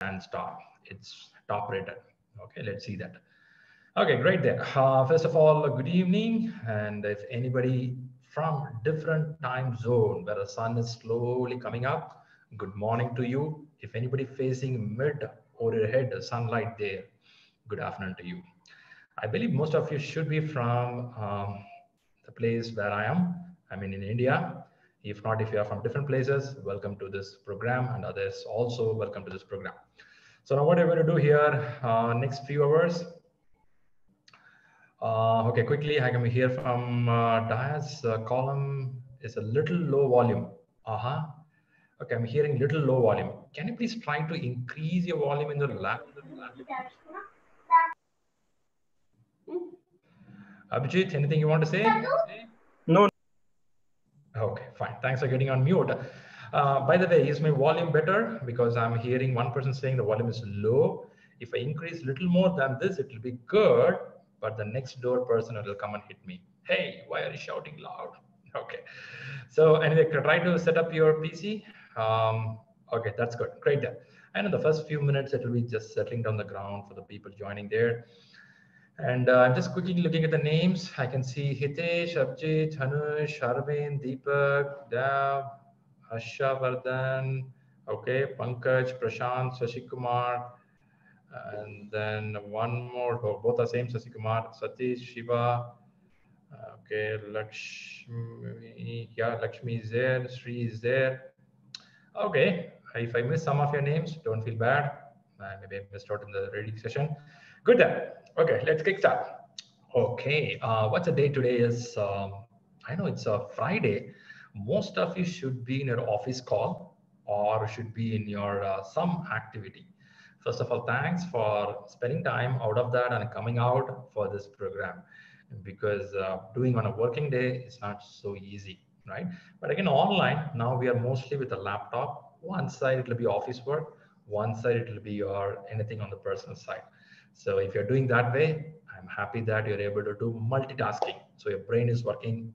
and stop. It's top rated. Okay, let's see that. Okay, great there. Uh, first of all, good evening. And if anybody from different time zone where the sun is slowly coming up, good morning to you. If anybody facing mid or ahead sunlight there, good afternoon to you. I believe most of you should be from um, the place where I am. I mean in India. If not, if you are from different places, welcome to this program and others also welcome to this program. So now what I'm going to do here, uh, next few hours. Uh, okay, quickly, I can hear from uh, Dias uh, column is a little low volume. Uh-huh. Okay, I'm hearing little low volume. Can you please try to increase your volume in the lab? Abhijit, anything you want to say? Okay, fine. Thanks for getting on mute. Uh, by the way, is my volume better? Because I'm hearing one person saying the volume is low. If I increase little more than this, it will be good. But the next door person will come and hit me. Hey, why are you shouting loud? Okay. So anyway, try to set up your PC. Um, okay, that's good. Great. And in the first few minutes, it will be just settling down the ground for the people joining there. And uh, I'm just quickly looking at the names. I can see Hitesh, Abhijit, Hanush, Arvind, Deepak, Dev, Harshavardhan, okay, Pankaj, Prashant, Sasikumar, and then one more, oh, both are same, Sasikumar, Satish, Shiva, okay, Lakshmi, yeah, Lakshmi is there, Sri is there. Okay, if I miss some of your names, don't feel bad. Uh, maybe I missed out in the reading session. Good then. Okay, let's kick start. Okay, uh, what's the day today is, um, I know it's a Friday. Most of you should be in your office call or should be in your uh, some activity. First of all, thanks for spending time out of that and coming out for this program because uh, doing on a working day is not so easy, right? But again, online, now we are mostly with a laptop. One side, it'll be office work. One side, it'll be your anything on the personal side. So if you're doing that way, I'm happy that you're able to do multitasking. So your brain is working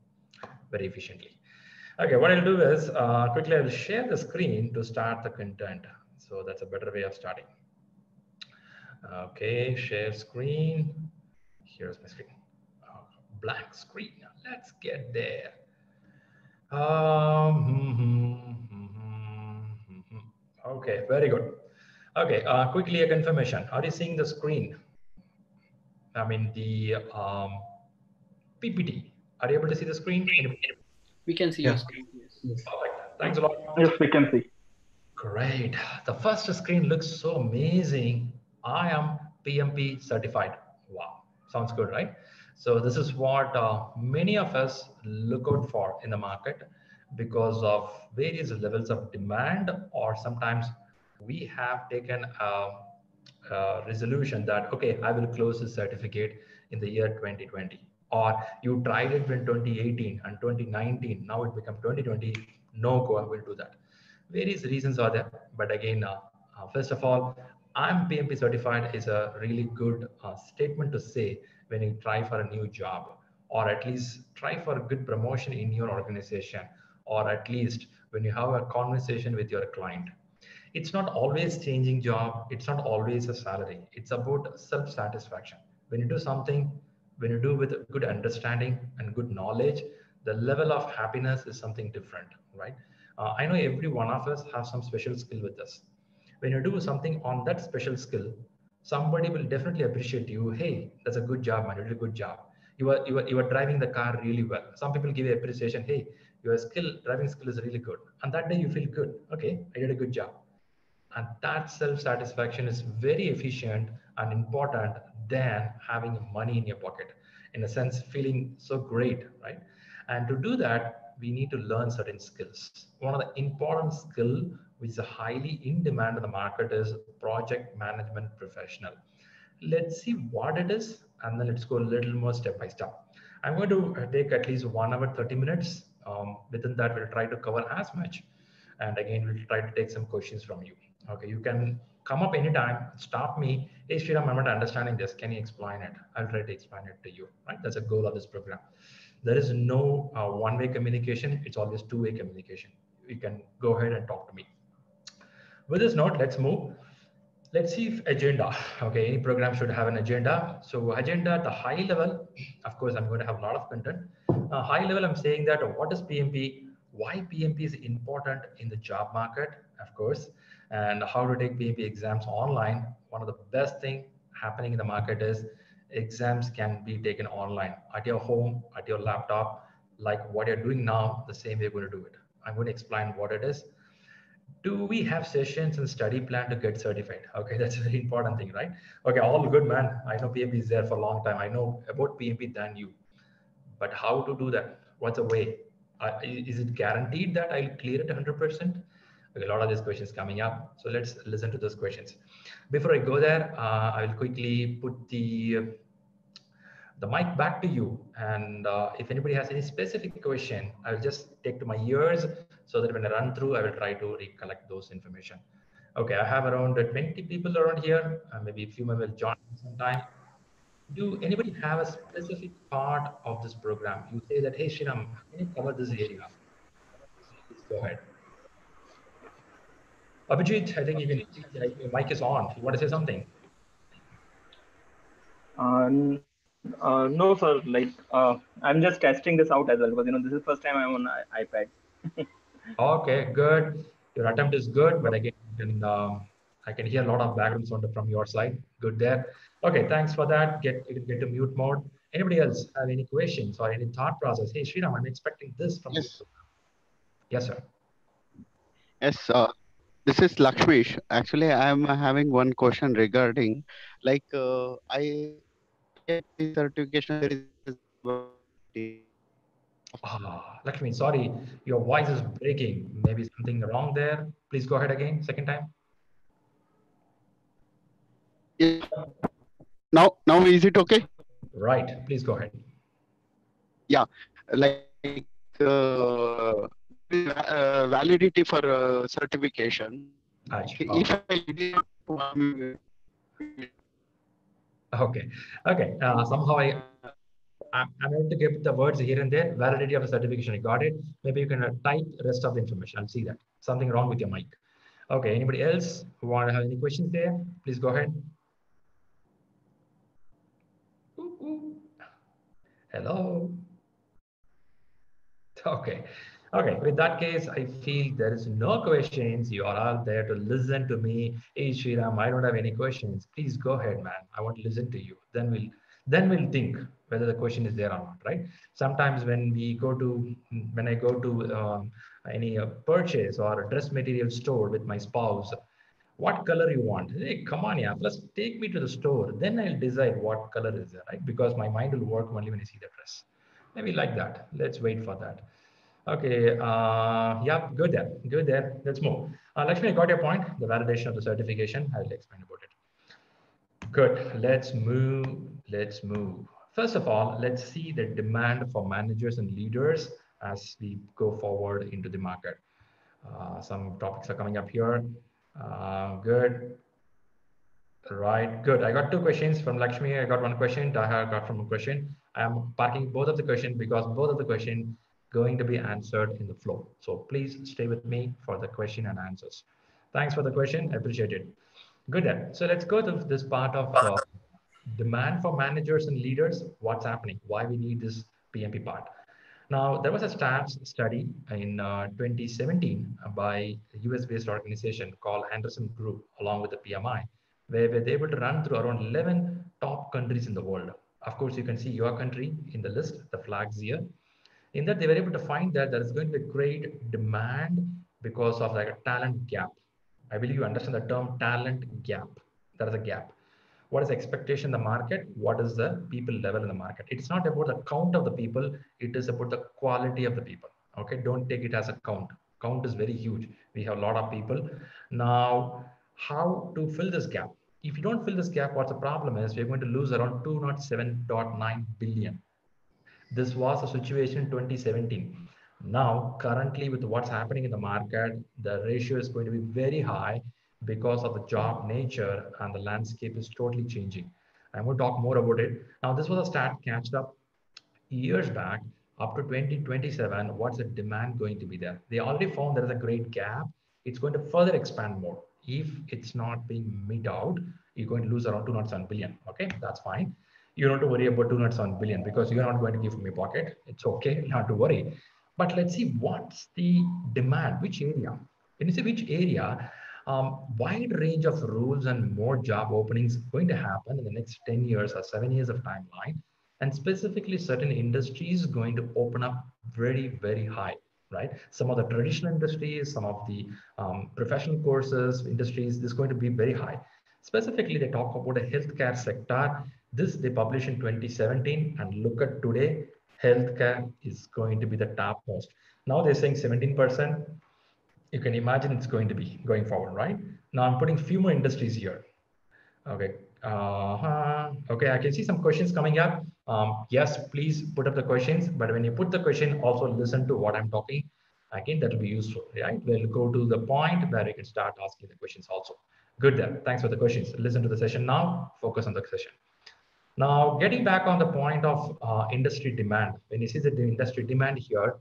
very efficiently. Okay, what I'll do is uh, quickly I'll share the screen to start the content. So that's a better way of starting. Okay, share screen. Here's my screen. Oh, blank screen. Let's get there. Um, hmm, hmm, hmm, okay, very good. Okay, uh, quickly a confirmation. Are you seeing the screen? I mean the um, PPT. Are you able to see the screen? We can see Yeah. your screen. Yes. Perfect. Thanks a lot. Yes, we can see. Great. The first screen looks so amazing. I am PMP certified. Wow. Sounds good, right? So this is what uh, many of us look out for in the market because of various levels of demand or sometimes we have taken a, a resolution that, okay, I will close this certificate in the year 2020 or you tried it in 2018 and 2019 now it become 2020 no go i will do that. Various reasons are there but again uh, uh, first of all i'm pmp certified is a really good uh, statement to say when you try for a new job or at least try for a good promotion in your organization or at least when you have a conversation with your client it's not always changing job. It's not always a salary. It's about self satisfaction when you do something when you do with good understanding and good knowledge the level of happiness is something different right? Uh, i know every one of us has some special skill with us. When you do something on that special skill somebody will definitely appreciate you. Hey that's a good job man. You did a good job. You are you are, you are driving the car really well. Some people give you appreciation. Hey your skill driving skill is really good. And that day you feel good. Okay i did a good job and that self satisfaction is very efficient and important than having money in your pocket. In a sense feeling so great right? And to do that we need to learn certain skills. One of the important skill which is highly in demand in the market is project management professional. Let's see what it is and then let's go a little more step by step. I'm going to uh, take at least one hour 30 minutes. Um, within that we'll try to cover as much. And again we'll try to take some questions from you okay you can come up anytime stop me. Hey Sriram, i'm not understanding this. Can you explain it? I'll try to explain it to you right? That's a goal of this program. There is no uh, one-way communication. It's always two-way communication. You can go ahead and talk to me. With this note let's move. Let's see if agenda. Okay, any program should have an agenda. So agenda at the high level, of course, I'm going to have a lot of content. Uh, high level, I'm saying that what is PMP? Why PMP is important in the job market, of course, and how to take PMP exams online. One of the best thing happening in the market is exams can be taken online at your home, at your laptop, like what you're doing now, the same way you're going to do it. I'm going to explain what it is. Do we have sessions and study plan to get certified? Okay that's a very important thing right? Okay all good man. I know pmp is there for a long time. I know about pmp than you. But how to do that? What's the way? Uh, is it guaranteed that i'll clear it 100% okay, a lot of these questions coming up so let's listen to those questions before i go there uh, i will quickly put the the mic back to you. And uh, if anybody has any specific question, I'll just take to my ears so that when I run through, I will try to recollect those information. Okay, I have around 20 people around here. Uh, maybe a few more will join sometime. Do anybody have a specific part of this program? You say that, hey, Sriram, can you cover this area? Go ahead. Abhijit, I think you can, your mic is on. You want to say something? Um, uh, no, sir. Like, uh, I'm just testing this out as well because you know this is first time I'm on iPad. okay, good. Your attempt is good, but again, can, uh, I can hear a lot of background sound from your side. Good there. Okay, thanks for that. Get you can get to mute mode. Anybody else have any questions or any thought process? Hey, Sriram, I'm expecting this from yes. you. Yes, sir. Yes, uh, this is Lakshmish. Actually, I'm having one question regarding, like, uh, I certification. Ah, Lakshmi, sorry, your voice is breaking. Maybe something wrong there. Please go ahead again, second time. Yeah. Now, now is it okay? Right. Please go ahead. Yeah, like uh, uh, validity for uh, certification. Achha. If I Okay. Okay. Uh, somehow I, I'm I'm able to get the words here and there. Validity of a certification. I got it. Maybe you can uh, type rest of the information. I'll see that. Something wrong with your mic. Okay. Anybody else who want to have any questions there? Please go ahead. Hello. Okay. Okay, with that case, I feel there is no questions. You are all there to listen to me. Hey, Sriram, I don't have any questions. Please go ahead, man. I want to listen to you. Then we'll then we'll think whether the question is there or not, right? Sometimes when we go to when I go to um, any uh, purchase or dress material store with my spouse, what color you want? Hey, come on, yeah. Plus, take me to the store. Then I'll decide what color is there, right? Because my mind will work only when I see the dress. Maybe like that. Let's wait for that. Okay, uh, yeah, good there, good there. Let's move. Uh, Lakshmi, I got your point, the validation of the certification. I'll explain about it. Good, let's move, let's move. First of all, let's see the demand for managers and leaders as we go forward into the market. Uh, some topics are coming up here. Uh, good. Right, good. I got two questions from Lakshmi. I got one question. Taha got from a question. I am parking both of the questions because both of the question going to be answered in the flow. So please stay with me for the question and answers. Thanks for the question. I appreciate it. Good then. So let's go to this part of uh, demand for managers and leaders. What's happening? Why we need this PMP part? Now, there was a stats study in uh, 2017 by a US-based organization called Anderson Group, along with the PMI, where we were able to run through around 11 top countries in the world. Of course, you can see your country in the list, the flags here in that they were able to find that there is going to be great demand because of like a talent gap. I believe you understand the term talent gap. There is a gap. What is the expectation in the market? What is the people level in the market? It's not about the count of the people. It is about the quality of the people. Okay, don't take it as a count. Count is very huge. We have a lot of people. Now, how to fill this gap? If you don't fill this gap, what's the problem is we're going to lose around 207.9 billion this was a situation in 2017. Now, currently with what's happening in the market, the ratio is going to be very high because of the job nature and the landscape is totally changing. I'm going to talk more about it. Now, this was a stat catched up years back up to 2027. What's the demand going to be there? They already found there is a great gap. It's going to further expand more. if it's not being met out, you're going to lose around 207 billion. Okay, that's fine. You don't have to worry about 207 billion because you're not going to give me pocket. It's okay, not to worry. But let's see what's the demand, which area. When you say which area, um, wide range of rules and more job openings going to happen in the next 10 years or seven years of timeline. And specifically certain industries going to open up very, very high, right? Some of the traditional industries, some of the um, professional courses, industries, this is going to be very high. Specifically, they talk about a healthcare sector. This they published in 2017 and look at today, healthcare is going to be the top most. Now they're saying 17%. You can imagine it's going to be going forward, right? Now I'm putting few more industries here. Okay. Uh -huh. Okay, I can see some questions coming up. Um, yes, please put up the questions, but when you put the question, also listen to what I'm talking. Again, that will be useful, right? We'll go to the point where you can start asking the questions also. Good then, thanks for the questions. Listen to the session now, focus on the session. Now, getting back on the point of uh, industry demand, when you see the industry demand here,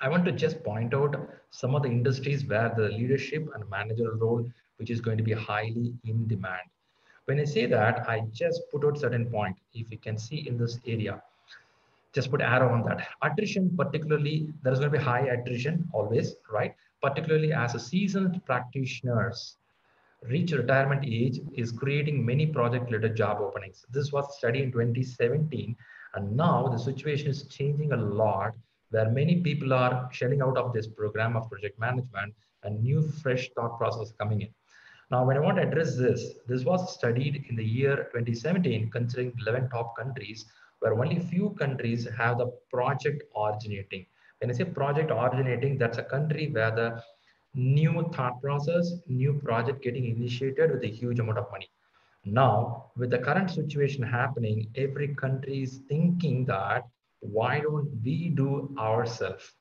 I want to just point out some of the industries where the leadership and managerial role, which is going to be highly in demand. When I say that, I just put out certain point. If you can see in this area, just put arrow on that. Attrition, particularly, there is going to be high attrition always, right? Particularly as a seasoned practitioners reach retirement age is creating many project-related job openings. This was studied in 2017, and now the situation is changing a lot where many people are shelling out of this program of project management and new fresh thought process coming in. Now, when I want to address this, this was studied in the year 2017, considering 11 top countries, where only few countries have the project originating. When I say project originating, that's a country where the new thought process, new project getting initiated with a huge amount of money. Now, with the current situation happening, every country is thinking that why don't we do ourselves?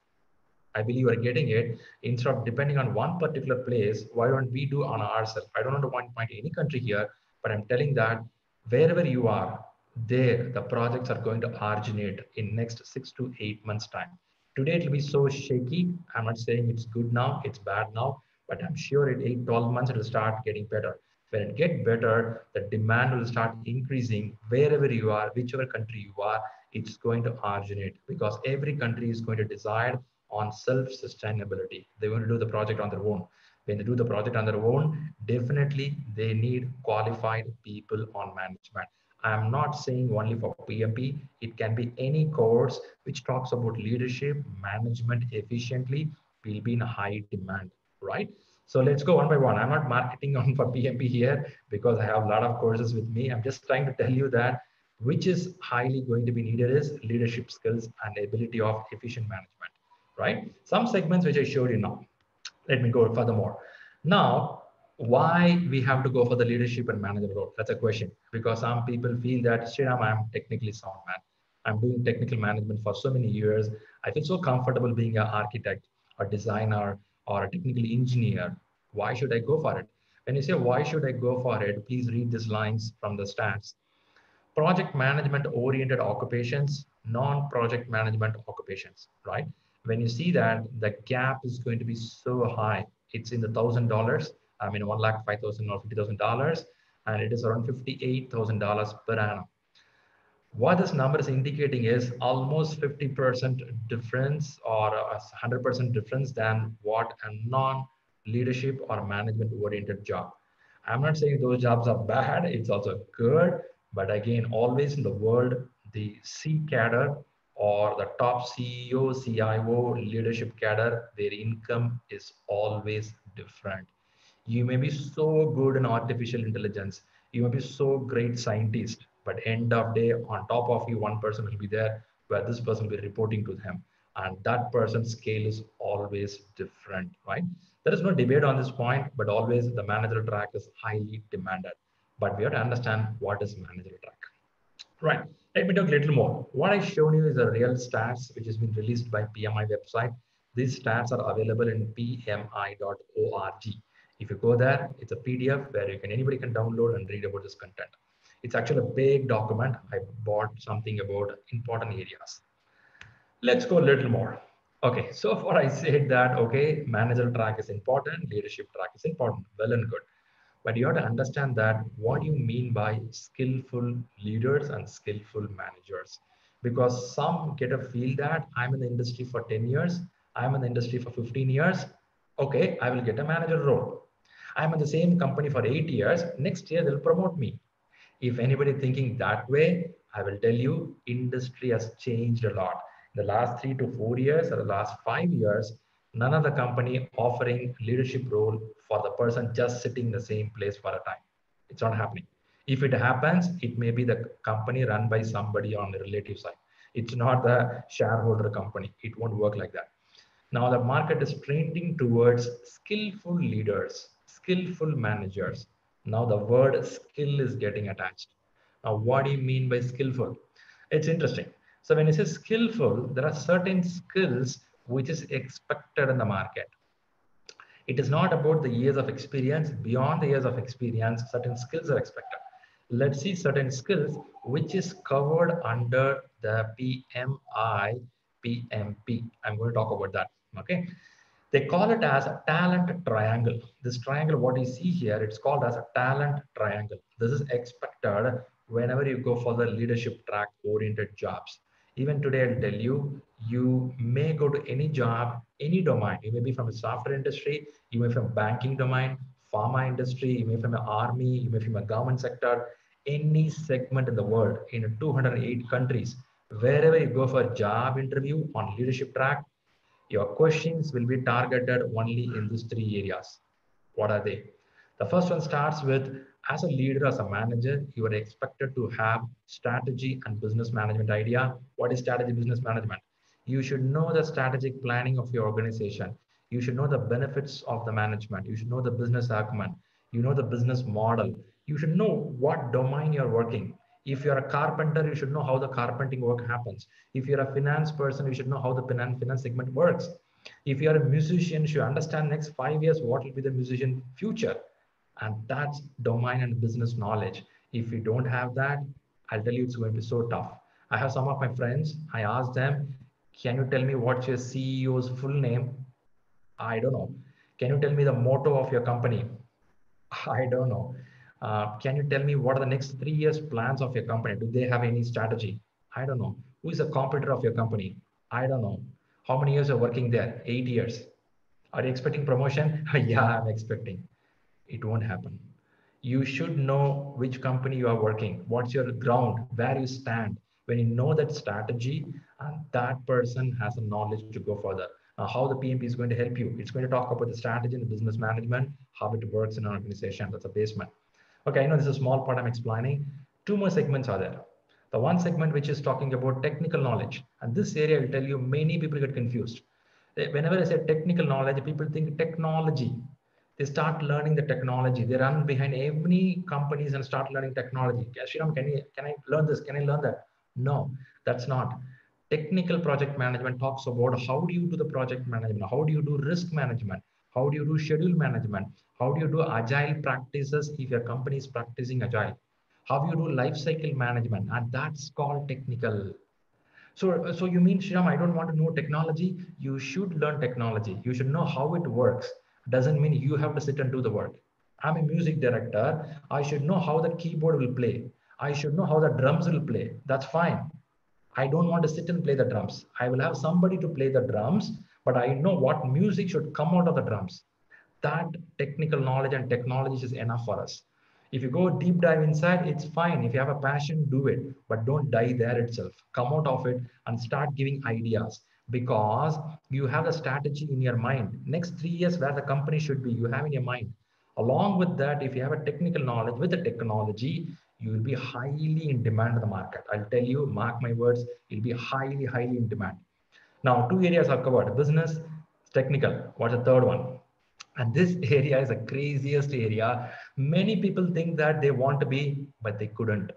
I believe you are getting it. Instead of depending on one particular place, why don't we do on ourselves? I don't want to point, point any country here, but I'm telling that wherever you are, there the projects are going to originate in next six to eight months time. Today it will be so shaky. I'm not saying it's good now, it's bad now, but I'm sure in 8, 12 months it will start getting better. When it get better, the demand will start increasing wherever you are, whichever country you are, it's going to originate because every country is going to decide on self-sustainability. They want to do the project on their own. When they do the project on their own, definitely they need qualified people on management. I'm not saying only for PMP. It can be any course which talks about leadership, management efficiently will be in high demand, right? So let's go one by one. I'm not marketing on for PMP here because I have a lot of courses with me. I'm just trying to tell you that which is highly going to be needed is leadership skills and ability of efficient management, right? Some segments which I showed you now. Let me go furthermore. Now, why we have to go for the leadership and manager role? That's a question because some people feel that Sriram, I'm technically sound man. I'm doing technical management for so many years. I feel so comfortable being an architect or designer or a technical engineer. Why should I go for it? When you say why should I go for it, please read these lines from the stats project management oriented occupations, non-project management occupations, right? When you see that the gap is going to be so high, it's in the thousand dollars, I mean, one lakh five thousand or fifty thousand dollars, and it is around fifty-eight thousand dollars per annum. What this number is indicating is almost 50% difference or a 100% difference than what a non-leadership or management oriented job. I'm not saying those jobs are bad, it's also good, but again, always in the world, the C cadre or the top CEO, CIO, leadership cadre, their income is always different. You may be so good in artificial intelligence. You may be so great scientist, but end of day, on top of you, one person will be there where this person will be reporting to them. And that person's scale is always different, right? There is no debate on this point, but always the manager track is highly demanded but we have to understand what is managerial track. Right, let me talk a little more. What I've shown you is a real stats which has been released by PMI website. These stats are available in pmi.org. If you go there, it's a PDF where you can anybody can download and read about this content. It's actually a big document. I bought something about important areas. Let's go a little more. Okay, so far I said that, okay, managerial track is important, leadership track is important, well and good. but you have to understand that what you mean by skillful leaders and skillful managers because some get a feel that i'm in the industry for 10 years i'm in the industry for 15 years okay i will get a manager role i'm in the same company for 8 years next year they'll promote me if anybody thinking that way i will tell you industry has changed a lot the last 3 to 4 years or the last 5 years none of the company offering leadership role for the person just sitting in the same place for a time. It's not happening. If it happens, it may be the company run by somebody on the relative side. It's not the shareholder company. It won't work like that. Now the market is trending towards skillful leaders, skillful managers. Now the word skill is getting attached. Now, what do you mean by skillful? It's interesting. So when you say skillful, there are certain skills which is expected in the market. It is not about the years of experience. Beyond the years of experience, certain skills are expected. Let's see certain skills which is covered under the PMI PMP. I'm going to talk about that. Okay. They call it as a talent triangle. This triangle, what you see here, it's called as a talent triangle. This is expected whenever you go for the leadership track oriented jobs. Even today, I'll tell you, you may go to any job, any domain. You may be from the software industry, you may from banking domain, pharma industry, you may from the army, you may from a government sector, any segment in the world in 208 countries. Wherever you go for a job interview on leadership track, your questions will be targeted only in these three areas. What are they? The first one starts with as a leader, as a manager, you are expected to have strategy and business management idea. What is strategy business management? You should know the strategic planning of your organization. You should know the benefits of the management. You should know the business acumen. You know the business model. You should know what domain you're working. If you're a carpenter, you should know how the carpenting work happens. If you're a finance person, you should know how the finance, segment works. If you're a musician, you should understand next five years what will be the musician future and that's domain and business knowledge. If you don't have that, I'll tell you it's going to be so tough. I have some of my friends, I asked them, can you tell me what's your CEO's full name? I don't know. Can you tell me the motto of your company? I don't know. Uh, can you tell me what are the next three years plans of your company? Do they have any strategy? I don't know. Who is a competitor of your company? I don't know. How many years are working there? Eight years. Are you expecting promotion? yeah, I'm expecting it won't happen. You should know which company you are working, what's your ground, where you stand. When you know that strategy, and that person has the knowledge to go further. How the PMP is going to help you? It's going to talk about the strategy and the business management, how it works in an organization. That's a basement. Okay, I know this is a small part I'm explaining. Two more segments are there. The one segment which is talking about technical knowledge. And this area will tell you many people get confused. Eh, whenever I say technical knowledge, people think technology they start learning the technology. They run behind every companies and start learning technology. Sriram, can, you, can I learn this? Can I learn that? No, that's not. Technical project management talks about how do you do the project management? How do you do risk management? How do you do schedule management? How do you do agile practices if your company is practicing agile? How do you do life cycle management? And that's called technical. So, so you mean, Sriram, I don't want to know technology. You should learn technology. You should know how it works doesn't mean you have to sit and do the work. I'm a music director. I should know how the keyboard will play. I should know how the drums will play. That's fine. I don't want to sit and play the drums. I will have somebody to play the drums, but I know what music should come out of the drums. That technical knowledge and technology is enough for us. If you go deep dive inside, it's fine. If you have a passion, do it, but don't die there itself. Come out of it and start giving ideas because you have a strategy in your mind. Next three years, where the company should be, you have in your mind. Along with that, if you have a technical knowledge with the technology, you will be highly in demand in the market. I'll tell you, mark my words, you'll be highly, highly in demand. Now, two areas are covered business, technical. What's the third one? And this area is the craziest area. Many people think that they want to be, but they couldn't.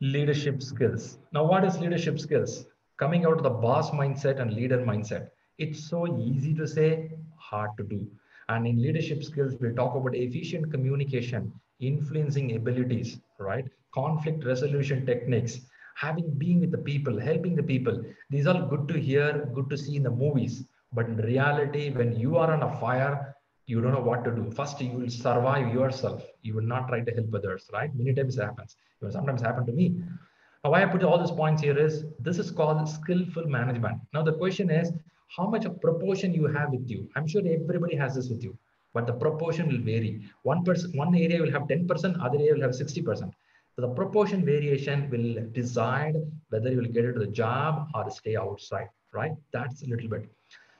Leadership skills. Now, what is leadership skills? coming out of the boss mindset and leader mindset. It's so easy to say, hard to do. And in leadership skills, we talk about efficient communication, influencing abilities, right? Conflict resolution techniques, having being with the people, helping the people. These are good to hear, good to see in the movies. But in reality, when you are on a fire, you don't know what to do. First, you will survive yourself. You will not try to help others, right? Many times it happens. It will sometimes happen to me. Now, why I put all these points here is this is called skillful management. Now, the question is how much of proportion you have with you. I'm sure everybody has this with you, but the proportion will vary. One person, one area will have 10%, other area will have 60%. So the proportion variation will decide whether you will get into the job or stay outside, right? That's a little bit.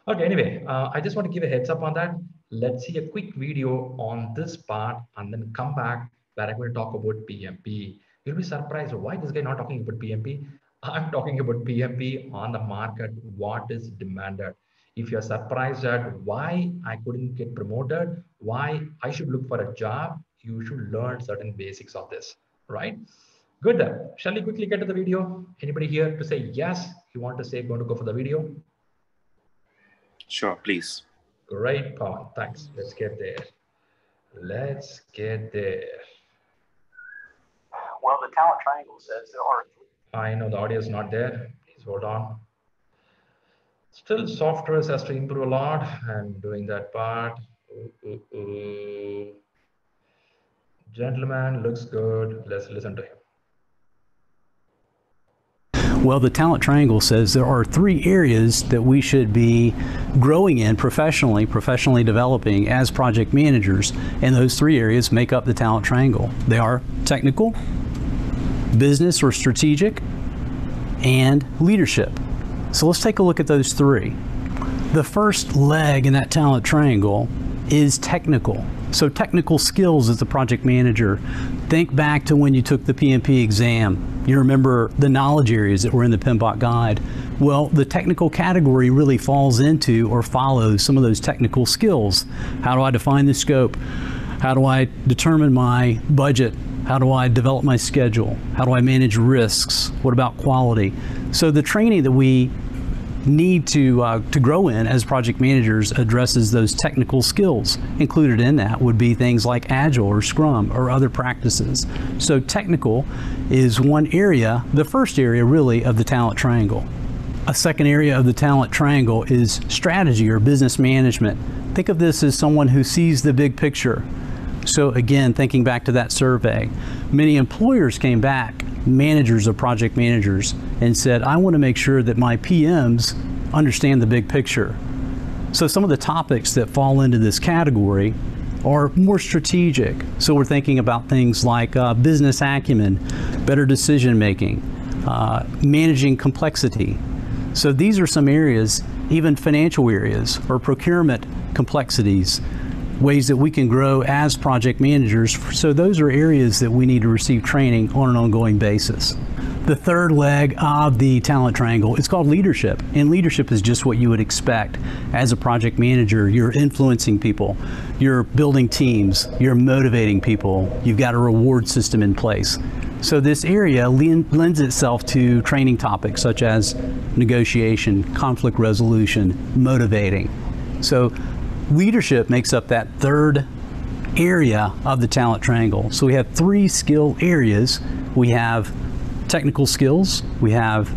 Okay, anyway, uh, I just want to give a heads up on that. Let's see a quick video on this part and then come back where I'm going to talk about PMP. You'll be surprised why this guy not talking about PMP. I'm talking about PMP on the market, what is demanded. If you're surprised at why I couldn't get promoted, why I should look for a job, you should learn certain basics of this right? Good. Shall we quickly get to the video? Anybody here to say yes? You want to say going to go for the video? Sure, please. Great, Pawan. Thanks. Let's get there. Let's get there. Well, the talent triangle says there are. I know the audio is not there. Please hold on. Still, software has to improve a lot. I'm doing that part. Ooh, ooh, ooh. Gentleman looks good. Let's listen to him. Well, the talent triangle says there are three areas that we should be growing in professionally, professionally developing as project managers, and those three areas make up the talent triangle. They are technical, business or strategic, and leadership. So let's take a look at those three. The first leg in that talent triangle is technical. So technical skills as a project manager. Think back to when you took the PMP exam. You remember the knowledge areas that were in the PMBOK guide. Well, the technical category really falls into or follows some of those technical skills. How do I define the scope? How do I determine my budget? How do I develop my schedule? How do I manage risks? What about quality? So the training that we need to uh, to grow in as project managers addresses those technical skills. Included in that would be things like Agile or Scrum or other practices. So technical is one area, the first area really of the talent triangle. A second area of the talent triangle is strategy or business management. Think of this as someone who sees the big picture. So again, thinking back to that survey, many employers came back managers of project managers and said, I want to make sure that my PMs understand the big picture. So some of the topics that fall into this category are more strategic. So we're thinking about things like uh, business acumen, better decision making, uh, managing complexity. So these are some areas, even financial areas or procurement complexities ways that we can grow as project managers. So those are areas that we need to receive training on an ongoing basis. The third leg of the talent triangle is called leadership. And leadership is just what you would expect as a project manager. You're influencing people, you're building teams, you're motivating people, you've got a reward system in place. So this area lends itself to training topics such as negotiation, conflict resolution, motivating. So leadership makes up that third area of the talent triangle. So we have three skill areas. We have technical skills, we have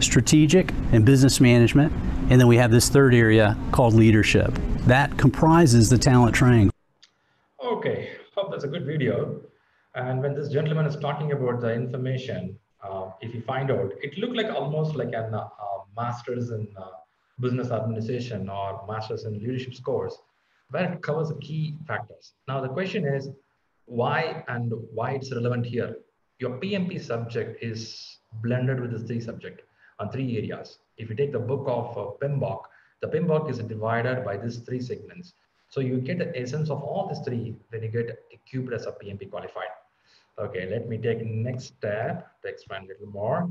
strategic and business management, and then we have this third area called leadership. That comprises the talent triangle. Okay, hope that's a good video. And when this gentleman is talking about the information, uh, if you find out, it looked like almost like a uh, master's in uh, business administration or master's in leadership scores, where it covers the key factors. Now, the question is why and why it's relevant here. Your PMP subject is blended with the three subject on three areas. If you take the book of uh, PMBOK, the PMBOK is divided by these three segments. So you get the essence of all these three when you get equipped as a PMP qualified. Okay, let me take next step to expand a little more.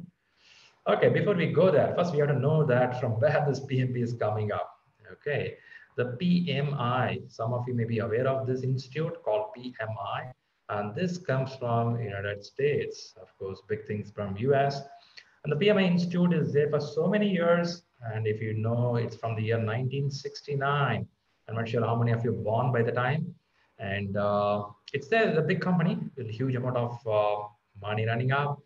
Okay, before we go there, first we have to know that from where this PMP is coming up. Okay, the PMI, some of you may be aware of this institute called PMI, and this comes from United States, of course, big things from US. And the PMI Institute is there for so many years. And if you know, it's from the year 1969. I'm not sure how many of you born by the time. And uh, it's there, it's a big company with a huge amount of uh, money running up.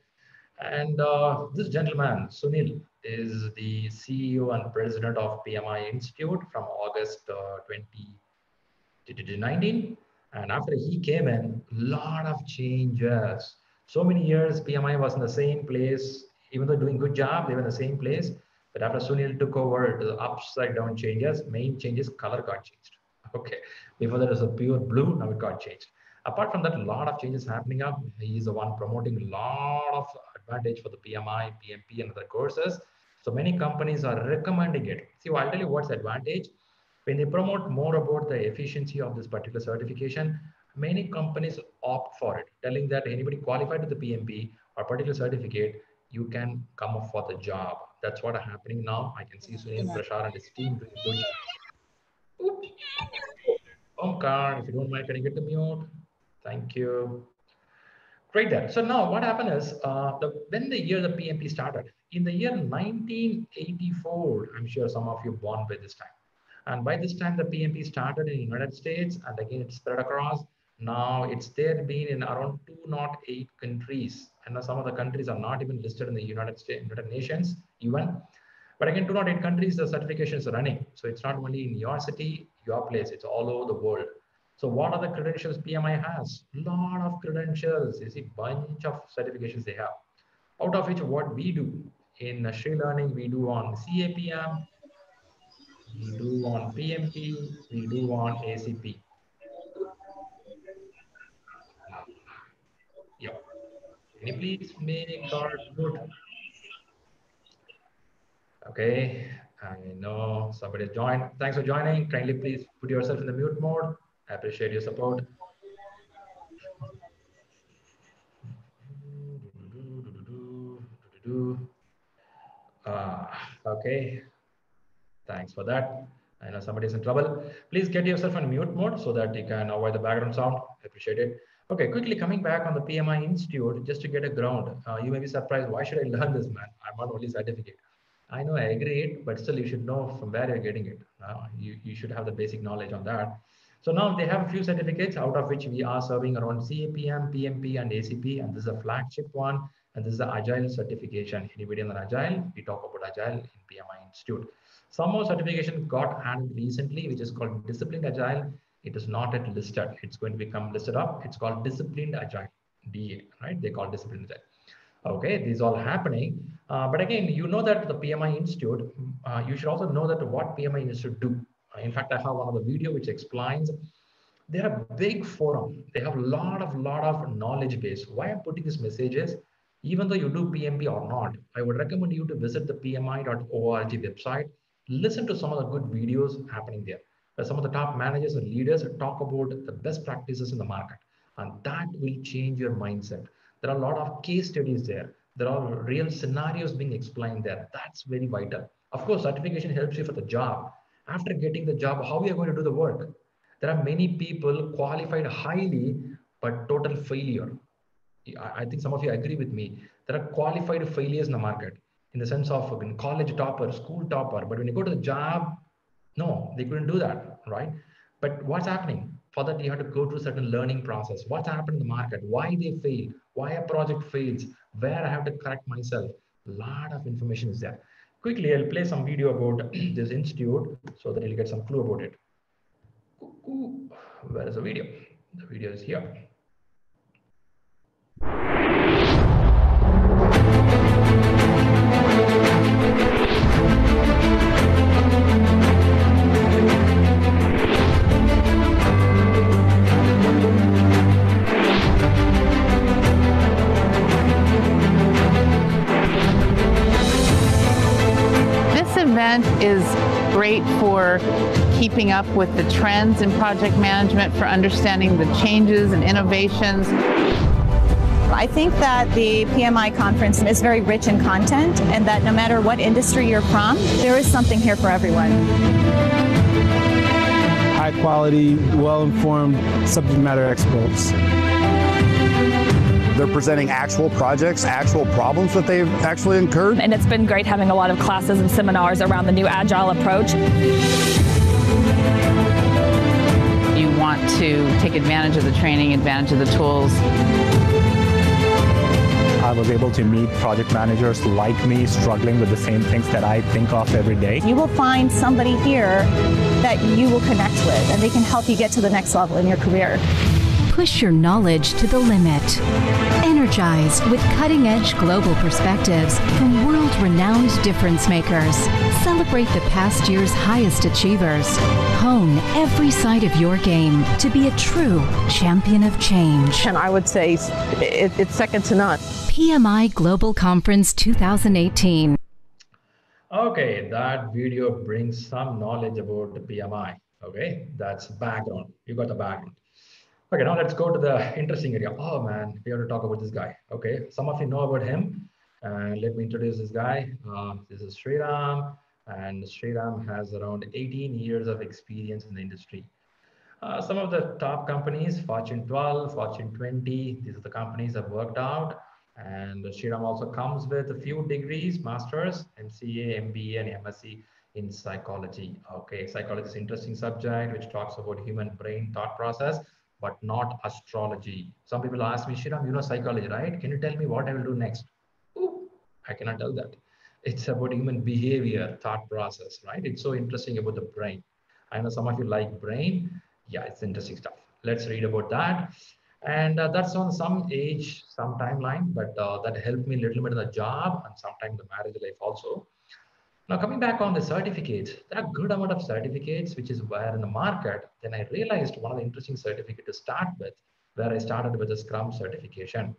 And uh, this gentleman, Sunil, is the CEO and president of PMI Institute from August uh, 2010 19. And after he came in, a lot of changes. So many years, PMI was in the same place, even though doing good job, they were in the same place. But after Sunil took over, the upside down changes, main changes, color got changed. Okay, before that was a pure blue, now it got changed. Apart from that, a lot of changes happening up. He's the one promoting a lot of advantage for the PMI, PMP, and other courses. So many companies are recommending it. See, well, I'll tell you what's advantage. When they promote more about the efficiency of this particular certification, many companies opt for it, telling that anybody qualified to the PMP or particular certificate, you can come up for the job. That's what are happening now. I can see Sunil Prashar and his team doing good. Oops. Omkar, if you don't mind, can you get the mute? Thank you. Great there. So now what happened is uh, the, when the year the PMP started, in the year 1984, I'm sure some of you born by this time. And by this time, the PMP started in the United States and again it spread across. Now it's there been in around 208 countries. And some of the countries are not even listed in the United States, United Nations even. But again, 208 countries, the certification is running. So it's not only in your city, your place, it's all over the world. So what are the credentials PMI has? A lot of credentials. You see, bunch of certifications they have. Out of which what we do in ShriLearning, we do on CAPM, we do on PMP, we do on ACP. Yeah. Can you please make our good? Okay, I know somebody joined. Thanks for joining. Kindly please put yourself in the mute mode. I appreciate your support. Uh, okay, thanks for that. I know somebody's in trouble. Please get yourself in mute mode so that you can avoid the background sound. I appreciate it. Okay, quickly coming back on the PMI Institute, just to get a ground. Uh, you may be surprised, why should I learn this, man? I'm on only certificate. I know I agree, but still you should know from where you're getting it. Uh, you, you should have the basic knowledge on that. So now they have a few certificates out of which we are serving around CAPM, PMP, and ACP. And this is a flagship one. And this is the Agile certification. Anybody on Agile? We talk about Agile in PMI Institute. Some more certification got added recently, which is called Disciplined Agile. It is not yet listed. It's going to become listed up. It's called Disciplined Agile, DA, right? They call Disciplined Agile. Okay, these all happening. Uh, but again, you know that the PMI Institute, uh, you should also know that what PMI Institute do. In fact, I have one of the video which explains they're a big forum. They have a lot of lot of knowledge base. Why I'm putting this message is, even though you do PMP or not, I would recommend you to visit the PMI.org website. Listen to some of the good videos happening there. Where some of the top managers and leaders talk about the best practices in the market, and that will change your mindset. There are a lot of case studies there. There are real scenarios being explained there. That's very vital. Of course, certification helps you for the job, after getting the job, how we are going to do the work. There are many people qualified highly, but total failure. I think some of you agree with me. There are qualified failures in the market in the sense of college topper, school topper. But when you go to the job, no, they couldn't do that, right? But what's happening? For that, you have to go through certain learning process. What's happened in the market? Why they fail? Why a project fails? Where I have to correct myself? A lot of information is there quickly I'll play some video about this institute so that you'll get some clue about it. Where is the video? The video is here. Event is great for keeping up with the trends in project management, for understanding the changes and innovations. I think that the PMI conference is very rich in content and that no matter what industry you're from, there is something here for everyone. High quality, well informed subject matter experts. They're presenting actual projects, actual problems that they've actually incurred. And it's been great having a lot of classes and seminars around the new Agile approach. You want to take advantage of the training, advantage of the tools. I was able to meet project managers like me struggling with the same things that I think of every day. You will find somebody here that you will connect with and they can help you get to the next level in your career. Push your knowledge to the limit. Energized with cutting edge global perspectives from world renowned difference makers. Celebrate the past year's highest achievers. Hone every side of your game to be a true champion of change. And I would say it, it's second to none. PMI Global Conference 2018. Okay, that video brings some knowledge about the PMI. Okay, that's background. You got the background. Okay, now let's go to the interesting area. Oh man, we have to talk about this guy. Okay, some of you know about him. And uh, let me introduce this guy. Uh, this is Sriram, and Sriram has around 18 years of experience in the industry. Uh, some of the top companies, Fortune 12, Fortune 20, these are the companies I've worked out. And Sriram also comes with a few degrees, masters, MCA, MBA, and MSc in psychology. Okay, psychology is an interesting subject which talks about human brain thought process but not astrology. Some people ask me, Sriram, you know psychology, right? Can you tell me what I will do next? Ooh, I cannot tell that. It's about human behavior, thought process, right? It's so interesting about the brain. I know some of you like brain. Yeah, it's interesting stuff. Let's read about that. And uh, that's on some age, some timeline, but uh, that helped me a little bit in the job and sometimes the marriage life also. Now coming back on the certificates, there are good amount of certificates which is where in the market. Then I realized one of the interesting certificate to start with, where I started with the Scrum certification.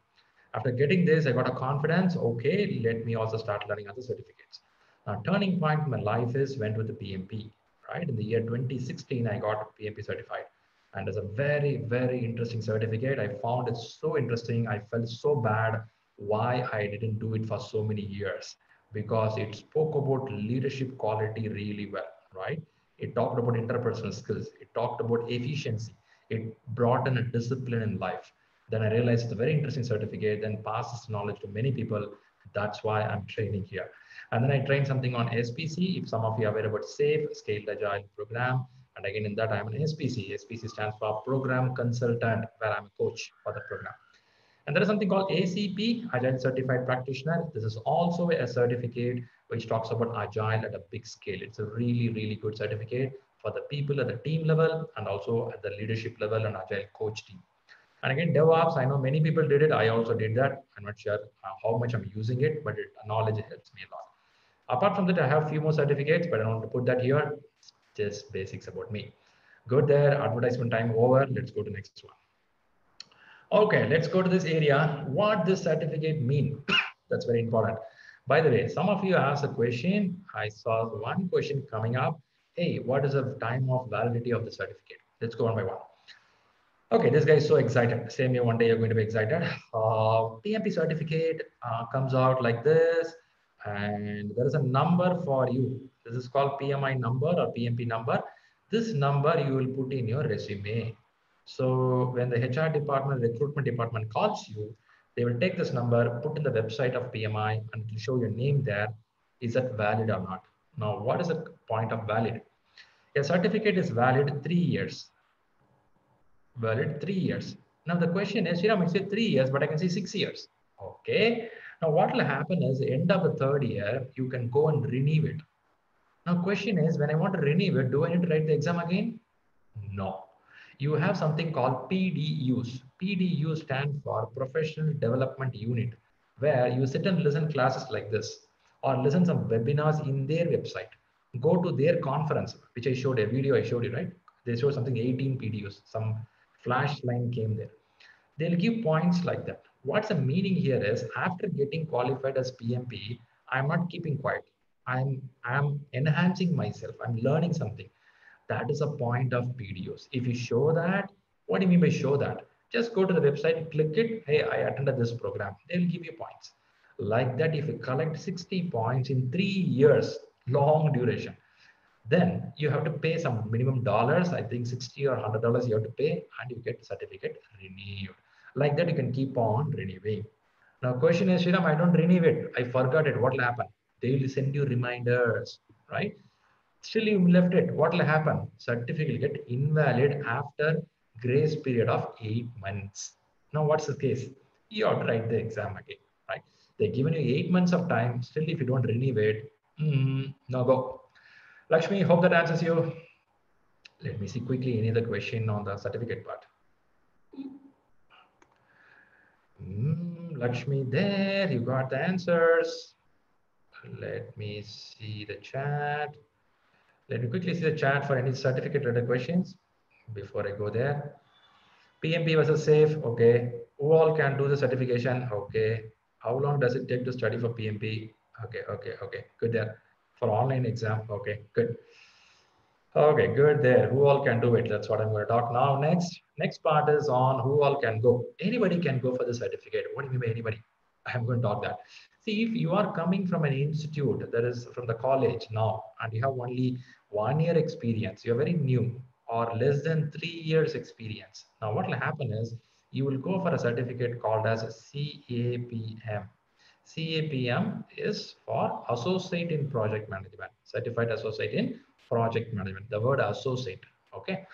After getting this, I got a confidence. Okay, let me also start learning other certificates. Now, turning point in my life is went with the PMP. Right in the year 2016, I got PMP certified, and it's a very very interesting certificate. I found it so interesting. I felt so bad why I didn't do it for so many years because it spoke about leadership quality really well, right? It talked about interpersonal skills. It talked about efficiency. It brought in a discipline in life. Then I realized it's a very interesting certificate, then passes knowledge to many people. That's why I'm training here. And then I trained something on SPC. If some of you are aware about SAFe, Scaled Agile Program. And again, in that, I'm an SPC. SPC stands for Program Consultant, where I'm a coach for the program. And there is something called ACP, Agile Certified Practitioner. This is also a certificate which talks about Agile at a big scale. It's a really, really good certificate for the people at the team level and also at the leadership level and Agile coach team. And again, DevOps, I know many people did it. I also did that. I'm not sure uh, how much I'm using it, but it, knowledge helps me a lot. Apart from that, I have a few more certificates, but I don't want to put that here. Just basics about me. Good there, advertisement time over. Let's go to next one. Okay, let's go to this area. What does certificate mean? That's very important. By the way, some of you asked a question. I saw one question coming up. Hey, what is the time of validity of the certificate? Let's go one by one. Okay, this guy is so excited. Same here, one day you're going to be excited. Uh, PMP certificate uh, comes out like this, and there is a number for you. This is called PMI number or PMP number. This number you will put in your resume. So when the HR department, recruitment department calls you, they will take this number, put in the website of PMI and it will show your name there. Is that valid or not? Now, what is the point of valid? A certificate is valid three years. Valid three years. Now the question is, you know, I say three years, but I can say six years. Okay. Now what will happen is end of the third year, you can go and renew it. Now question is, when I want to renew it, do I need to write the exam again? No you have something called PDUs. PDU stand for Professional Development Unit, where you sit and listen classes like this, or listen some webinars in their website. Go to their conference, which I showed a video I showed you, right? They showed something 18 PDUs, some flash line came there. They'll give points like that. What's the meaning here is after getting qualified as PMP, I'm not keeping quiet. I'm I'm enhancing myself. I'm learning something. That is a point of PDUs. If you show that, what do you mean by show that? Just go to the website, click it. Hey, I attended this program. They'll give you points. Like that, if you collect 60 points in three years, long duration, then you have to pay some minimum dollars. I think 60 or $100 you have to pay and you get certificate renewed. Like that, you can keep on renewing. Now, question is, Sriram, I don't renew it. I forgot it. What will happen? They will send you reminders, right? Still you left it. What will happen? Certificate will get invalid after grace period of eight months. Now what's the case? You have to write the exam again. right? They've given you eight months of time. Still, if you don't renew it, mm, no go. Lakshmi, hope that answers you. Let me see quickly any other question on the certificate part. Mm, Lakshmi, there you got the answers. Let me see the chat. Let me quickly see the chat for any certificate related questions before I go there. PMP versus SAFe, okay. Who all can do the certification? Okay. How long does it take to study for PMP? Okay, okay, okay. Good there. For online exam, okay, good. Okay, good there. Who all can do it? That's what I'm going to talk now. Next, next part is on who all can go. Anybody can go for the certificate. What do you mean by anybody? I'm going to talk that. See, if you are coming from an institute that is from the college now, and you have only one year experience, you're very new or less than three years experience. Now, what will happen is you will go for a certificate called as CAPM. CAPM is for Associate in Project Management, Certified Associate in Project Management, the word associate, okay?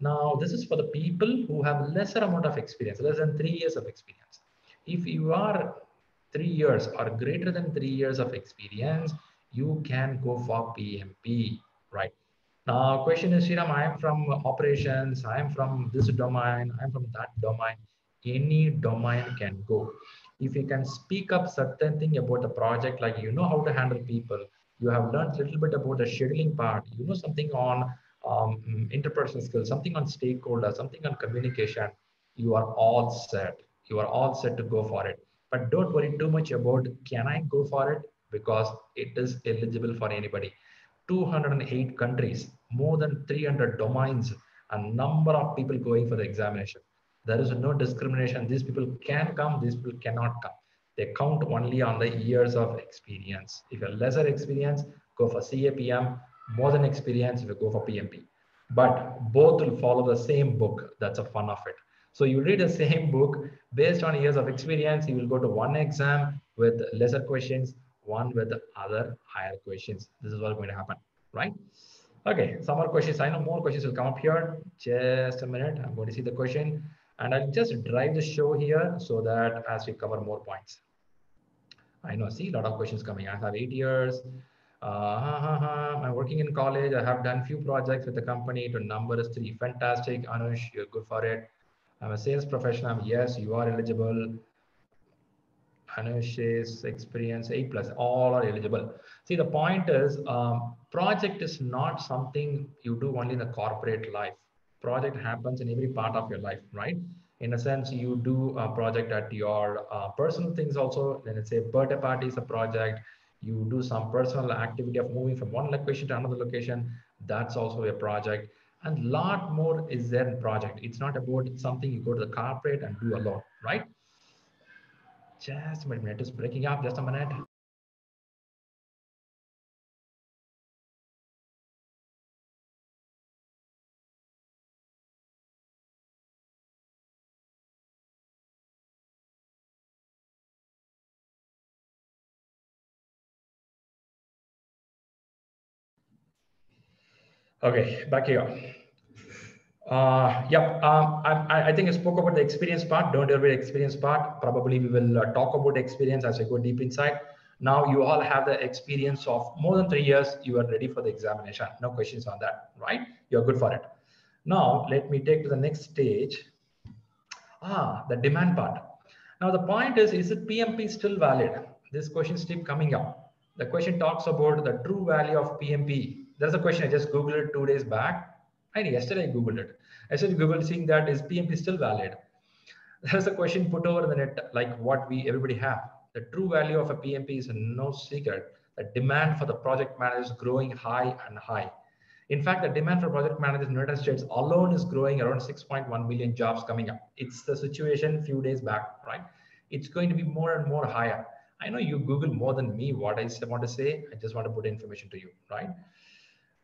Now, this is for the people who have lesser amount of experience, less than three years of experience. If you are three years or greater than three years of experience, you can go for PMP, right? Now, question is, Sriram, I am from operations, I am from this domain, I am from that domain. Any domain can go. If you can speak up certain thing about the project, like you know how to handle people, you have learned a little bit about the scheduling part, you know something on um, interpersonal skills, something on stakeholder, something on communication, you are all set. You are all set to go for it. But don't worry too much about can I go for it because it is eligible for anybody. 208 countries, more than 300 domains, a number of people going for the examination. There is no discrimination. These people can come, these people cannot come. They count only on the years of experience. If you have lesser experience, go for CAPM. More than experience, if you go for PMP. But both will follow the same book. That's a fun of it. So you read the same book based on years of experience. You will go to one exam with lesser questions, one with the other higher questions. This is what's going to happen, right? Okay, some more questions. I know more questions will come up here. Just a minute. I'm going to see the question and I'll just drive the show here so that as we cover more points. I know, see a lot of questions coming. I have eight years. Uh, ha, ha, ha. I'm working in college. I have done few projects with the company to number is three. Fantastic. Anush, you're good for it. I'm a sales professional. Yes, you are eligible. Anush's experience, A plus, all are eligible. See, the point is, um, project is not something you do only in the corporate life. Project happens in every part of your life, right? In a sense, you do a project at your uh, personal things also. Then it's a birthday party is a project. You do some personal activity of moving from one location to another location. That's also a project. And lot more is there in project. It's not about something you go to the corporate and do alone, right? Just a minute, it's breaking up. Just a minute. Okay, back here. Uh, yep, um, I, I think I spoke about the experience part. Don't worry, experience part. Probably we will uh, talk about experience as I go deep inside. Now you all have the experience of more than three years. You are ready for the examination. No questions on that, right? You're good for it. Now let me take to the next stage. Ah, the demand part. Now the point is, is it PMP still valid? This question keep coming up. The question talks about the true value of PMP there's a question I just Googled two days back. And yesterday I Googled it. I said Google seeing that is PMP still valid? There's a question put over the net like what we everybody have. The true value of a PMP is no secret. The demand for the project manager is growing high and high. In fact, the demand for project managers in the United States alone is growing around 6.1 million jobs coming up. It's the situation few days back, right? It's going to be more and more higher. I know you Google more than me what I want to say. I just want to put information to you, right?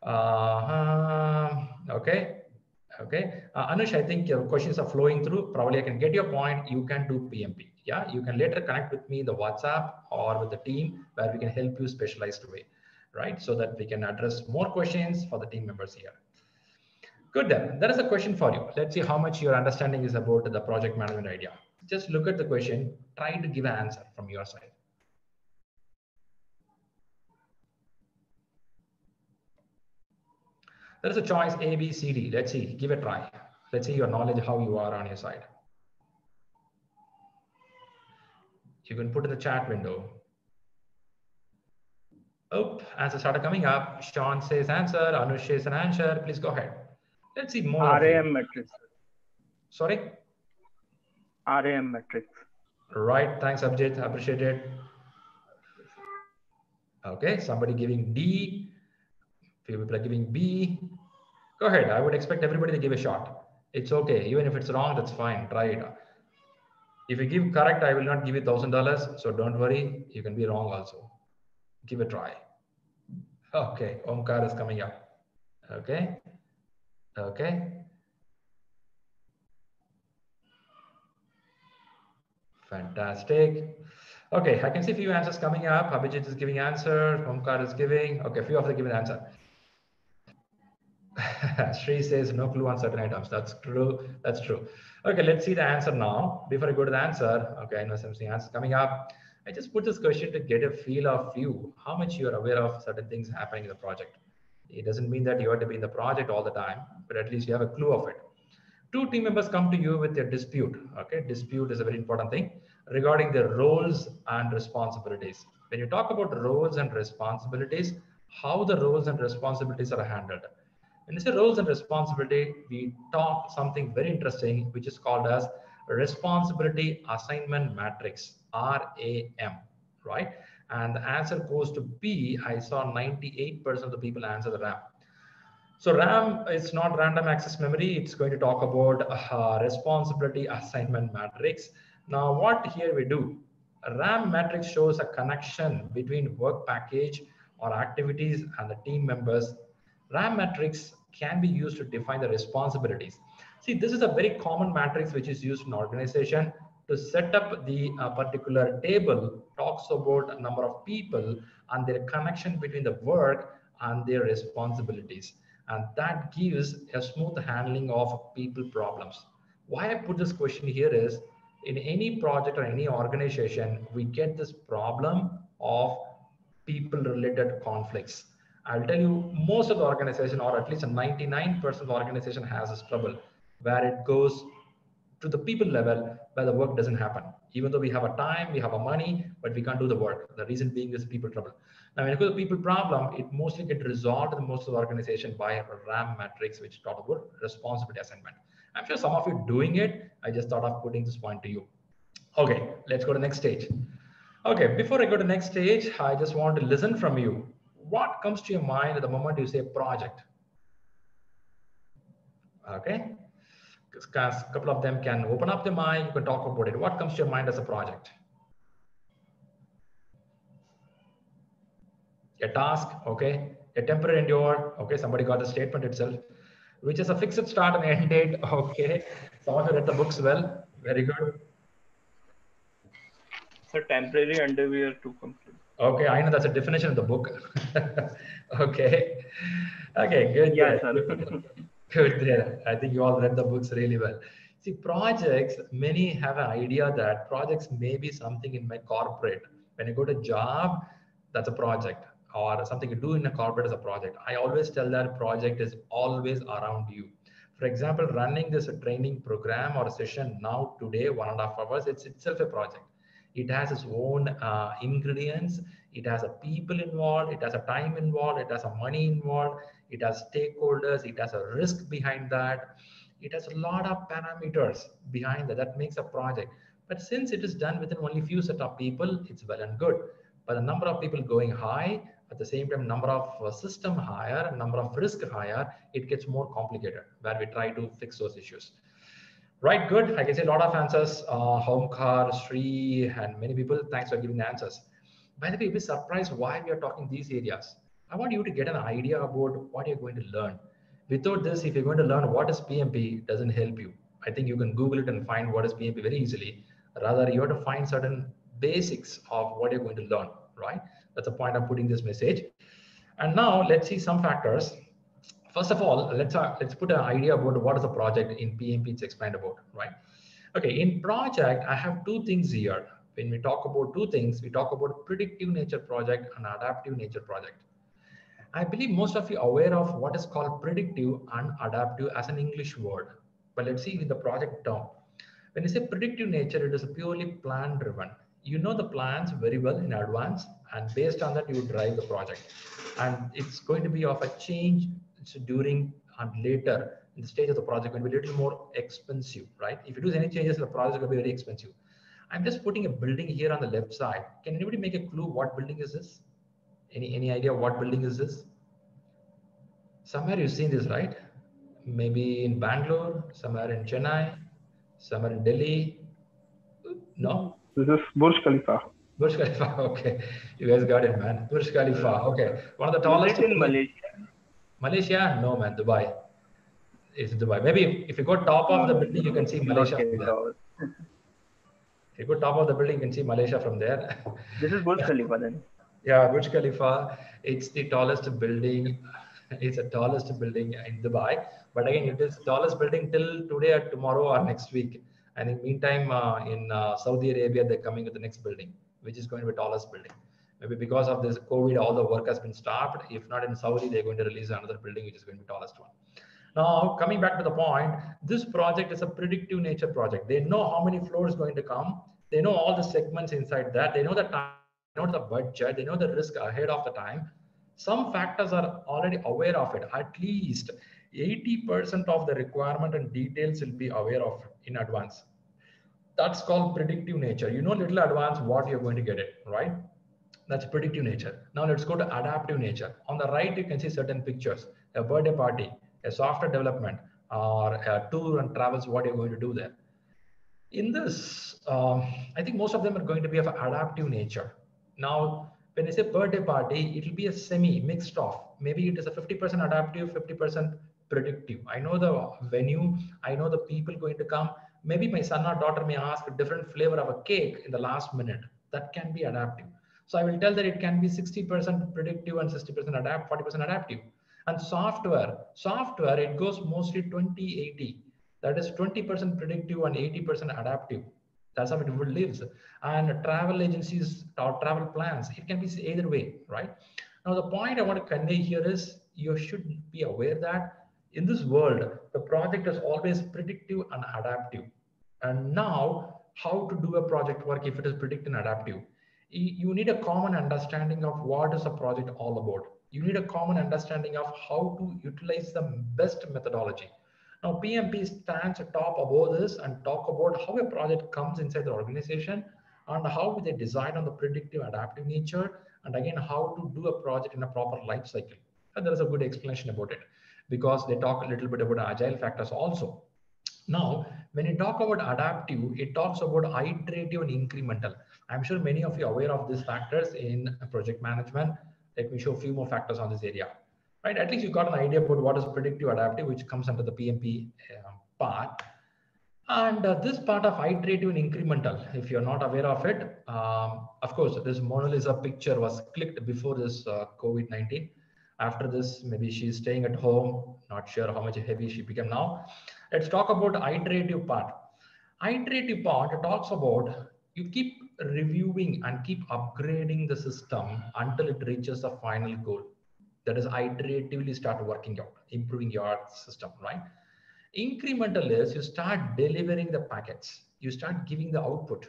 Uh, okay. Okay. Uh, Anush, I think your questions are flowing through. Probably I can get your point. You can do PMP. Yeah. You can later connect with me in the WhatsApp or with the team where we can help you specialized way, right? So that we can address more questions for the team members here. Good then. There is a question for you. Let's see how much your understanding is about the project management idea. just look at the question, try to give an answer from your side. There is a choice A, B, C, D. Let's see, give it a try. Let's see your knowledge, how you are on your side. You can put in the chat window. Oh, answers started coming up. Sean says answer, Anush says an answer. Please go ahead. Let's see more. RAM matrix. Sorry? RAM matrix. Right. Thanks, Abhijit. Appreciate it. Okay. Somebody giving D. People are giving B. Go ahead. I would expect everybody to give a shot. It's okay. Even if it's wrong, that's fine. Try it. If you give correct, I will not give you thousand dollars. So don't worry. You can be wrong also. Give a try. Okay. Omkar is coming up. Okay. Okay. Fantastic. Okay, I can see a few answers coming up. Abhijit is giving answer. Omkar is giving. Okay, a few of them giving answer. Sri says no clue on certain items. That's true. That's true. Okay, let's see the answer now. Before I go to the answer, okay, I know some answers coming up. I just put this question to get a feel of you, how much you are aware of certain things happening in the project. It doesn't mean that you have to be in the project all the time, but at least you have a clue of it. Two team members come to you with a dispute. Okay, dispute is a very important thing regarding their roles and responsibilities. When you talk about roles and responsibilities, how the roles and responsibilities are handled. When you say roles and responsibility, we talk something very interesting, which is called as responsibility assignment matrix, RAM, right? And the answer goes to B. I saw 98% of the people answer the RAM. So RAM is not random access memory. It's going to talk about uh, responsibility assignment matrix. Now, what here we do? RAM matrix shows a connection between work package or activities and the team members. RAM matrix can be used to define the responsibilities. See, this is a very common matrix which is used in organization to set up the uh, particular table talks about a number of people and their connection between the work and their responsibilities. And that gives a smooth handling of people problems. Why I put this question here is in any project or any organization, we get this problem of people related conflicts. I'll tell you most of the organization or at least 99% of organization has this trouble where it goes to the people level where the work doesn't happen. Even though we have a time, we have a money, but we can't do the work. The reason being is people trouble. Now, when it goes to people problem, it mostly get resolved in most of the organization by a RAM matrix, which talk about responsibility assignment. I'm sure some of you doing it. I just thought of putting this point to you. Okay, let's go to next stage. Okay, before I go to next stage, I just want to listen from you. What comes to your mind at the moment you say project? Okay, a couple of them can open up their mind, you can talk about it. What comes to your mind as a project? A task, okay. A temporary endure, okay. Somebody got the statement itself, which is a fixed start and end date, okay. Someone who read the books well, very good. So temporary underwear to complete. Okay, I know that's a definition of the book. okay, okay, good. Yeah, good. Good there. I think you all read the books really well. See, projects, many have an idea that projects may be something in my corporate. When you go to job, that's a project or something you do in a corporate is a project. I always tell that project is always around you. For example, running this training program or session now today, one and a half hours, it's itself a project. It has its own uh, ingredients. It has a people involved. It has a time involved. It has a money involved. It has stakeholders. It has a risk behind that. It has a lot of parameters behind that. That makes a project. But since it is done within only few set of people, it's well and good. But the number of people going high, at the same time, number of uh, system higher, number of risk higher, it gets more complicated where we try to fix those issues. Right, good. I can see a lot of answers. Uh, Omkar, Sri, and many people, thanks for giving the answers. By the way, you'll be surprised why we are talking these areas. I want you to get an idea about what you're going to learn. Without this, if you're going to learn what is PMP, doesn't help you. I think you can Google it and find what is PMP very easily. Rather, you have to find certain basics of what you're going to learn, right? That's the point of putting this message. And now let's see some factors First of all, let's uh, let's put an idea about what is a project in PMP it's explained about, right? Okay, in project, I have two things here. When we talk about two things, we talk about predictive nature project and adaptive nature project. I believe most of you are aware of what is called predictive and adaptive as an English word. But let's see with the project term. When you say predictive nature, it is a purely plan driven. You know the plans very well in advance, and based on that, you drive the project. And it's going to be of a change during and later in the stage of the project going to be a little more expensive, right? If you do any changes, in the project will be very expensive. I'm just putting a building here on the left side. Can anybody make a clue what building is this? Any any idea what building is this? Somewhere you've seen this, right? Maybe in Bangalore, somewhere in Chennai, somewhere in Delhi. No? This is Burj Khalifa. Burj Khalifa, okay. You guys got it, man. Burj Khalifa, okay. One of the tallest. It's in Malaysia? Malaysia? No, man. Dubai. It's Dubai. Maybe if, you go top of the building, you can see Malaysia. Okay, from there. If you go top of the building, you can see Malaysia from there. This is Burj Khalifa then. Yeah, Burj Khalifa. It's the tallest building. It's the tallest building in Dubai. But again, it is tallest building till today or tomorrow or next week. And in meantime, uh, in uh, Saudi Arabia, they're coming with the next building, which is going to be tallest building. Maybe because of this COVID, all the work has been stopped. If not in Saudi, they're going to release another building, which is going to be tallest one. Now, coming back to the point, this project is a predictive nature project. They know how many floors going to come. They know all the segments inside that. They know the time, know the budget. They know the risk ahead of the time. Some factors are already aware of it. At least 80% of the requirement and details will be aware of in advance. That's called predictive nature. You know little advance what you're going to get it, right? That's predictive nature. Now let's go to adaptive nature. On the right, you can see certain pictures, a birthday party, a software development, or a tour and travels, what you're going to do there. In this, um, I think most of them are going to be of adaptive nature. Now, when I say birthday party, it will be a semi mixed off. Maybe it is a 50% adaptive, 50% predictive. I know the venue, I know the people going to come. Maybe my son or daughter may ask a different flavor of a cake in the last minute. That can be adaptive. So I will tell that it can be 60% predictive and 60% adapt, 40% adaptive. And software, software, it goes mostly 20 80. That is 20% predictive and 80% adaptive. That's how it lives. And travel agencies or travel plans, it can be either way, right? Now, the point I want to convey here is you should be aware that in this world, the project is always predictive and adaptive. And now, how to do a project work if it is predictive and adaptive? You need a common understanding of what is a project all about. You need a common understanding of how to utilize the best methodology. Now, PMP stands top above this and talk about how a project comes inside the organization and how they decide on the predictive adaptive nature and again how to do a project in a proper life cycle. And there is a good explanation about it because they talk a little bit about agile factors also. Now, when you talk about adaptive, it talks about iterative and incremental. I'm sure many of you are aware of these factors in project management. Let me show a few more factors on this area. Right, at least you got an idea about what is predictive adaptive, which comes under the PMP uh, part. And uh, this part of iterative and incremental, if you're not aware of it, um, of course, this Mona Lisa picture was clicked before this uh, COVID-19. After this, maybe she's staying at home, not sure how much heavy she became now. Let's talk about iterative part. Iterative part talks about you keep reviewing and keep upgrading the system until it reaches the final goal. That is iteratively start working out, improving your system, right? Incremental is you start delivering the packets. You start giving the output.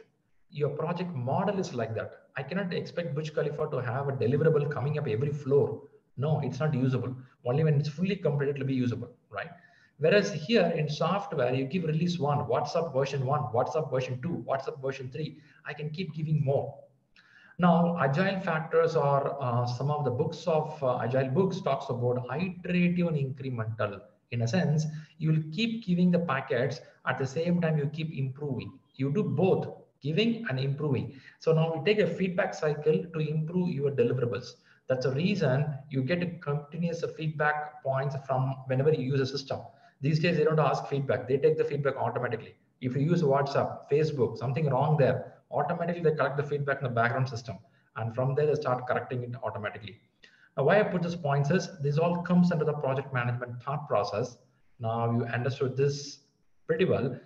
Your project model is like that. I cannot expect Burj Khalifa to have a deliverable coming up every floor. No, it's not usable. Only when it's fully completed, it'll be usable, right? Whereas here in software, you give release one, WhatsApp version one, WhatsApp version two, WhatsApp version three. I can keep giving more. Now, agile factors are uh, some of the books of uh, agile books talks about iterative and incremental. In a sense, you will keep giving the packets at the same time you keep improving. You do both giving and improving. So now we take a feedback cycle to improve your deliverables. That's the reason you get continuous feedback points from whenever you use a system. These days, they don't ask feedback. They take the feedback automatically. If you use WhatsApp, Facebook, something wrong there, automatically they collect the feedback in the background system. And from there, they start correcting it automatically. Now, why I put these points is this all comes under the project management thought process. Now you understood this pretty well.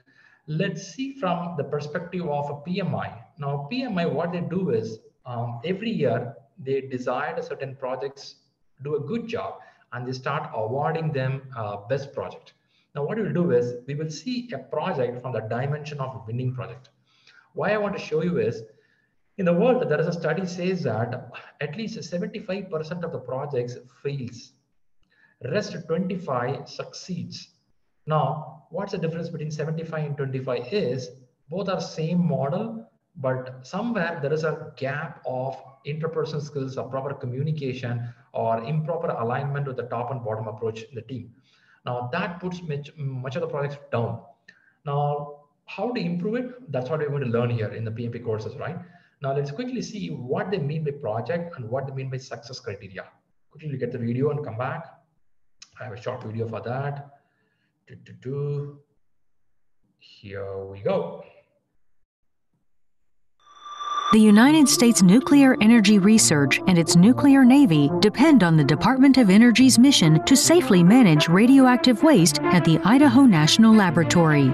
let's see from the perspective of a PMI. Now, PMI, what they do is um, every year they decide certain projects do a good job and they start awarding them uh, best project. Now, what we'll do is we will see a project from the dimension of winning project. Why I want to show you is in the world, there is a study says that at least 75% of the projects fails. Rest 25 succeeds. Now, what's the difference between 75 and 25 is both are same model, but somewhere there is a gap of interpersonal skills or proper communication or improper alignment with the top and bottom approach in the team. Now that puts much, much of the projects down. Now, how to improve it? That's what we're going to learn here in the PMP courses, right? Now let's quickly see what they mean by project and what they mean by success criteria. Quickly look at the video and come back. I have a short video for that. Do, do, do. Here we go. The United States Nuclear Energy Research and its nuclear navy depend on the Department of Energy's mission to safely manage radioactive waste at the Idaho National Laboratory.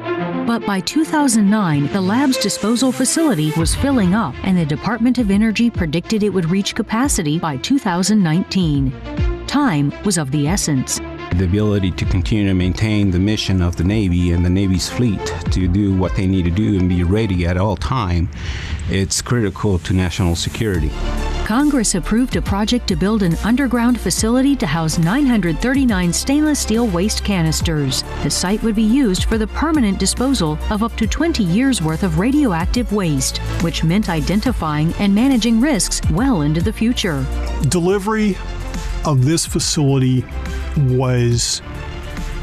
But by 2009, the lab's disposal facility was filling up, and the Department of Energy predicted it would reach capacity by 2019. Time was of the essence. The ability to continue to maintain the mission of the Navy and the Navy's fleet to do what they need to do and be ready at all time, it's critical to national security. Congress approved a project to build an underground facility to house 939 stainless steel waste canisters. The site would be used for the permanent disposal of up to 20 years' worth of radioactive waste, which meant identifying and managing risks well into the future. Delivery of this facility was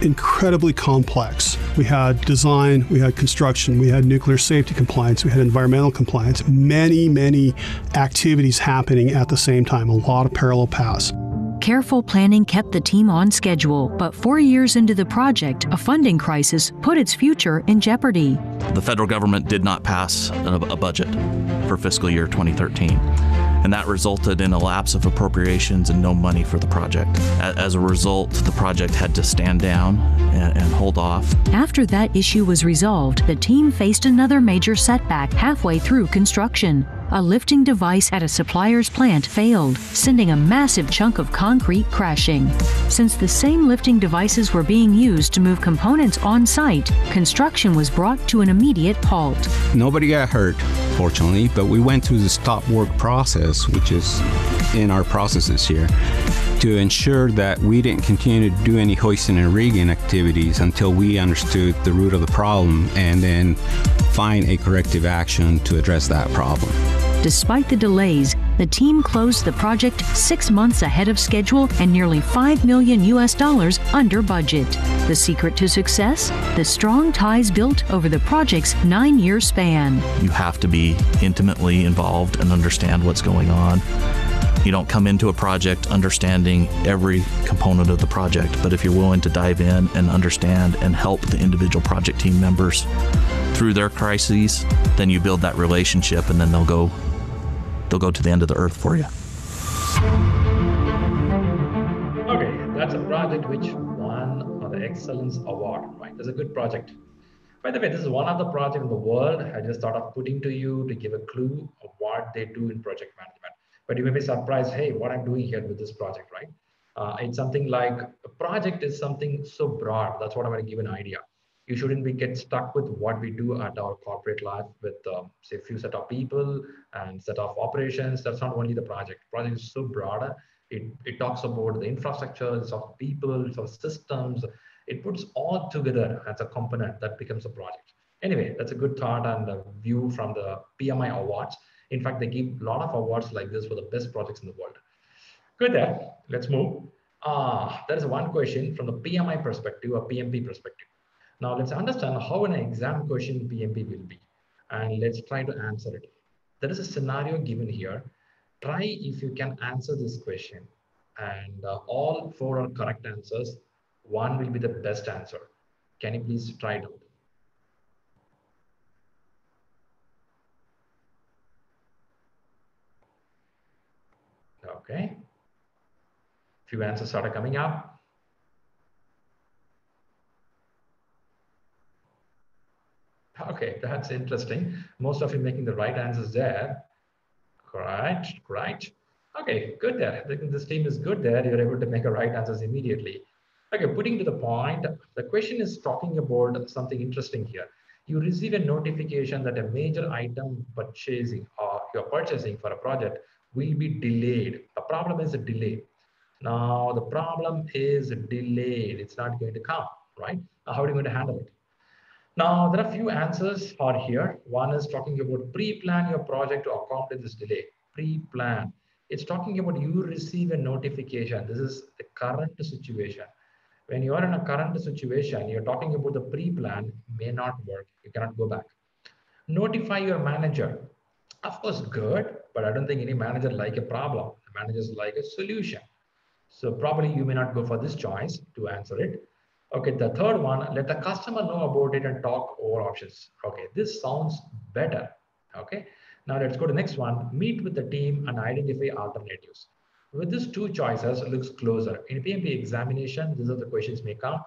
incredibly complex. We had design, we had construction, we had nuclear safety compliance, we had environmental compliance, many, many activities happening at the same time, a lot of parallel paths. Careful planning kept the team on schedule, but four years into the project, a funding crisis put its future in jeopardy. The federal government did not pass a budget for fiscal year 2013 and that resulted in a lapse of appropriations and no money for the project. As a result, the project had to stand down and, and hold off. After that issue was resolved, the team faced another major setback halfway through construction. A lifting device at a supplier's plant failed, sending a massive chunk of concrete crashing. Since the same lifting devices were being used to move components on site, construction was brought to an immediate halt. Nobody got hurt, fortunately, but we went through the stop work process, which is in our processes here, to ensure that we didn't continue to do any hoisting and rigging activities until we understood the root of the problem and then find a corrective action to address that problem. Despite the delays, the team closed the project six months ahead of schedule and nearly 5 million US dollars under budget. The secret to success? The strong ties built over the project's nine year span. You have to be intimately involved and understand what's going on. You don't come into a project understanding every component of the project, but if you're willing to dive in and understand and help the individual project team members through their crises, then you build that relationship and then they'll go they'll go to the end of the earth for you. Okay, that's a project which won the Excellence Award, right? That's a good project. By the way, this is one of the projects in the world I just thought of putting to you to give a clue of what they do in project. But you may be surprised, hey, what I'm doing here with this project, right? Uh, it's something like a project is something so broad. That's what I'm going to give an idea. You shouldn't be get stuck with what we do at our corporate life with um, say few set of people and set of operations. That's not only the project. Project is so broad. It, it talks about the infrastructure of people of systems. It puts all together as a component that becomes a project. Anyway that's a good thought and a view from the pmi awards in fact they give a lot of awards like this for the best projects in the world good there let's move there is one question from the pmi perspective or pmp perspective now let's understand how an exam question PMP will be. And let's try to answer it. There is a scenario given here. Try if you can answer this question. And uh, all four are correct answers. One will be the best answer. Can you please try it out? Okay. Few answers started coming up. Okay, that's interesting. Most of you making the right answers there. Right, right. Okay, good there. This team is good there. You're able to make a right answers immediately. Okay, putting to the point, the question is talking about something interesting here. You receive a notification that a major item purchasing or you're purchasing for a project will be delayed. The problem is a delay. Now the problem is delayed. It's not going to come, right? Now, how are you going to handle it? Now there are a few answers are here. One is talking about pre-plan your project to accommodate this delay. Pre-plan. It's talking about you receive a notification. This is the current situation. When you are in a current situation, you're talking about the pre-plan may not work. You cannot go back. Notify your manager. Of course, good, but I don't think any manager like a problem. The managers like a solution. So probably you may not go for this choice to answer it. Okay, the third one, let the customer know about it and talk over options. Okay, this sounds better. Okay, now let's go to next one, meet with the team and identify alternatives. With these two choices, looks closer. In PMP examination, these are the questions may come.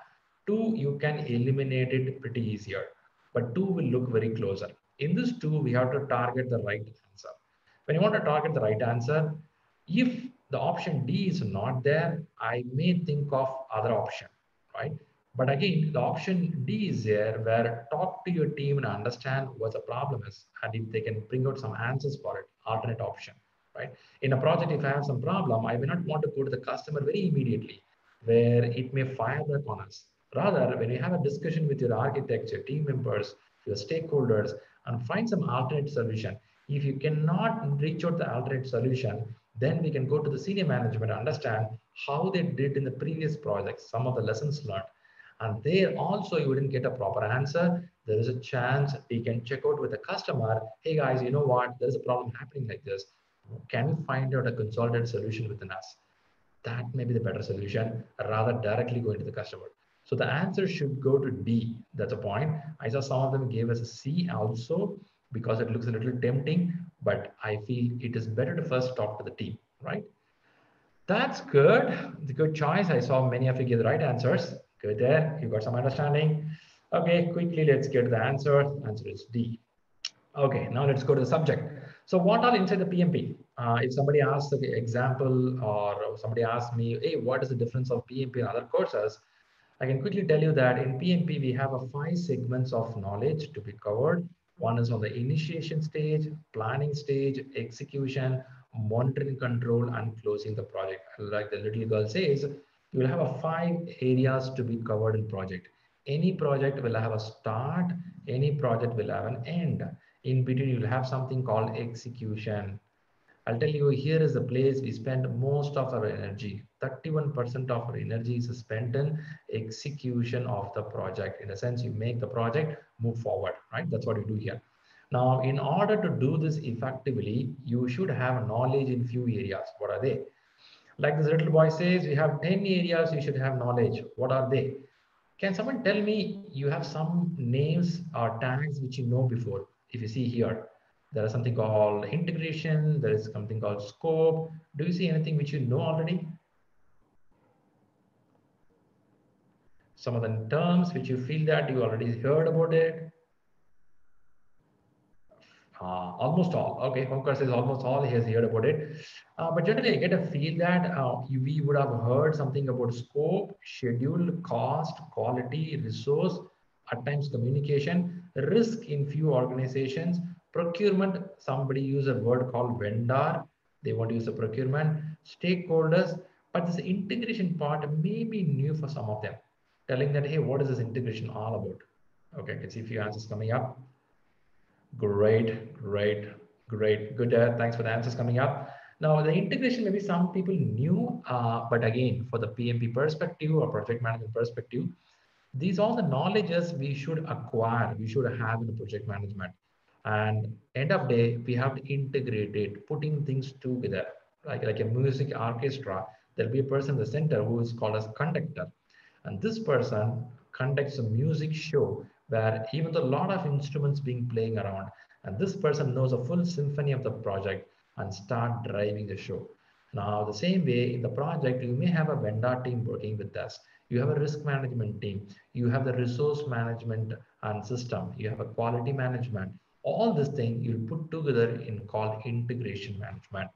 Two, you can eliminate it pretty easier, but two will look very closer. In this two, we have to target the right answer. When you want to target the right answer, if the option D is not there, I may think of other option, right? But again, the option D is there where talk to your team and understand what the problem is and if they can bring out some answers for it, alternate option, right? In a project, if I have some problem, I may not want to go to the customer very immediately where it may fire back on us. Rather, when you have a discussion with your architects, your team members, your stakeholders, and find some alternate solution. If you cannot reach out the alternate solution, then we can go to the senior management understand how they did in the previous projects, some of the lessons learned. And there also you wouldn't get a proper answer. There is a chance we can check out with the customer, hey guys, you know what, there's a problem happening like this. Can you find out a consolidated solution within us? That may be the better solution rather directly going to the customer. So the answer should go to D. That's a point. I saw some of them gave us a C also because it looks a little tempting, but I feel it is better to first talk to the team, right? That's good. The good choice. I saw many of you give the right answers. Good there. You got some understanding. Okay, quickly, let's get the answer. Answer is D. Okay, now let's go to the subject. So what are inside the PMP? Uh, if somebody asks the example or somebody asks me, hey, what is the difference of PMP and other courses? I can quickly tell you that in PMP, we have a five segments of knowledge to be covered. One is on the initiation stage, planning stage, execution, monitoring control, and closing the project. Like the little girl says, you will have a five areas to be covered in project. Any project will have a start, any project will have an end. In between, you'll have something called execution. I'll tell you, here is the place we spend most of our energy. 31% of our energy is spent in execution of the project. In a sense, you make the project move forward, right? That's what you do here. Now, in order to do this effectively, you should have knowledge in few areas. What are they? Like this little boy says, you have 10 areas you should have knowledge. What are they? Can someone tell me you have some names or tags which you know before? If you see here, there is something called integration. There is something called scope. Do you see anything which you know already? Some of the terms which you feel that you already heard about it. Uh, almost all. Okay, Omkar says almost all he has heard about it. Uh, but generally, I get a feel that uh, we would have heard something about scope, schedule, cost, quality, resource, at times communication, risk in few organizations, procurement. Somebody use a word called vendor. They want to use a procurement, stakeholders. But this integration part may be new for some of them, telling that, hey, what is this integration all about? Okay, I can see a few answers coming up. Great, great, great. Good. Uh, thanks for the answers coming up. Now, the integration maybe some people knew, uh, but again, for the PMP perspective or project management perspective, these all the knowledges we should acquire, we should have in the project management. And end of day, we have to integrate it, putting things together, like, like a music orchestra. There'll be a person in the center who is called as conductor. And this person conducts a music show where even though a lot of instruments being playing around, and this person knows a full symphony of the project and start driving the show. Now, the same way in the project, you may have a vendor team working with us. you have a risk management team, you have the resource management and system, you have a quality management. All this thing you'll put together in called integration management.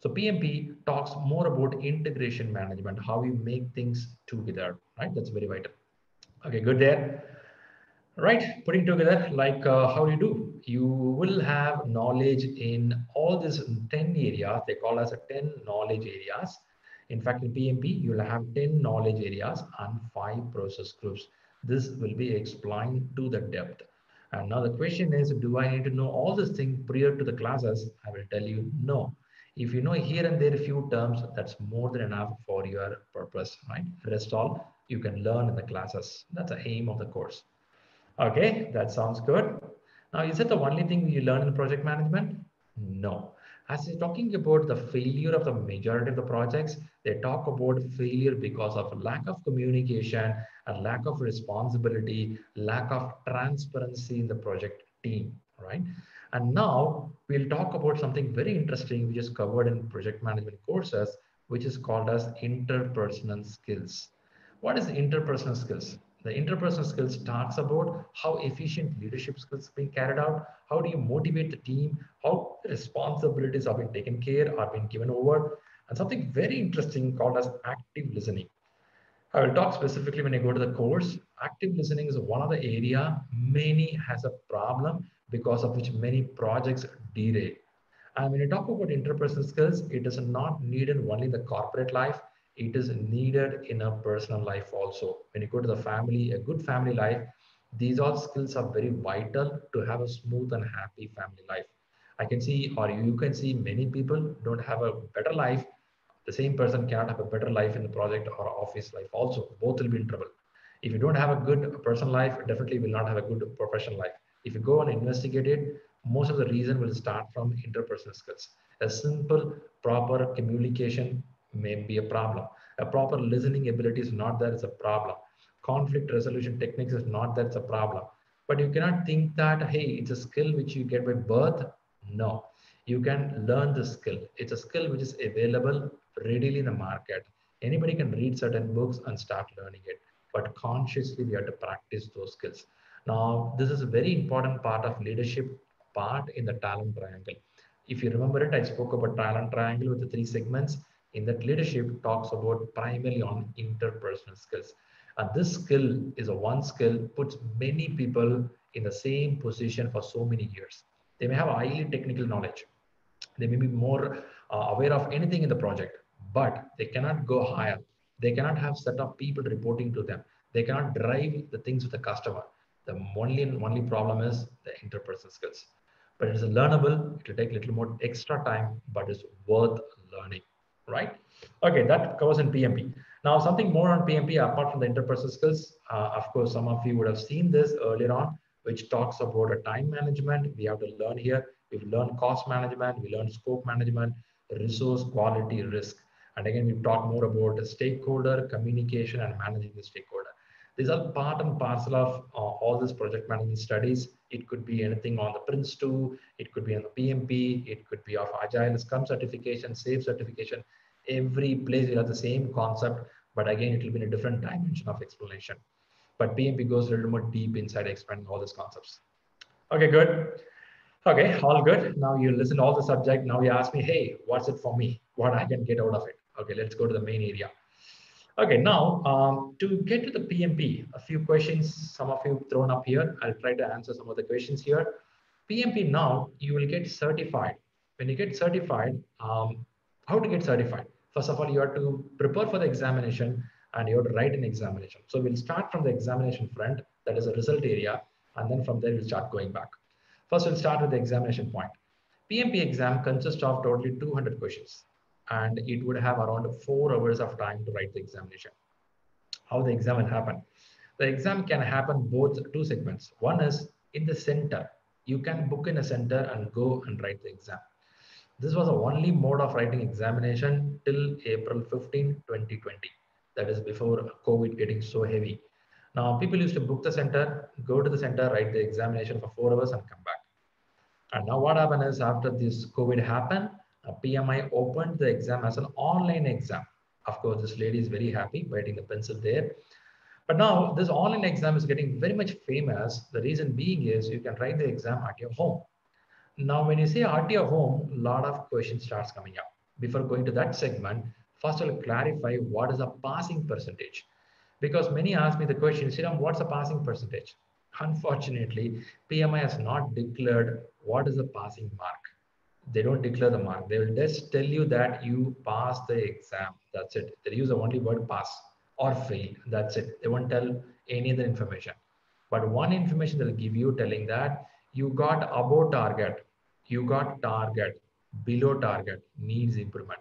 So PMP talks more about integration management, how you make things together, right? That's very vital. Okay, good there. Right, putting together like uh, how you do. You will have knowledge in all these 10 areas. They call a 10 knowledge areas. In fact, in PMP, you'll have 10 knowledge areas and five process groups. This will be explained to the depth. And now the question is, do I need to know all these things prior to the classes? I will tell you no. If you know here and there a few terms, that's more than enough for your purpose, right? Rest all you can learn in the classes. That's the aim of the course. Okay, that sounds good. Now, is it the only thing you learn in project management? No. As you're talking about the failure of the majority of the projects, they talk about failure because of a lack of communication a lack of responsibility, lack of transparency in the project team, right? And now we'll talk about something very interesting which is covered in project management courses, which is called as interpersonal skills. What is interpersonal skills? The interpersonal skills talks about how efficient leadership skills being carried out, how do you motivate the team, how responsibilities are being taken care, are being given over, and something very interesting called as active listening. I will talk specifically when I go to the course. Active listening is one of the area many has a problem because of which many projects derail. And when you talk about interpersonal skills, it is not needed only in the corporate life it is needed in a personal life also. When you go to the family, a good family life, these all skills are very vital to have a smooth and happy family life. I can see, or you can see many people don't have a better life. The same person cannot have a better life in the project or office life also. Both will be in trouble. If you don't have a good personal life, definitely will not have a good professional life. If you go and investigate it, most of the reason will start from interpersonal skills. A simple, proper communication may be a problem. A proper listening ability is not there, it's a problem. Conflict resolution techniques is not there, it's a problem. But you cannot think that, hey, it's a skill which you get by birth. No, you can learn the skill. It's a skill which is available readily in the market. Anybody can read certain books and start learning it, but consciously we have to practice those skills. Now, this is a very important part of leadership part in the talent triangle. If you remember it, I spoke about talent triangle with the three segments in that leadership talks about primarily on interpersonal skills. And this skill is a one skill puts many people in the same position for so many years. They may have highly technical knowledge. They may be more uh, aware of anything in the project, but they cannot go higher. They cannot have set of people reporting to them. They cannot drive the things with the customer. The only only problem is the interpersonal skills. But it is learnable. It will take a little more extra time, but it's worth learning right? Okay, that covers in PMP. Now, something more on PMP apart from the interpersonal skills. Uh, of course, some of you would have seen this earlier on, which talks about a time management. We have to learn here. We've learned cost management. We learned scope management, resource quality, risk. And again, we've talked more about the stakeholder communication and managing the stakeholder. These are part and parcel of uh, all these project management studies. It could be anything on the Prince2, it could be on the PMP, it could be of Agile Scrum certification, SAFe certification. Every place will have the same concept, but again, it will be in a different dimension of explanation. But PMP goes a little more deep inside expanding all these concepts. Okay, good. Okay, all good. Now you listen to all the subject. Now you ask me, hey, what's it for me? What I can get out of it? Okay, let's go to the main area. Okay, now um, to get to the PMP, a few questions, some of you thrown up here. I'll try to answer some of the questions here. PMP now, you will get certified. When you get certified, um, how to get certified? First of all, you have to prepare for the examination and you have to write an examination. So we'll start from the examination front, that is a result area, and then from there we'll start going back. First, we'll start with the examination point. PMP exam consists of totally 200 questions and it would have around four hours of time to write the examination. How the exam will happen? The exam can happen both two segments. One is in the center. You can book in a center and go and write the exam. This was the only mode of writing examination till April 15, 2020. That is before COVID getting so heavy. Now people used to book the center, go to the center, write the examination for four hours and come back. And now what happened is after this COVID happened, PMI opened the exam as an online exam. Of course, this lady is very happy biting the pencil there. But now this online exam is getting very much famous. The reason being is you can write the exam at your home. Now, when you say at your home, a lot of questions starts coming up. Before going to that segment, first I'll clarify what is a passing percentage. Because many ask me the question, Sriram, what's a passing percentage? Unfortunately, PMI has not declared what is the passing mark. They don't declare the mark. They will just tell you that you pass the exam. That's it. They use the only word pass or fail. That's it. They won't tell any other information. But one information they'll give you telling that you got above target, you got target, below target, needs improvement.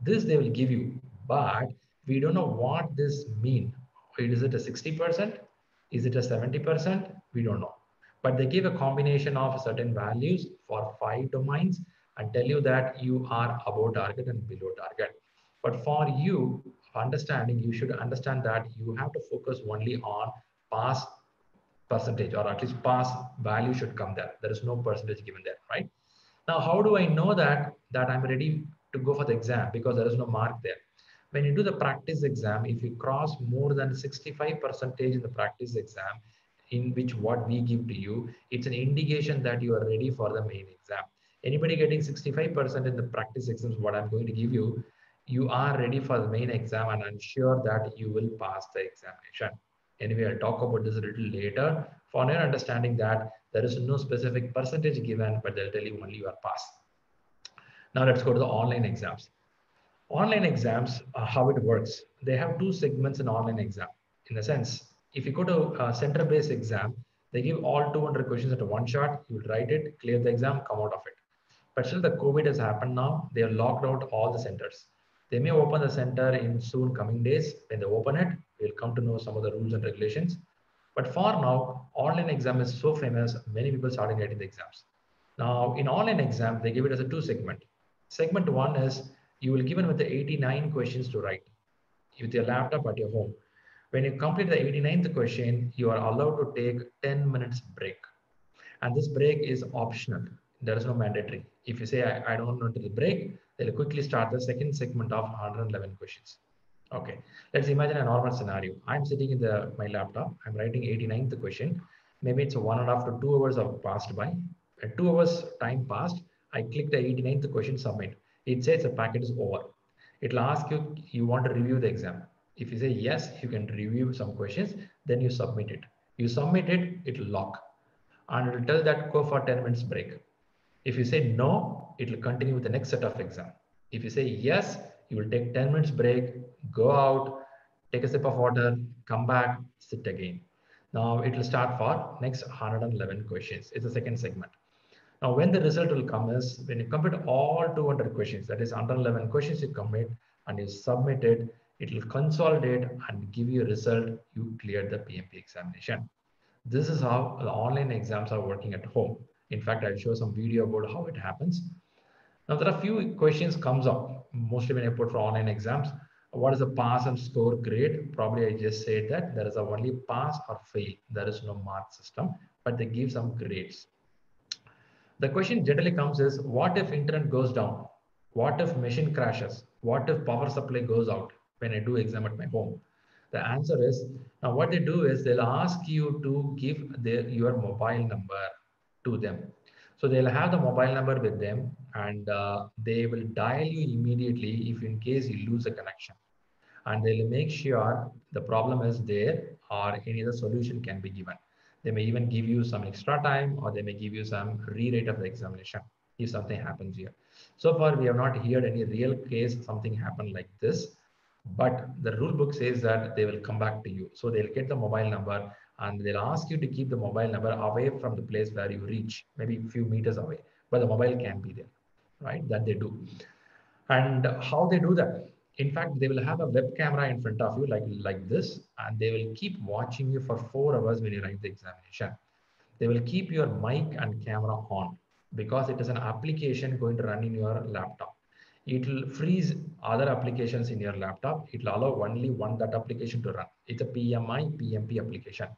This they will give you, but we don't know what this mean. Is it a 60%? Is it a 70%? We don't know. But they give a combination of certain values for five domains and tell you that you are above target and below target. But for you, understanding, you should understand that you have to focus only on pass percentage or at least pass value should come there. There is no percentage given there, right? Now, how do I know that, that I'm ready to go for the exam because there is no mark there? When you do the practice exam, if you cross more than 65 percentage in the practice exam, in which what we give to you, it's an indication that you are ready for the main exam. Anybody getting 65% in the practice exams, what I'm going to give you, you are ready for the main exam and I'm sure that you will pass the examination. Anyway, I'll talk about this a little later. For your understanding that there is no specific percentage given, but they'll tell you only you are passed. Now let's go to the online exams. Online exams, how it works. They have two segments in online exam. In a sense, if you go to a center-based exam, they give all 200 questions at one shot. You write it, clear the exam, come out of it. But still the COVID has happened now. They have locked out all the centers. They may open the center in soon coming days. When they open it, we'll come to know some of the rules and regulations. But for now, online exam is so famous, many people started getting the exams. Now, in online exam, they give it as a two segment. Segment one is you will given with the 89 questions to write with your laptop at your home. When you complete the 89th question, you are allowed to take 10 minutes break. And this break is optional. There is no mandatory. If you say, I, I don't want to break, they'll quickly start the second segment of 111 questions. Okay, let's imagine a normal scenario. I'm sitting in the my laptop. I'm writing 89th question. Maybe it's one and a half to two hours have passed by. At two hours time passed, I click the 89th question submit. It says the packet is over. It'll ask you, you want to review the exam. If you say yes, you can review some questions, then you submit it. You submit it, it'll lock. And it'll tell that go for 10 minutes break. If you say no, it will continue with the next set of exam. If you say yes, you will take 10 minutes break, go out, take a sip of water, come back, sit again. Now it will start for next 111 questions. It's the second segment. Now when the result will come is when you complete all 200 questions, that is 111 questions you commit and you submit it, it will consolidate and give you a result, you cleared the PMP examination. This is how the online exams are working at home. In fact, I'll show some video about how it happens. Now there are a few questions comes up, mostly when I put for online exams. What is the pass and score grade? Probably I just said that there is only pass or fail. There is no mark system, but they give some grades. The question generally comes is, what if internet goes down? What if machine crashes? What if power supply goes out when I do exam at my home? The answer is, now what they do is they'll ask you to give their, your mobile number to them. So they'll have the mobile number with them and uh, they will dial you immediately if in case you lose a connection. And they'll make sure the problem is there or any other solution can be given. They may even give you some extra time or they may give you some rewrite of the examination if something happens here. So far, we have not heard any real case something happened like this, but the rule book says that they will come back to you. So they'll get the mobile number and they'll ask you to keep the mobile number away from the place where you reach, maybe a few meters away, but the mobile can be there, right? That they do. And how they do that? In fact, they will have a web camera in front of you like, like this, and they will keep watching you for four hours when you write the examination. They will keep your mic and camera on because it is an application going to run in your laptop. It will freeze other applications in your laptop. It will allow only one that application to run. It's a PMI, PMP application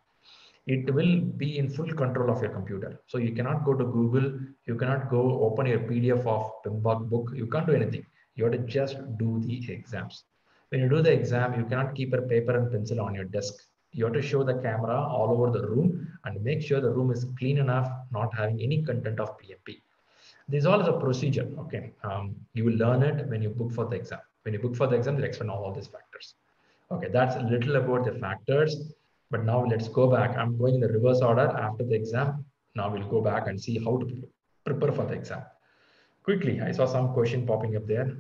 it will be in full control of your computer. So you cannot go to Google, you cannot go open your PDF of PMBOK book, you can't do anything. You have to just do the exams. When you do the exam, you cannot keep a paper and pencil on your desk. You have to show the camera all over the room and make sure the room is clean enough, not having any content of PMP. This all is a procedure. Okay, um, you will learn it when you book for the exam. When you book for the exam, they'll explain all these factors. Okay, that's a little about the factors. But now let's go back. I'm going in the reverse order after the exam. Now we'll go back and see how to prepare for the exam. Quickly, I saw some question popping up there.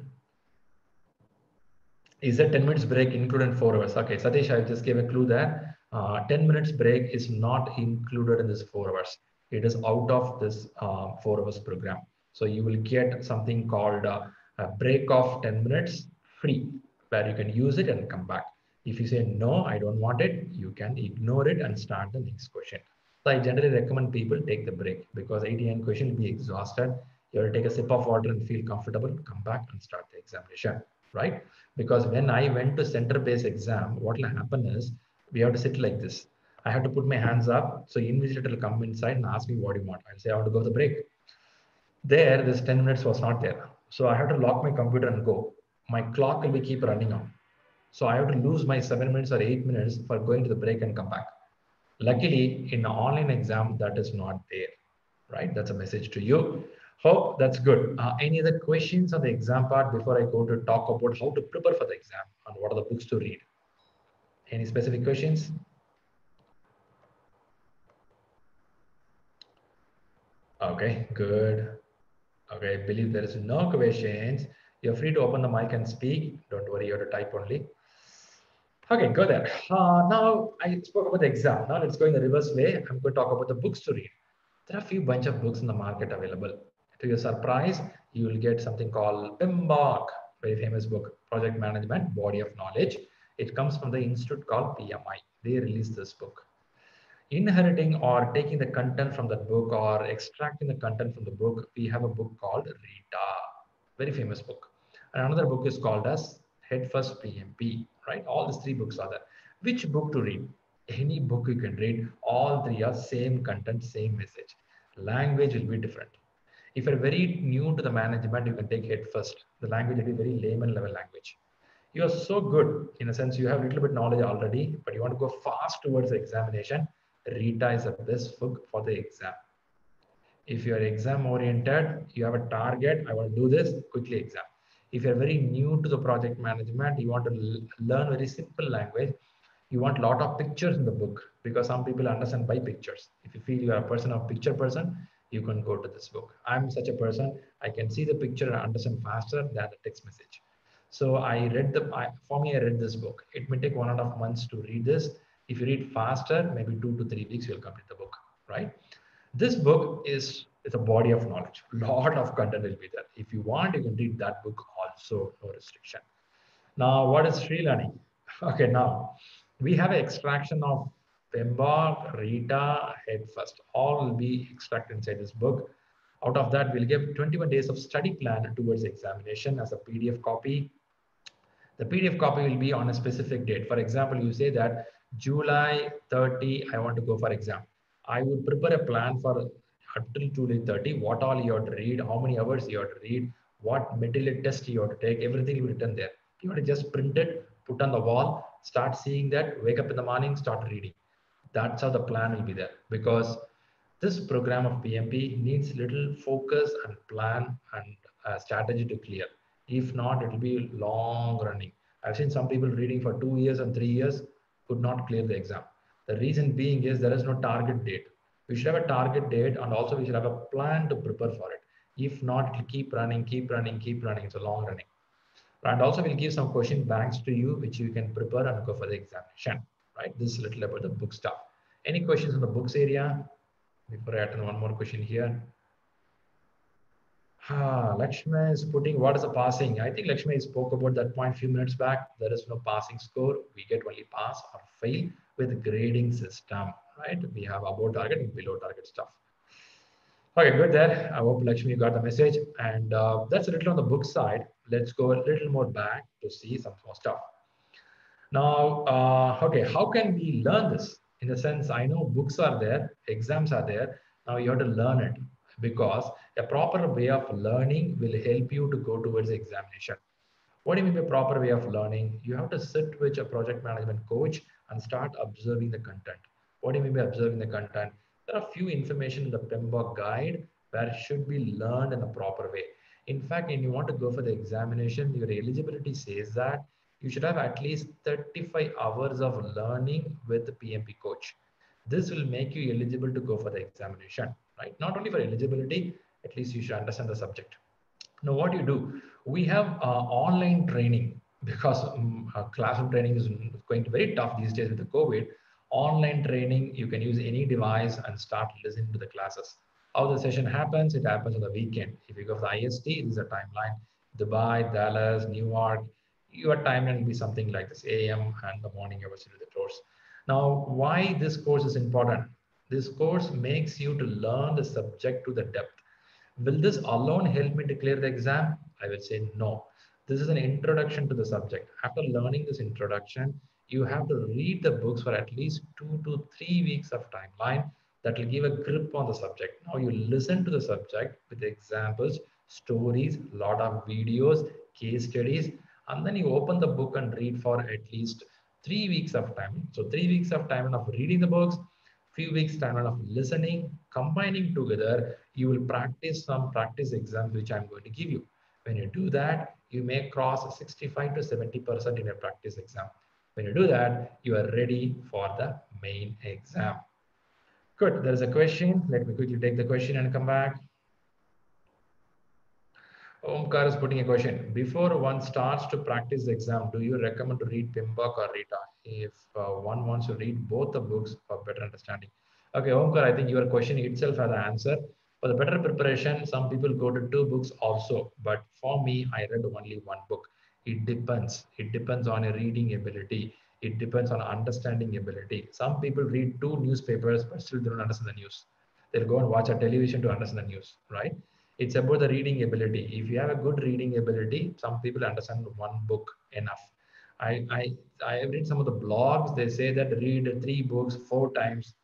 Is that 10 minutes break included in four hours? Okay, Satish, I just gave a clue there. Uh, 10 minutes break is not included in this four hours. It is out of this uh, four hours program. So you will get something called uh, a break of 10 minutes free, where you can use it and come back. If you say, no, I don't want it, you can ignore it and start the next question. So I generally recommend people take the break because 89 question will be exhausted. You have to take a sip of water and feel comfortable, come back and start the examination, right? Because when I went to center-based exam, what will happen is we have to sit like this. I have to put my hands up. So invigilator will come inside and ask me what you want. I'll say I want to go to the break. There, this 10 minutes was not there. So I have to lock my computer and go. My clock will be keep running on. So I have to lose my seven minutes or eight minutes for going to the break and come back. Luckily, in an online exam, that is not there, right? That's a message to you. Hope that's good. Uh, any other questions on the exam part before I go to talk about how to prepare for the exam and what are the books to read? Any specific questions? Okay, good. Okay, I believe there is no questions. You're free to open the mic and speak. Don't worry, you have to type only. Okay, go there. Uh, now I spoke about the exam. Now let's go in the reverse way. I'm going to talk about the books to read. There are a few bunch of books in the market available. To your surprise, you will get something called PMBOK, very famous book, Project Management, Body of Knowledge. It comes from the institute called PMI. They released this book. Inheriting or taking the content from that book or extracting the content from the book, we have a book called Rita, very famous book. And another book is called as Head First PMP, right? All these three books are there. Which book to read? Any book you can read, all three are same content, same message. Language will be different. If you're very new to the management, you can take it First. The language will be very layman level language. You are so good in a sense, you have a little bit knowledge already, but you want to go fast towards the examination. Rita is the best book for the exam. If you are exam oriented, you have a target, I want to do this, quickly exam. If you're very new to the project management, you want to learn very simple language, you want a lot of pictures in the book because some people understand by pictures. If you feel you are a person of picture person, you can go to this book. I'm such a person, I can see the picture and understand faster than the text message. So I read the, I, for me, I read this book. It may take one and a half months to read this. If you read faster, maybe two to three weeks, you'll complete the book, right? This book is it's a body of knowledge. A lot of content will be there. If you want, you can read that book also, no restriction. Now, what is ShriLearning? Okay, now we have extraction of PMBOK, Rita, Head First. All will be extracted inside this book. Out of that, we'll give 21 days of study plan towards examination as a PDF copy. The PDF copy will be on a specific date. For example, you say that July 30, I want to go for exam. I would prepare a plan for until July 30, what all you have to read, how many hours you have to read, what material test you have to take, everything will be written there. You have to just print it, put on the wall, start seeing that, wake up in the morning, start reading. That's how the plan will be there because this program of PMP needs little focus and plan and uh, strategy to clear. If not, it will be long running. I've seen some people reading for two years and three years could not clear the exam. The reason being is there is no target date. We should have a target date and also we should have a plan to prepare for it. If not, it will keep running, keep running, keep running. It's a long running. And also we'll give some question banks to you, which you can prepare and go for the examination, right? This is a little about the book stuff. Any questions on the books area? Before I attend one more question here. Ah, Lakshmi is putting what is the passing? I think Lakshmi spoke about that point a few minutes back. There is no passing score. We get only pass or fail with grading system, right? We have above target and below target stuff. Okay, good there. I hope Lakshmi you got the message. And uh, that's a little on the book side. Let's go a little more back to see some more stuff. Now, uh, okay, how can we learn this? In the sense, I know books are there, exams are there. Now you have to learn it because a proper way of learning will help you to go towards the examination. What do you mean by proper way of learning? You have to sit with a project management coach and start observing the content. What do you mean by observing the content? There are few information in the PMBOK guide where it should be learned in a proper way. In fact, when you want to go for the examination, your eligibility says that you should have at least 35 hours of learning with the PMP coach. This will make you eligible to go for the examination, right? Not only for eligibility, at least you should understand the subject. Now, what you do, we have uh, online training because um, uh, classroom training is going to be very tough these days with the COVID. Online training, you can use any device and start listening to the classes. How the session happens, it happens on the weekend. If you go for the IST, this is a timeline. Dubai, Dallas, Newark, your timeline will be something like this, AM and the morning hours to do the course. Now, why this course is important? This course makes you to learn the subject to the depth. Will this alone help me to clear the exam? I will say no. This is an introduction to the subject. After learning this introduction, you have to read the books for at least two to three weeks of timeline that will give a grip on the subject. Now you listen to the subject with examples, stories, lot of videos, case studies, and then you open the book and read for at least three weeks of time. So three weeks of time of reading the books, few weeks time of listening, combining together, you will practice some practice exams, which I'm going to give you. When you do that, you may cross 65 to 70% in a practice exam. When you do that, you are ready for the main exam. Good, there's a question. Let me quickly take the question and come back. Omkar is putting a question. Before one starts to practice the exam, do you recommend to read PMBOK or Rita if uh, one wants to read both the books for better understanding? Okay, Omkar, I think your question itself has an answer. For the better preparation, some people go to two books also. But for me, I read only one book. It depends. It depends on a reading ability. It depends on understanding ability. Some people read two newspapers but still don't understand the news. They'll go and watch a television to understand the news, right? it's about the reading ability. If you have a good reading ability, some people understand one book enough. I, I, I have read some of the blogs. They say that read three books four times.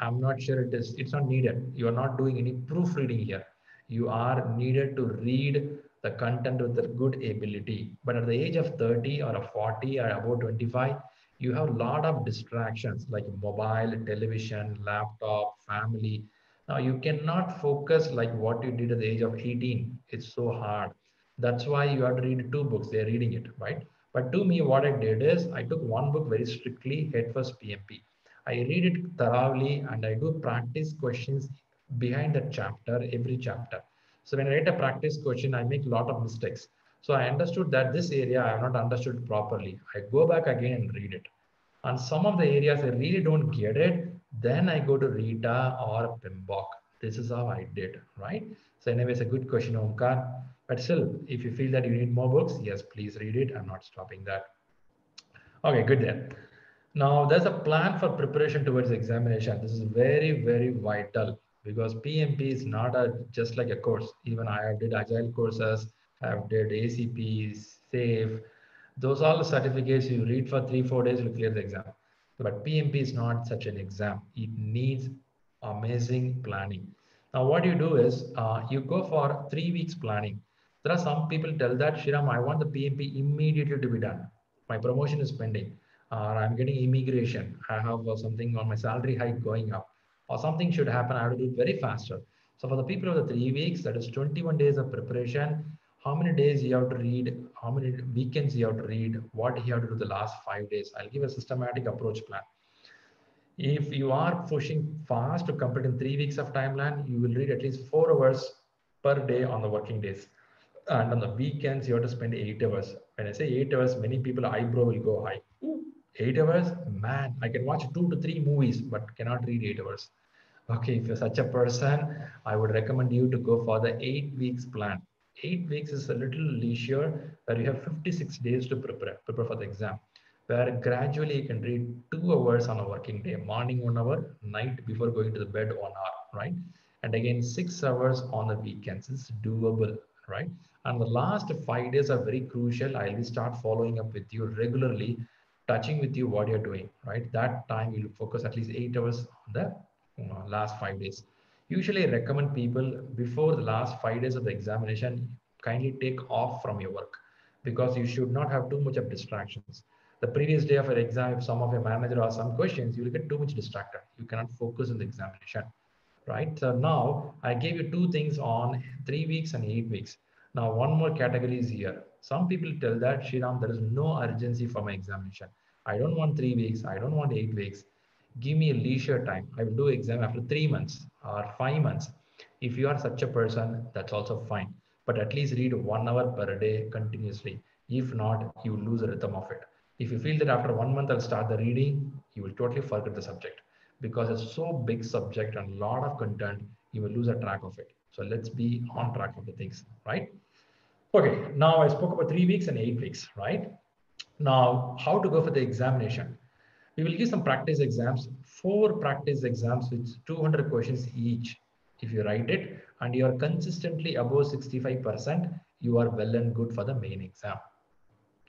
I'm not sure it is. It's not needed. You are not doing any proofreading here. You are needed to read the content with a good ability. But at the age of 30 or 40 or about 25, you have a lot of distractions like mobile, television, laptop, family now you cannot focus like what you did at the age of 18. It's so hard. That's why you have to read two books. They're reading it, right? But to me, what I did is I took one book very strictly, Head First PMP. I read it thoroughly and I do practice questions behind the chapter, every chapter. So when I write a practice question, I make a lot of mistakes. So I understood that this area I have not understood properly. I go back again and read it. And some of the areas I really don't get it, then I go to Rita or PMBOK. This is how I did, right? So anyway, it's a good question, Omkar. But still, if you feel that you need more books, yes, please read it. I'm not stopping that. Okay, good then. Now, there's a plan for preparation towards examination. This is very, very vital because PMP is not a just like a course. Even I have did agile courses, I have did ACPs, SAFe. Those the certificates you read for three, four days, you clear the exam. But PMP is not such an exam. It needs amazing planning. Now, what you do is uh, you go for three weeks planning. There are some people tell that, Sriram, I want the PMP immediately to be done. My promotion is pending. Or I'm getting immigration. I have uh, something on my salary hike going up. Or something should happen. I have to do it very faster. So for the people of the three weeks, that is 21 days of preparation, how many days you have to read, how many weekends you have to read, what you have to do the last five days. I'll give a systematic approach plan. If you are pushing fast to complete in three weeks of timeline, you will read at least four hours per day on the working days. And on the weekends, you have to spend eight hours. When I say eight hours, many people eyebrow will go high. Eight hours, man, I can watch two to three movies, but cannot read eight hours. Okay, if you're such a person, I would recommend you to go for the eight weeks plan eight weeks is a little leisure where you have 56 days to prepare, prepare for the exam, where gradually you can read two hours on a working day, morning one hour, night before going to the bed one hour, right? And again, six hours on the weekends. It's doable, right? And the last five days are very crucial. I'll start following up with you regularly, touching with you what you're doing, right? That time you'll focus at least eight hours on the you know, last five days. Usually I recommend people before the last five days of the examination, kindly take off from your work because you should not have too much of distractions. The previous day of an exam, if some of your manager asks some questions, you will get too much distracted. You cannot focus on the examination, right? So now I gave you two things on three weeks and eight weeks. Now one more category is here. Some people tell that, Shriram, there is no urgency for my examination. I don't want three weeks. I don't want eight weeks. Give me a leisure time. I will do exam after three months or five months. If you are such a person, that's also fine. But at least read one hour per day continuously. If not, you will lose the rhythm of it. If you feel that after one month I'll start the reading, you will totally forget the subject because it's so big subject and a lot of content, you will lose a track of it. So let's be on track of the things, right? Okay, now I spoke about three weeks and eight weeks, right? Now, how to go for the examination? We will give some practice exams, four practice exams with 200 questions each. If you write it and you are consistently above 65%, you are well and good for the main exam.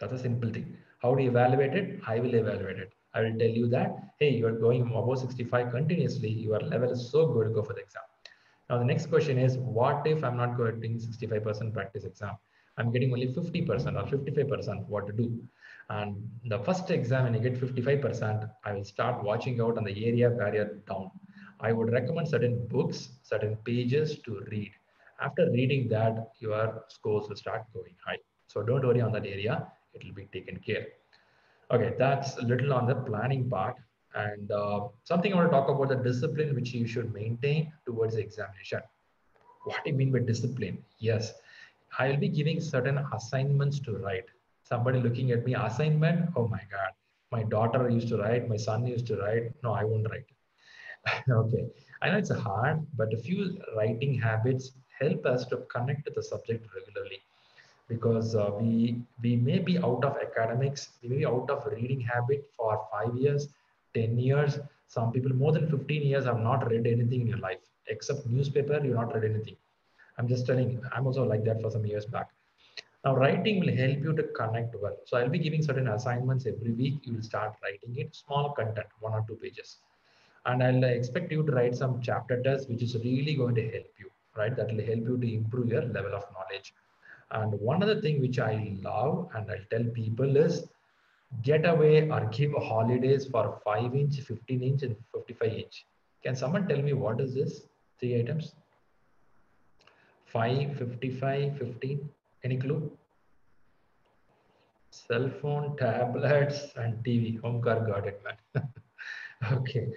That's a simple thing. How do you evaluate it? I will evaluate it. I will tell you that, hey, you are going above 65 continuously. Your level is so good, to go for the exam. Now, the next question is, what if I'm not getting 65% practice exam? I'm getting only 50% or 55%, what to do? And the first exam, when you get 55%, I will start watching out on the area you're down. I would recommend certain books, certain pages to read. After reading that, your scores will start going high. So don't worry on that area, it will be taken care. Okay, that's a little on the planning part. And uh, something I want to talk about the discipline which you should maintain towards the examination. What do you mean by discipline? Yes, I will be giving certain assignments to write. Somebody looking at me, assignment, oh my God, my daughter used to write, my son used to write. No, I won't write. okay, I know it's hard, but a few writing habits help us to connect to the subject regularly because uh, we we may be out of academics, we may be out of reading habit for five years, 10 years. Some people more than 15 years have not read anything in your life except newspaper. You've not read anything. I'm just telling. You, I'm also like that for some years back. Now, writing will help you to connect well. So I'll be giving certain assignments every week. You will start writing it, small content, one or two pages. And I'll expect you to write some chapter tests, which is really going to help you, right? That will help you to improve your level of knowledge. And one other thing which I love and I'll tell people is get away or give holidays for 5 inch, 15 inch, and 55 inch. Can someone tell me what is this? Three items? 5, 55, 15. Any clue? Cell phone, tablets, and TV. Omkar got it, man. okay.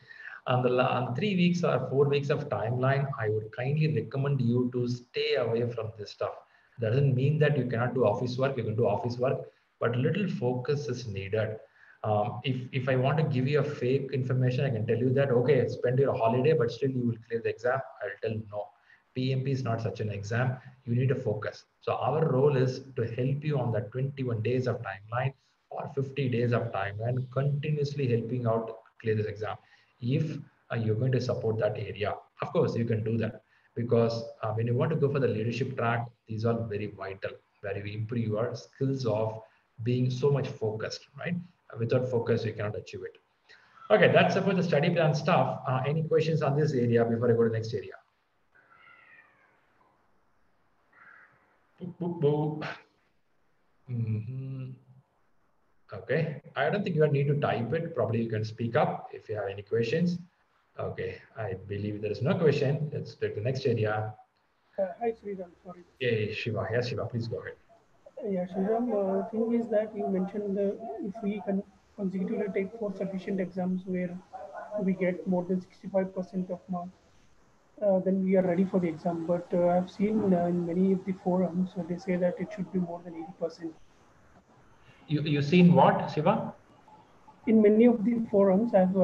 On the on three weeks or four weeks of timeline, I would kindly recommend you to stay away from this stuff. Doesn't mean that you cannot do office work. You can do office work, but little focus is needed. Um, if if I want to give you a fake information, I can tell you that okay, spend your holiday, but still you will clear the exam. I'll tell no. PMP is not such an exam. You need to focus. So our role is to help you on that 21 days of timeline or 50 days of timeline, and continuously helping out clear this exam. If uh, you're going to support that area, of course you can do that because uh, when you want to go for the leadership track, these are very vital, you improve your skills of being so much focused, right? Without focus, you cannot achieve it. Okay, that's about the study plan stuff. Uh, any questions on this area before I go to the next area? Boop. Mm -hmm. Okay, I don't think you need to type it. Probably you can speak up if you have any questions. Okay, I believe there is no question. Let's take the next area. Uh, hi, Sriram. Sorry. Hey, Shiva. Yes, Shiva. Please go ahead. Yeah, Sriram. Uh, thing is that you mentioned uh, if we can consecutively take four sufficient exams where we get more than 65% of marks, then we are ready for the exam. But uh, I've seen uh, in many of the forums, they say that it should be more than 80%. You you seen what, Shiva? In many of the forums, I've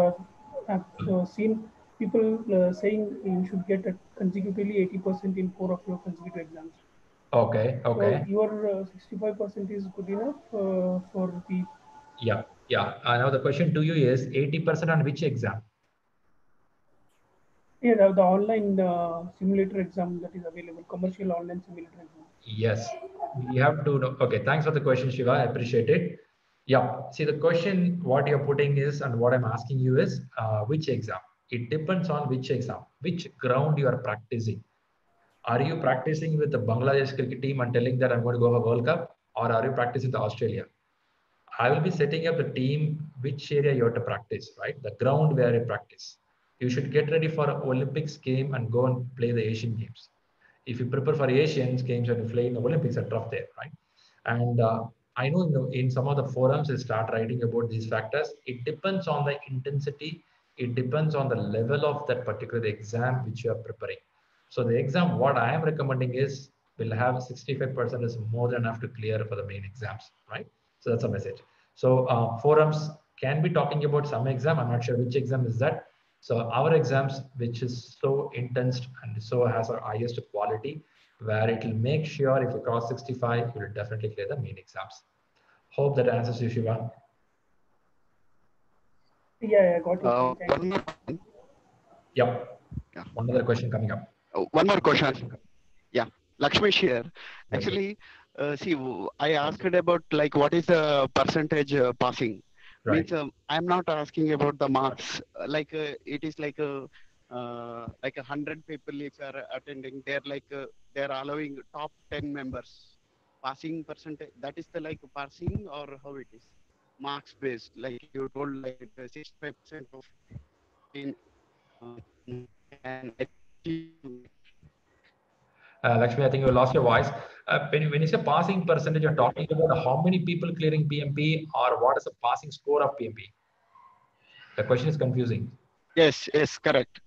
I've seen people saying you should get a consecutively 80% in four of your consecutive exams. Okay. Okay. So your 65% is good enough for the. Yeah. Yeah. Uh, now the question to you is 80% on which exam? The online uh, simulator exam that is available, commercial online simulator exam. Yes, we have to know. Okay, thanks for the question, Shiva. I appreciate it. Yeah, see the question, what you're putting is, and what I'm asking you is, uh, which exam? It depends on which exam, which ground you are practicing. Are you practicing with the Bangladesh cricket team and telling that I'm going to go for World Cup? or are you practicing the Australia? I will be setting up the team, which area you have to practice, right? The ground where you practice. You should get ready for Olympics game and go and play the Asian Games. If you prepare for Asian Games and you play in the Olympics, are tough there, right? And uh, I know in, the, in some of the forums they start writing about these factors. It depends on the intensity. It depends on the level of that particular exam which you are preparing. So the exam, what I am recommending is will have 65% is more than enough to clear for the main exams, right? So that's a message. So uh, forums can be talking about some exam. I'm not sure which exam is that. So our exams, which is so intense and so has our highest quality, where it will make sure if you cross 65, you will definitely clear the main exams. Hope that answers you, Shiva. Yeah, I got it. Uh, one more, Yep. Yeah. One other question coming up. oh, one more question. Yeah, Lakshmi here. Actually, uh, see, I asked about like what is the percentage uh, passing. Right. Means um, I'm not asking about the marks. Uh, Like uh, it is like a uh, like a hundred people if are attending. They're like uh, they're allowing top ten members passing percentage. That is the like passing or how it is marks based. Like you told like sixty-five percent of in uh, and Uh, Lakshmi, I think you lost your voice. Uh, when, when you say passing percentage, you're talking about how many people clearing PMP or what is the passing score of PMP? The question is confusing. Yes, yes, correct.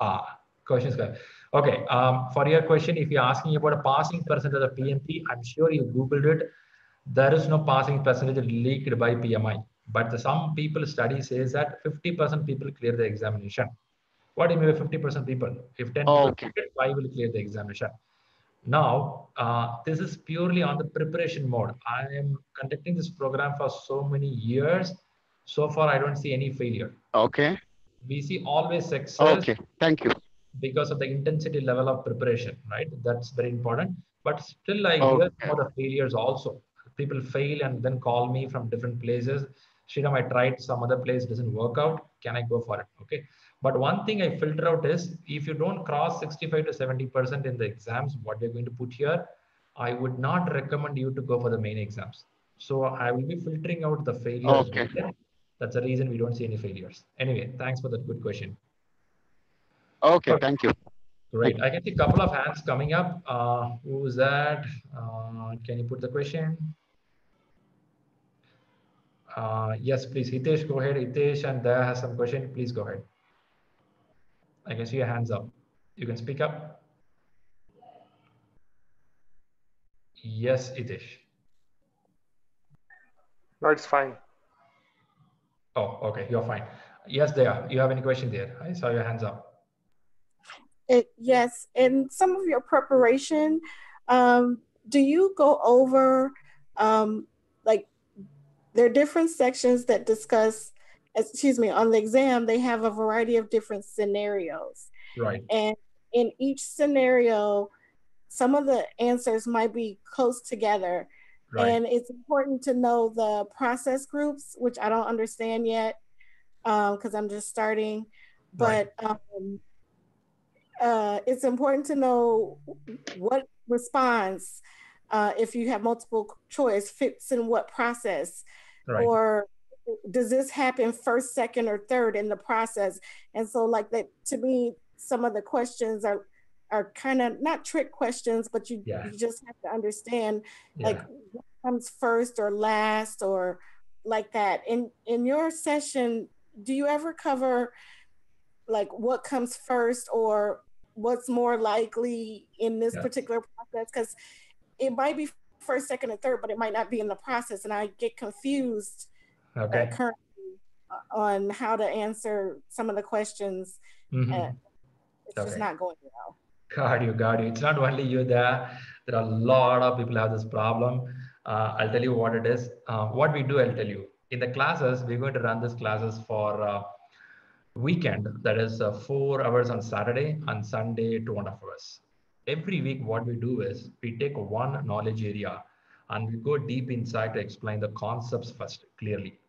Ah, question is correct. Okay, um, for your question, if you're asking about a passing percentage of PMP, I'm sure you Googled it. There is no passing percentage leaked by PMI, but the, some people study says that 50% people clear the examination. What do you mean by 50% people? If 10 Oh, people, clear, five will clear the examination. Now, uh, this is purely on the preparation mode. I am conducting this program for so many years. So far, I don't see any failure. Okay. We see always success Okay. Thank you. because of the intensity level of preparation, right? That's very important. But still, I hear Okay. some of the failures also. People fail and then call me from different places. Sriram, I tried some other place, doesn't work out. Can I go for it? Okay. But one thing I filter out is if you don't cross 65 to 70% in the exams, what they're going to put here, I would not recommend you to go for the main exams. So I will be filtering out the failures. Okay. That's the reason we don't see any failures. Anyway, thanks for that good question. Okay. Okay. Thank you. Great. I can see a couple of hands coming up. Uh, who's that? Uh, can you put the question? Uh, yes, please. Hitesh, go ahead. Hitesh and Daya has some question. Please go ahead. I can see your hands up. You can speak up. Yes, Hitesh. No, it's fine. Oh, okay. You're fine. Yes, there. You have any question there? I saw your hands up. It, yes, in some of your preparation, um, do you go over um, like there are different sections that discuss, excuse me, on the exam, they have a variety of different scenarios. Right. And in each scenario, some of the answers might be close together. Right. And it's important to know the process groups, which I don't understand yet because I'm just starting. But um, uh, it's important to know what response, uh, if you have multiple choice, fits in what process, Right. or does this happen first, second, or third in the process? And so, like that, to me, some of the questions are are kind of not trick questions, but you, Yeah. you just have to understand like what comes first or last or like that. In in your session, do you ever cover like what comes first or what's more likely in this particular process? Because it might be first, second, and third, but it might not be in the process, and I get confused Okay. currently uh, on how to answer some of the questions. Mhm. Uh, it's just not going well. Got you, got you. It's not only you there. There are a lot of people have this problem. Uh, I'll tell you what it is. Uh, what we do, I'll tell you. In the classes, we're going to run these classes for uh, weekend. That is uh, four hours on Saturday and Sunday, two and a half hours. Every week, what we do is we take one knowledge area and we go deep inside to explain the concepts first clearly.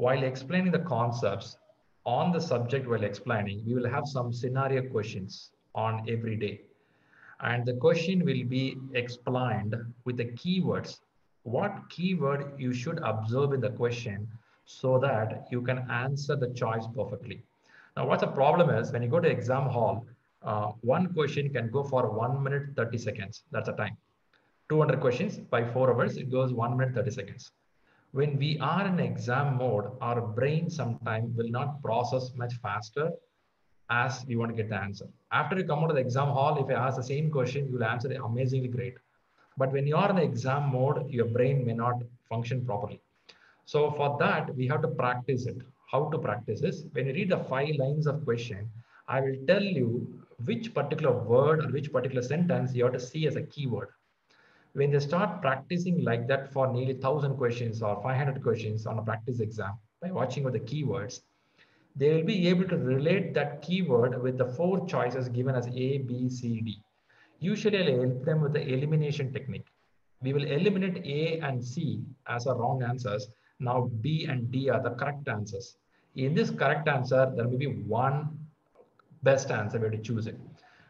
While explaining the concepts on the subject while explaining, we will have some scenario questions on every day. And the question will be explained with the keywords what keyword you should observe in the question so that you can answer the choice perfectly. Now, what's the problem is when you go to exam hall, uh, one question can go for one minute, 30 seconds. That's the time. 200 questions by four hours, it goes one minute, 30 seconds. When we are in exam mode, our brain sometimes will not process much faster as we want to get the answer. After you come out of the exam hall, if I ask the same question, you will answer it amazingly great. But when you are in the exam mode, your brain may not function properly. So for that, we have to practice it. How to practice this? When you read the five lines of question, I will tell you which particular word or which particular sentence you have to see as a keyword. When they start practicing like that for nearly 1000 questions or 500 questions on a practice exam by watching with the keywords, they will be able to relate that keyword with the four choices given as A, B, C, D. Usually I'll help them with the elimination technique. We will eliminate A and C as our wrong answers. Now B and D are the correct answers. In this correct answer, there may be one best answer, we have to choose it.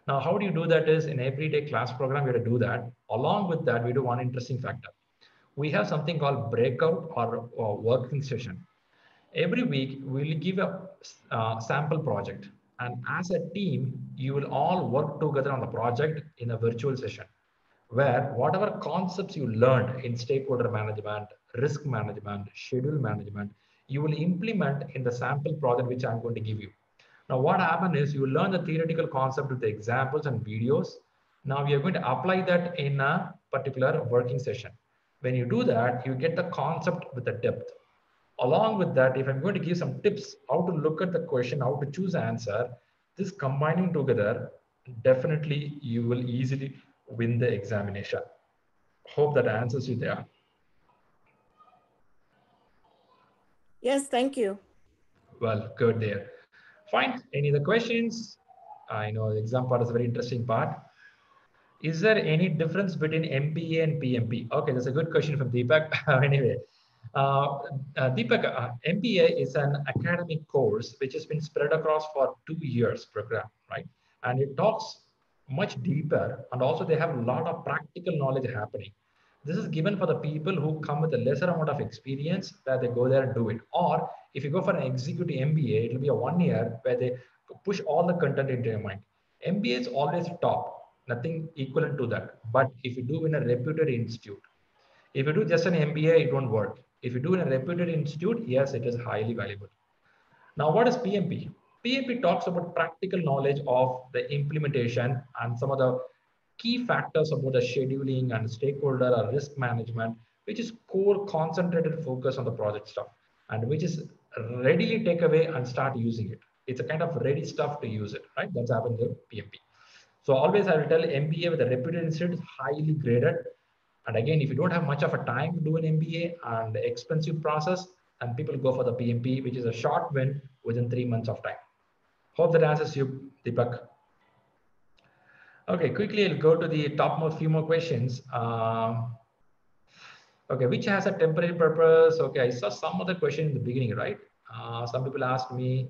Now, how do you do that is in everyday class program, we have to do that. Along with that, we do one interesting factor. We have something called breakout or, or working session. Every week, we'll give a uh, sample project. And as a team, you will all work together on the project in a virtual session where whatever concepts you learned in stakeholder management, risk management, schedule management, you will implement in the sample project which I'm going to give you. Now, what happened is you learn the theoretical concept with the examples and videos. Now we are going to apply that in a particular working session. When you do that, you get the concept with the depth. Along with that, if I'm going to give some tips how to look at the question, how to choose the answer, this combining together, definitely you will easily win the examination. Hope that answers you there. Yes, thank you. Well, good there. Fine. Any other questions? I know the exam part is a very interesting part. Is there any difference between MBA and PMP? Okay, that's a good question from Deepak. anyway, uh, uh, Deepak, uh, MBA is an academic course which has been spread across for two years program, right? And it talks much deeper and also they have a lot of practical knowledge happening. This is given for the people who come with a lesser amount of experience where they go there and do it. Or if you go for an executive MBA, it will be a one year where they push all the content into your mind. MBA is always top, nothing equivalent to that. But if you do in a reputed institute, if you do just an MBA, it won't work. If you do in a reputed institute, yes, it is highly valuable. Now, what is PMP? PMP talks about practical knowledge of the implementation and some of the key factors about the scheduling and stakeholder or risk management, which is core concentrated focus on the project stuff and which is readily take away and start using it. It's a kind of ready stuff to use it, right? That's happened in PMP. So always I will tell MBA with a reputed institute is highly graded. And again, if you don't have much of a time to do an MBA and expensive process, and people go for the PMP, which is a short win within three months of time. Hope that answers you, Deepak. Okay, quickly I'll go to the top more few more questions. Um, Okay, which has a temporary purpose? Okay, I saw some other question in the beginning, right? Uh, some people asked me,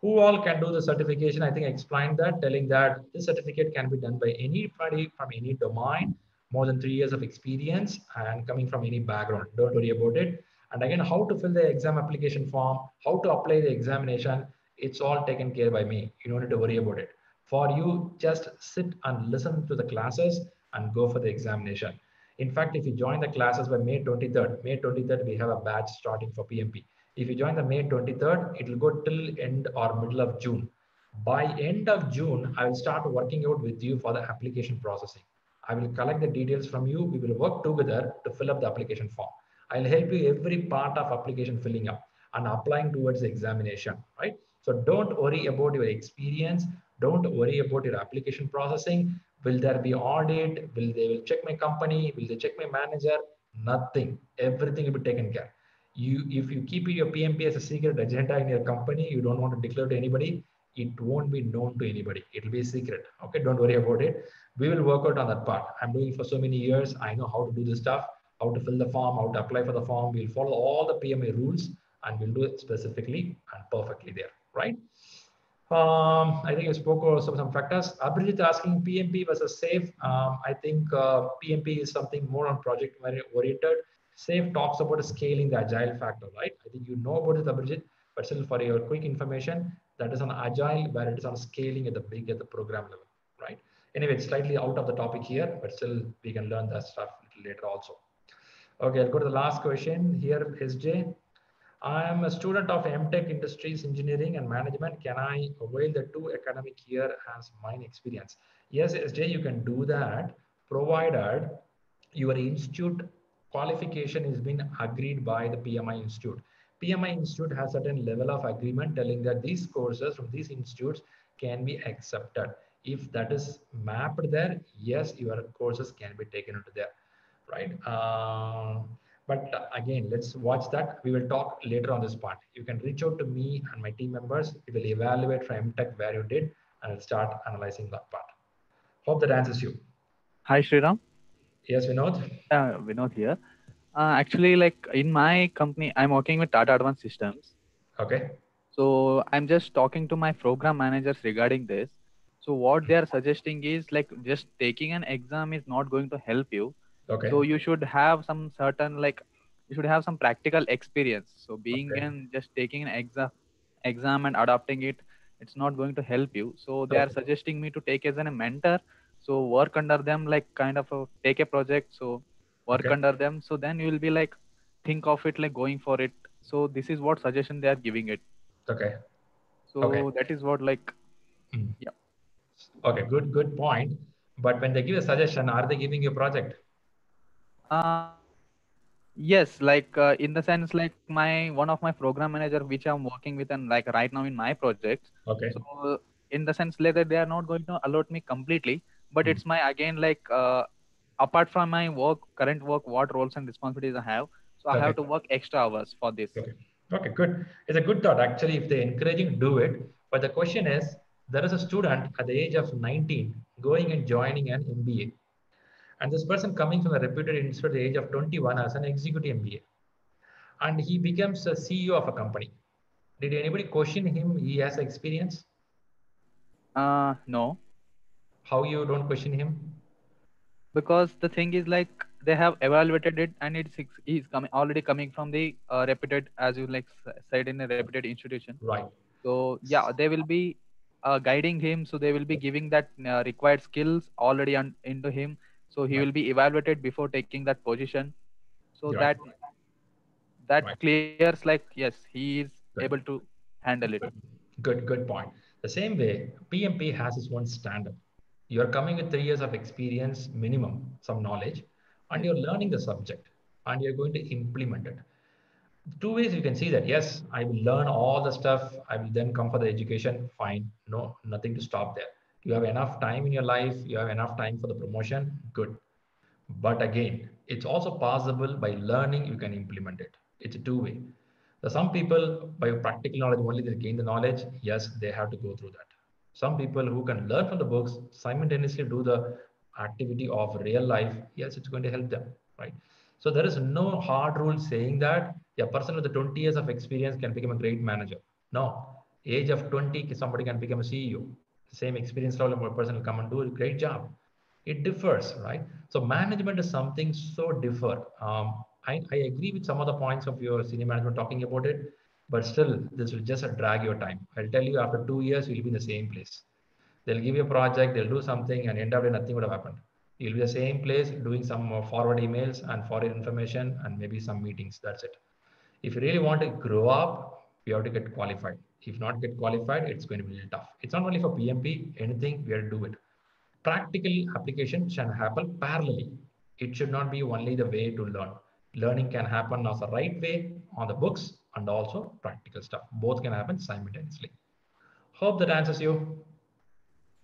who all can do the certification? I think I explained that, telling that this certificate can be done by anybody from any domain, more than three years of experience and coming from any background. Don't worry about it. And again, how to fill the exam application form, how to apply the examination, it's all taken care by me. You don't need to worry about it. For you, just sit and listen to the classes and go for the examination. In fact, if you join the classes by May 23rd, May 23rd, we have a batch starting for PMP. If you join the May 23rd, it will go till end or middle of June. By end of June, I will start working out with you for the application processing. I will collect the details from you. We will work together to fill up the application form. I'll help you every part of application filling up and applying towards the examination, right? So don't worry about your experience. Don't worry about your application processing. Will there be audit? Will they will check my company? Will they check my manager? Nothing. Everything will be taken care. You, if you keep your PMP as a secret agenda in your company, you don't want to declare to anybody. It won't be known to anybody. It will be secret. Okay, don't worry about it. We will work out on that part. I'm doing for so many years. I know how to do this stuff, how to fill the form, how to apply for the form. We'll follow all the PMI rules and we'll do it specifically and perfectly there, right? Um, I think I spoke some, some factors. Abhijit asking PMP versus SAFe. Um, I think uh, PMP is something more on project oriented. SAFe talks about scaling the agile factor, right? I think you know about it, Abhijit, but still for your quick information, that is on agile where it is on scaling at the big at the program level, right? Anyway, it's slightly out of the topic here, but still we can learn that stuff later also. Okay, I'll go to the last question here, SJ. I am a student of MTech Industries Engineering and Management. Can I avail the two academic year as mine experience? Yes, SJ, you can do that, provided your institute qualification has been agreed by the PMI Institute. PMI Institute has certain level of agreement telling that these courses from these institutes can be accepted. If that is mapped there, yes, your courses can be taken into there, right? Uh, but again, let's watch that. We will talk later on this part. You can reach out to me and my team members. We will evaluate from MTech where you did and I'll start analyzing that part. Hope that answers you. Hi, Sriram. Yes, Vinod. Uh, Vinod here. Uh, actually, like in my company, I'm working with Tata Advanced Systems. Okay. So I'm just talking to my program managers regarding this. So what they are suggesting is like just taking an exam is not going to help you okay so you should have some certain like you should have some practical experience so being Okay. in just taking an exam exam and adopting it it's not going to help you so they are suggesting me to take as an, a mentor so work under them like kind of a, take a project so work Okay. under them so then you will be like think of it like going for it so this is what suggestion they are giving it Okay. so Okay. that is what like Mm. yeah Okay, good, good point. But when they give a suggestion, are they giving you a project? Uh, yes, like uh, in the sense like my one of my program manager which I'm working with and like right now in my project. Okay. So in the sense later they are not going to allot me completely, but Hmm. it's my again like uh, apart from my work, current work, what roles and responsibilities I have. So I have to work extra hours for this. Okay, good. It's a good thought. Actually, if they're encouraging, do it. But the question is, there is a student at the age of 19 going and joining an MBA. And this person coming from a reputed institute at the age of 21 as an executive MBA. And he becomes a CEO of a company. Did anybody question him? He has experience. Uh, no, How you don't question him? because the thing is like they have evaluated it and it's he's coming already coming from the uh, reputed as you like said in a reputed institution Right. so yeah they will be uh, guiding him so they will be giving that uh, required skills already on, into him so he will be evaluated before taking that position so Right. that that Right. clears like yes he is Good. able to handle it Good, good point. The same way, PMP has its own standard. You're coming with three years of experience, minimum, some knowledge, and you're learning the subject and you're going to implement it. Two ways you can see that. Yes, I will learn all the stuff. I will then come for the education. Fine. No, nothing to stop there. You have enough time in your life. You have enough time for the promotion. Good. But again, it's also possible by learning, you can implement it. It's a two way. So some people, by practical knowledge only, they gain the knowledge. Yes, they have to go through that. Some people who can learn from the books simultaneously do the activity of real life. Yes, it's going to help them, right? So there is no hard rule saying that a person with the 20 years of experience can become a great manager. No, age of 20, somebody can become a CEO. Same experience level, a person will come and do a great job. It differs, right? So management is something so different. Um, I, I agree with some of the points of your senior management talking about it, but still, this will just drag your time. I'll tell you, after two years, you'll be in the same place. They'll give you a project, they'll do something, and end up nothing would have happened. You'll be the same place doing some forward emails and forward information and maybe some meetings. That's it. If you really want to grow up, you have to get qualified. If not get qualified, it's going to be little tough. It's not only for PMP, anything we have to do it. Practical application should happen parallelly. It should not be only the way to learn. Learning can happen as the right way on the books and also practical stuff. Both can happen simultaneously. Hope that answers you.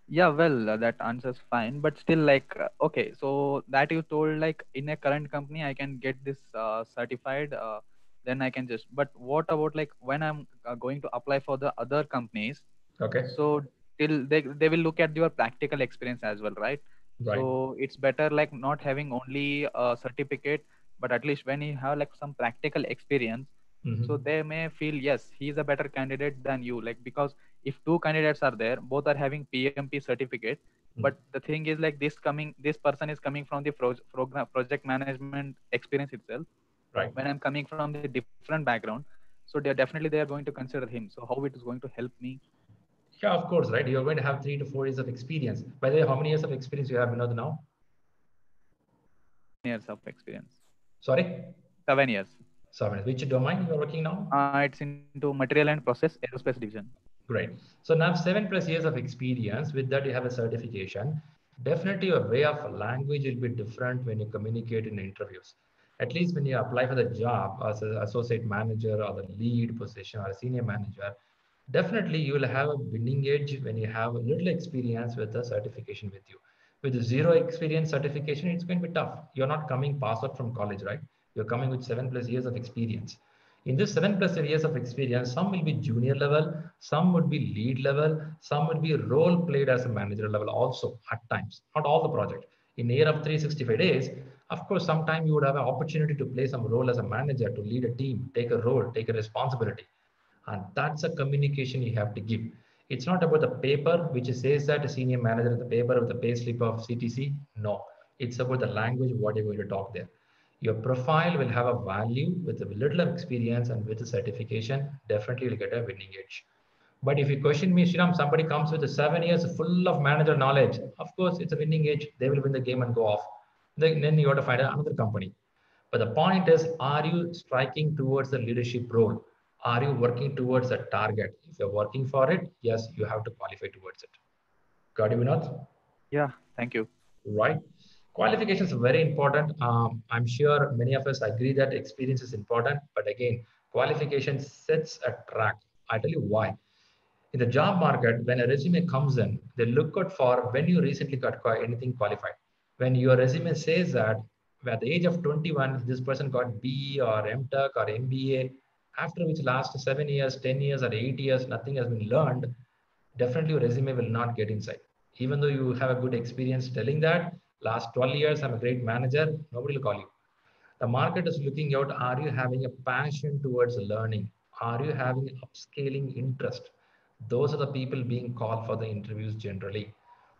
yeah well uh, that answers fine but still like uh, okay so that you told like in a current company i can get this uh, certified uh, then i can just but what about like when i'm uh, going to apply for the other companies Okay. so till they, they will look at your practical experience as well right Right. so it's better like not having only a certificate but at least when you have like some practical experience Mhm. so they may feel yes he's a better candidate than you like because if two candidates are there, both are having PMP certificate, Hmm. but the thing is like this coming, this person is coming from the pro- program project management experience itself. Right. When I'm coming from the different background, so they're definitely they are going to consider him. So how it is going to help me? Yeah, of course, right? You're going to have three to four years of experience. By the way, how many years of experience you have, Vinod, now? Years of experience. Sorry? Seven years. Seven. Which domain you're working now? Uh, it's into material and process aerospace division. Great. So now seven plus years of experience. With that, you have a certification. Definitely, your way of language will be different when you communicate in interviews. At least when you apply for the job as an associate manager or the lead position or a senior manager, definitely you will have a winning edge when you have a little experience with the certification with you. With zero experience certification, it's going to be tough. You're not coming pass out from college, right? You're coming with seven plus years of experience. In this seven plus years of experience, some will be junior level, some would be lead level, some would be role played as a manager level also at times, not all the project. In year of 365 days, of course, sometime you would have an opportunity to play some role as a manager, to lead a team, take a role, take a responsibility. And that's a communication you have to give. It's not about the paper, which says that a senior manager the paper with the pay slip of CTC. No, it's about the language, what you're going to talk there. Your profile will have a value with a little of experience and with a certification, definitely you'll get a winning edge. But if you question me, Shriram, somebody comes with a seven years full of manager knowledge, of course, it's a winning edge. They will win the game and go off. Then, then you have to find another company. But the point is, are you striking towards the leadership role? Are you working towards a target? If you're working for it, yes, you have to qualify towards it. Got it, Vinod? Yeah, thank you. Right. Qualifications are very important. Um, I'm sure many of us agree that experience is important, but again, qualification sets a track. I tell you why. In the job market, when a resume comes in, they look out for when you recently got anything qualified. When your resume says that at the age of 21, this person got B or MTech or MBA, after which last seven years, 10 years, or eight years, nothing has been learned, definitely your resume will not get inside. Even though you have a good experience telling that, last 12 years, I'm a great manager, nobody will call you. The market is looking out, are you having a passion towards learning? Are you having upscaling interest? Those are the people being called for the interviews generally.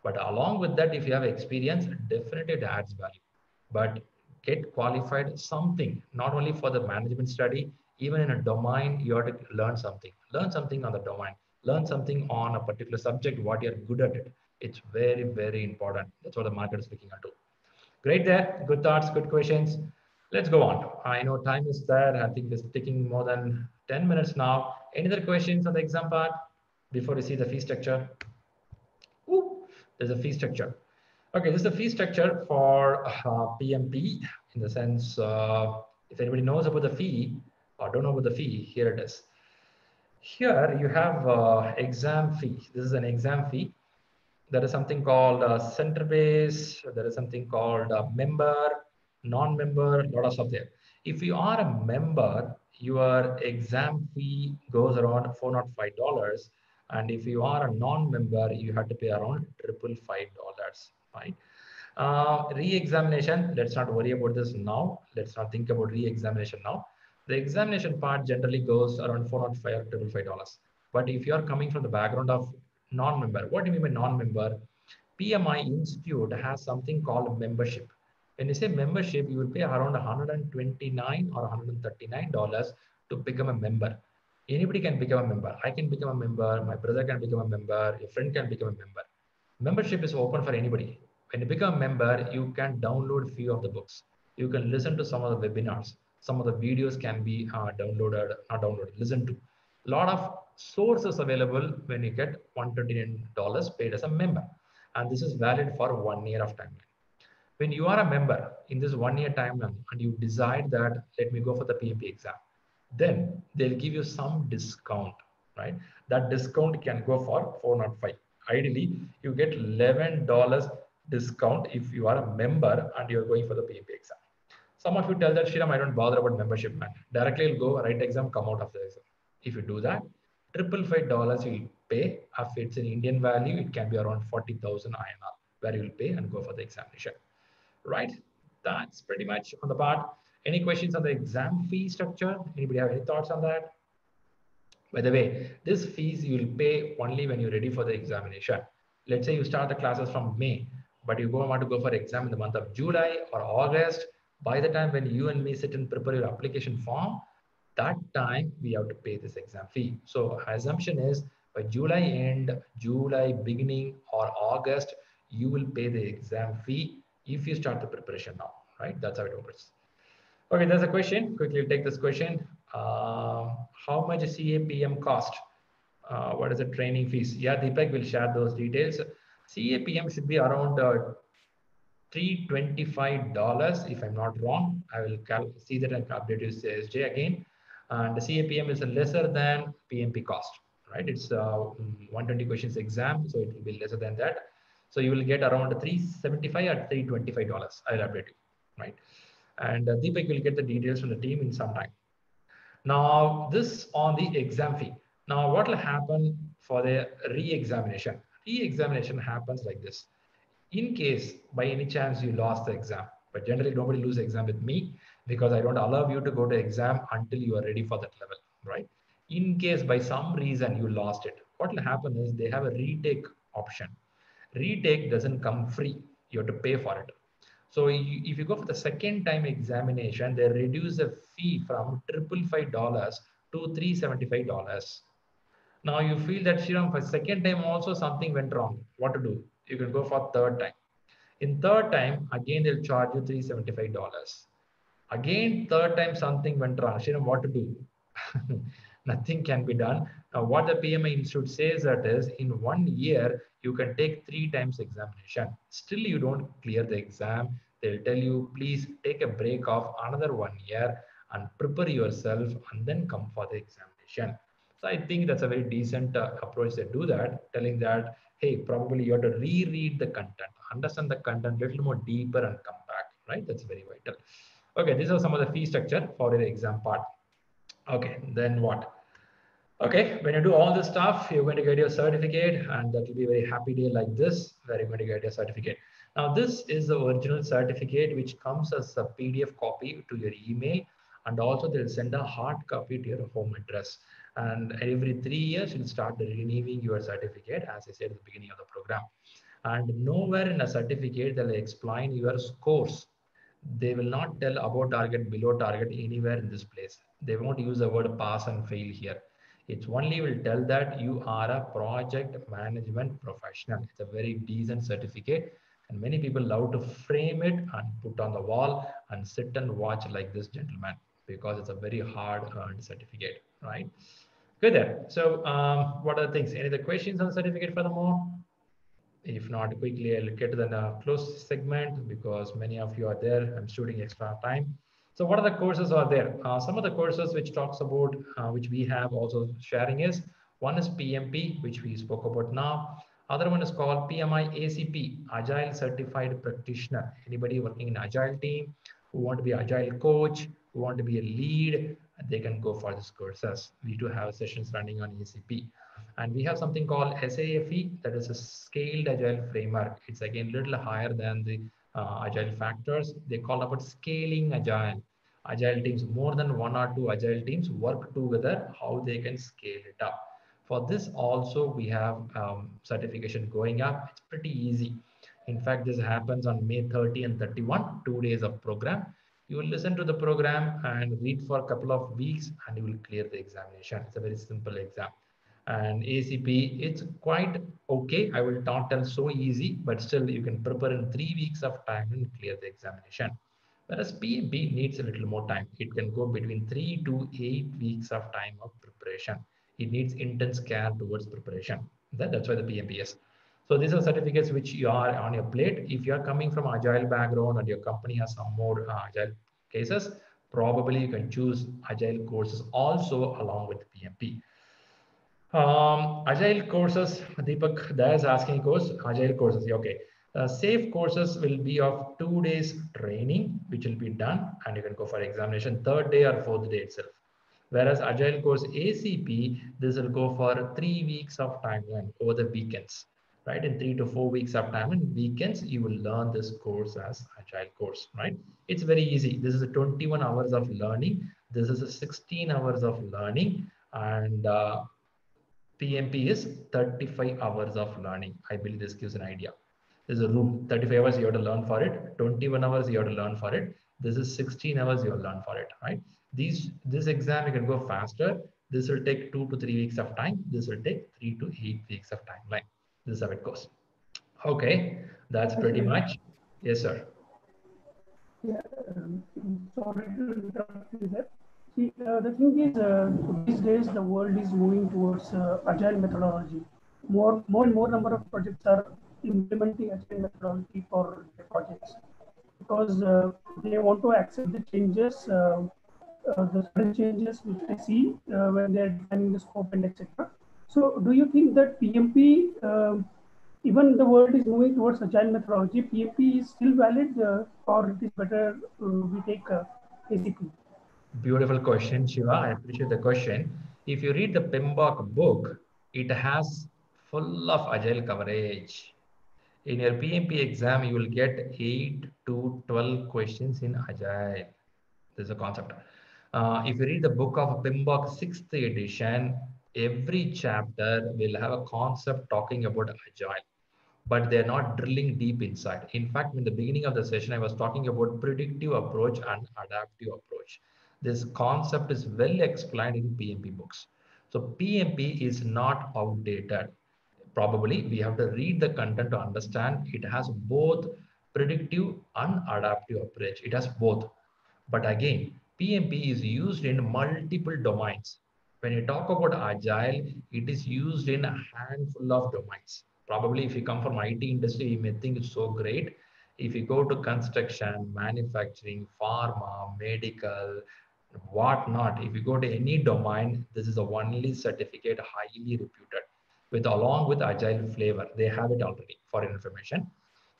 But along with that, if you have experience, definitely it adds value. But get qualified something, not only for the management study, even in a domain, you have to learn something. Learn something on the domain. Learn something on a particular subject, what you're good at it. It's very, very important. That's what the market is looking at. Great there. Good thoughts, good questions. Let's go on. I know time is there. I think it's taking more than 10 minutes now. Any other questions on the exam part before we see the fee structure? There's a fee structure. Okay, this is the fee structure for uh, PMP in the sense, uh, if anybody knows about the fee or don't know about the fee, here it is. Here you have uh, exam fee. This is an exam fee. There is something called uh, center base. There is something called uh, member, non-member, a lot of stuff there. If you are a member, your exam fee goes around $405. And if you are a non-member, you have to pay around triple five dollars, right? Uh, re-examination, let's not worry about this now. Let's not think about re-examination now. The examination part generally goes around four or five, triple five dollars. But if you are coming from the background of non-member, what do you mean by non-member? PMI Institute has something called membership. When you say membership, you will pay around 129 or 139 dollars to become a member. Anybody can become a member. I can become a member. My brother can become a member. Your friend can become a member. Membership is open for anybody. When you become a member, you can download few of the books. You can listen to some of the webinars. Some of the videos can be uh, downloaded, not downloaded, listen to. A lot of sources available when you get $129 paid as a member. And this is valid for one year of time. When you are a member in this one year timeline and you decide that, let me go for the PMP exam, then they'll give you some discount, right? That discount can go for 405. Ideally, you get $11 discount if you are a member and you're going for the PMP exam. Some of you tell that, Shriram, I don't bother about membership, man. Directly you'll go, write exam, come out of the exam. If you do that, triple five dollars you'll pay. If it's an Indian value, it can be around 40,000 INR where you'll pay and go for the examination, right? That's pretty much on the part. Any questions on the exam fee structure? Anybody have any thoughts on that? By the way, this fees you will pay only when you're ready for the examination. Let's say you start the classes from May, but you go want to go for exam in the month of July or August. By the time when you and me sit and prepare your application form, that time we have to pay this exam fee. So assumption is by July end, July beginning or August, you will pay the exam fee if you start the preparation now, right? That's how it works. Okay, there's a question. Quickly take this question. Uh, how much CAPM cost? Uh, what is the training fees? Yeah, Deepak will share those details. CAPM should be around uh, $325 if I'm not wrong. I will see that and update you SJ again. And the CAPM is lesser than PMP cost, right? It's uh, 120 questions exam, so it will be lesser than that. So you will get around 375 or $325. I'll update you, right? And uh, Deepak will get the details from the team in some time. Now, this on the exam fee. Now, what will happen for the re-examination? Re-examination happens like this. In case, by any chance, you lost the exam, but generally nobody lose exam with me because I don't allow you to go to exam until you are ready for that level, right? In case by some reason you lost it, what will happen is they have a retake option. Retake doesn't come free. You have to pay for it. So if you go for the second time examination, they reduce the fee from triple five dollars to three seventy five dollars. Now you feel that Shriram, for second time also something went wrong. What to do? You can go for third time. In third time, again they'll charge you three seventy five dollars. Again, third time something went wrong. Shriram, what to do? Nothing can be done. Now, what the PMI Institute says that is in one year, you can take three times examination. Still, you don't clear the exam. They'll tell you, please take a break of another one year and prepare yourself and then come for the examination. So I think that's a very decent uh, approach. They do that, telling that, hey, probably you have to reread the content, understand the content a little more deeper and come back, right? That's very vital. Okay, these are some of the fee structure for the exam part. Okay, then what? Okay, when you do all this stuff, you're going to get your certificate and that will be a very happy day like this, where you're going to get your certificate. Now, this is the original certificate, which comes as a PDF copy to your email. And also they'll send a hard copy to your home address. And every three years, you'll start renewing your certificate, as I said at the beginning of the program. And nowhere in a certificate, they'll explain your scores. They will not tell about target, below target anywhere in this place. They won't use the word pass and fail here. It's only will tell that you are a project management professional. It's a very decent certificate and many people love to frame it and put on the wall and sit and watch like this gentleman because it's a very hard earned certificate, right? Good there. So um, what are the things? Any other questions on the certificate furthermore? If not, quickly I'll get to the uh, close segment because many of you are there. I'm shooting extra time. So what are the courses are there? Uh, some of the courses which talks about, uh, which we have also sharing is, one is PMP, which we spoke about now. Other one is called PMI ACP, Agile Certified Practitioner. Anybody working in Agile team who want to be Agile coach, who want to be a lead, they can go for this courses. We do have sessions running on ACP. And we have something called SAFe, that is a scaled Agile framework. It's again a little higher than the uh, Agile factors. They call about scaling Agile. Agile teams, more than one or two Agile teams work together, how they can scale it up. For this also, we have um, certification going up. It's pretty easy. In fact, this happens on May 30 and 31, two days of program. You will listen to the program and read for a couple of weeks and you will clear the examination. It's a very simple exam. And ACP, it's quite okay. I will not tell so easy, but still you can prepare in three weeks of time and clear the examination. Whereas PMP needs a little more time. It can go between three to eight weeks of time of preparation it needs intense care towards preparation. That, that's why the PMPS. So these are certificates which you are on your plate. If you are coming from agile background and your company has some more uh, agile cases, probably you can choose agile courses also along with PMP. Um, agile courses, Deepak there is asking course, agile courses. Okay. Uh, SAFe courses will be of two days training, which will be done and you can go for examination third day or fourth day itself. Whereas Agile course ACP, this will go for three weeks of timeline over the weekends, right? In three to four weeks of time and weekends, you will learn this course as Agile course, right? It's very easy. This is a 21 hours of learning. This is a 16 hours of learning And uh, PMP is 35 hours of learning. I believe this gives an idea. There's a room, 35 hours you have to learn for it, 21 hours you have to learn for it. This is 16 hours you have to learn for it, right? These This exam you can go faster. This will take two to three weeks of time. This will take three to eight weeks of timeline. This is how it goes. Okay, that's pretty much. Yes, sir. Yeah, um, sorry to interrupt you there. See, uh, the thing is, uh, these days the world is moving towards uh, agile methodology. More, more and more number of projects are implementing agile methodology for the projects because uh, they want to accept the changes, uh, uh, the changes which they see when they're defining the scope and etc. So, do you think that PMP, um, even the world is moving towards agile methodology, PMP is still valid, or it is better we take ACP? Beautiful question, Shiva. I appreciate the question. If you read the PMBOK book, it has full of agile coverage. In your PMP exam, you will get 8 to 12 questions in agile. This is a concept. Uh, if you read the book of PMBOK 6th edition, every chapter will have a concept talking about agile, but they're not drilling deep inside. In fact, in the beginning of the session, I was talking about predictive approach and adaptive approach this concept is well explained in PMP books. So PMP is not outdated. Probably we have to read the content to understand it has both predictive and adaptive approach. It has both. But again, PMP is used in multiple domains. When you talk about agile, it is used in a handful of domains. Probably if you come from IT industry, you may think it's so great. If you go to construction, manufacturing, pharma, medical, what not. If you go to any domain, this is the only certificate highly reputed with along with agile flavor. They have it already for information.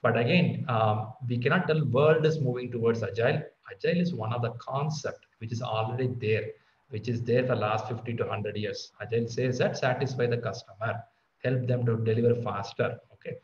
But again, um, we cannot tell world is moving towards agile. Agile is one of the concept which is already there, which is there for last 50 to 100 years. Agile says that satisfy the customer, help them to deliver faster. Okay.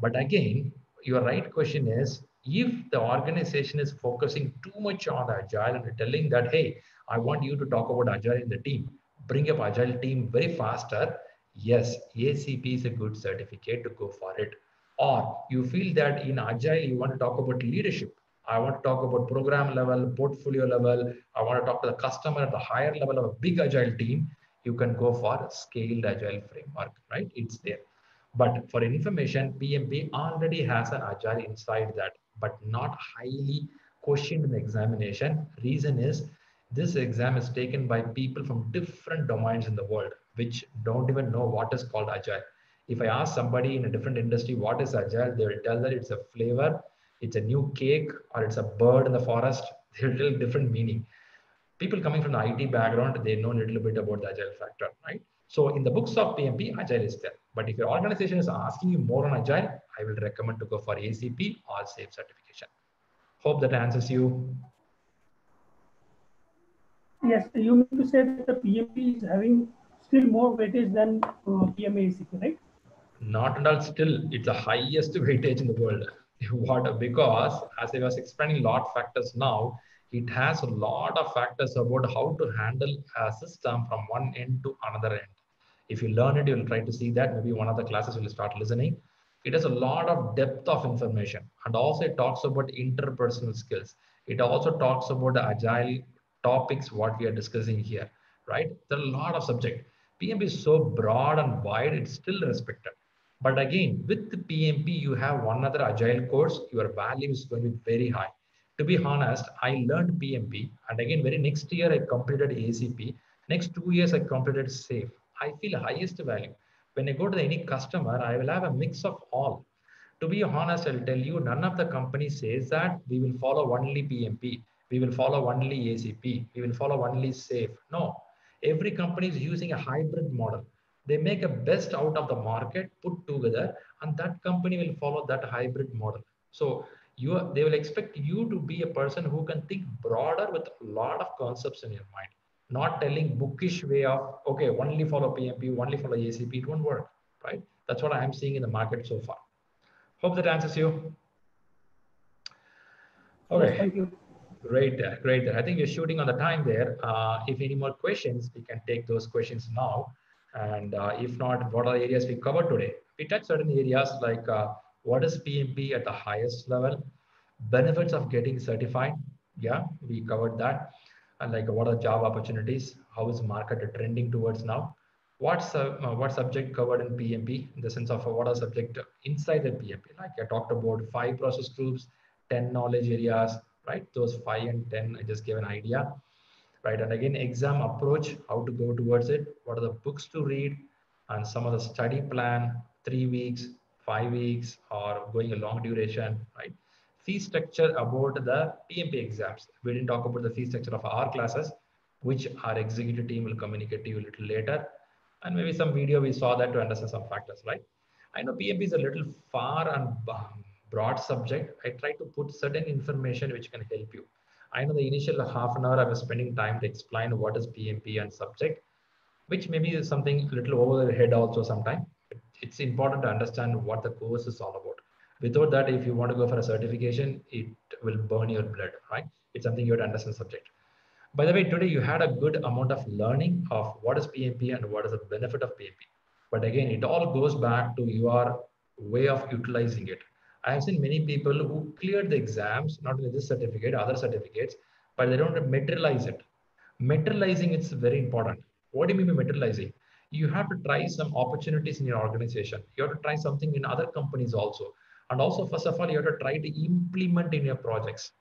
But again, your right question is if the organization is focusing too much on agile and telling that hey i want you to talk about agile in the team bring up agile team very faster yes acp is a good certificate to go for it or you feel that in agile you want to talk about leadership i want to talk about program level portfolio level i want to talk to the customer at the higher level of a big agile team you can go for a scaled agile framework right it's there but for information pmp already has an agile inside that but not highly questioned in the examination. Reason is this exam is taken by people from different domains in the world, which don't even know what is called agile. If I ask somebody in a different industry what is agile, they will tell that it's a flavor, it's a new cake, or it's a bird in the forest. They'll little different meaning. People coming from the IT background, they know a little bit about the agile factor, right? So in the books of PMP, agile is there. But if your organization is asking you more on agile, I will recommend to go for ACP or SAFe certification. Hope that answers you. Yes, you mean to say that the PMP is having still more weightage than uh, PMI ACP, right? Not at all. Still, it's the highest weightage in the world. what? Because as I was explaining lot factors now, it has a lot of factors about how to handle a system from one end to another end. If you learn it, you'll try to see that. Maybe one of the classes will start listening. It has a lot of depth of information. And also it talks about interpersonal skills. It also talks about the agile topics, what we are discussing here, right? There are a lot of subject. PMP is so broad and wide, it's still respected. But again, with the PMP, you have one other agile course, your value is going to be very high. To be honest, I learned PMP and again, very next year I completed ACP. Next two years I completed SAFe. I feel highest value. When I go to any customer, I will have a mix of all. To be honest, I'll tell you, none of the companies says that we will follow only PMP, we will follow only ACP, we will follow only SAFe. No, every company is using a hybrid model. They make a best out of the market, put together, and that company will follow that hybrid model. So you, they will expect you to be a person who can think broader with a lot of concepts in your mind not telling bookish way of okay only follow pmp only follow acp it won't work right that's what i am seeing in the market so far hope that answers you okay thank you Great there, great there. I think we're shooting on the time there. Uh, if any more questions, we can take those questions now. And uh, if not, what are the areas we covered today? We touched certain areas like uh, what is PMP at the highest level, benefits of getting certified. Yeah, we covered that. And like what are job opportunities? How is market trending towards now? What's uh, what subject covered in PMP in the sense of what are subject inside the PMP? Like I talked about five process groups, 10 knowledge areas, right? Those five and 10, I just gave an idea, right? And again, exam approach, how to go towards it, what are the books to read, and some of the study plan, three weeks, five weeks, or going a long duration, right? Fee structure about the PMP exams. We didn't talk about the fee structure of our classes, which our executive team will communicate to you a little later. And maybe some video we saw that to understand some factors, right? I know PMP is a little far and broad subject, I try to put certain information which can help you. I know the initial half an hour I was spending time to explain what is PMP and subject, which maybe is something a little over the head also sometimes. It's important to understand what the course is all about. Without that, if you want to go for a certification, it will burn your blood, right? It's something you have to understand subject. By the way, today you had a good amount of learning of what is PMP and what is the benefit of PMP. But again, it all goes back to your way of utilizing it. I have seen many people who cleared the exams, not only this certificate, other certificates, but they don't materialize it. Materializing is very important. What do you mean by materializing? You have to try some opportunities in your organization. You have to try something in other companies also. And also, first of all, you have to try to implement in your projects.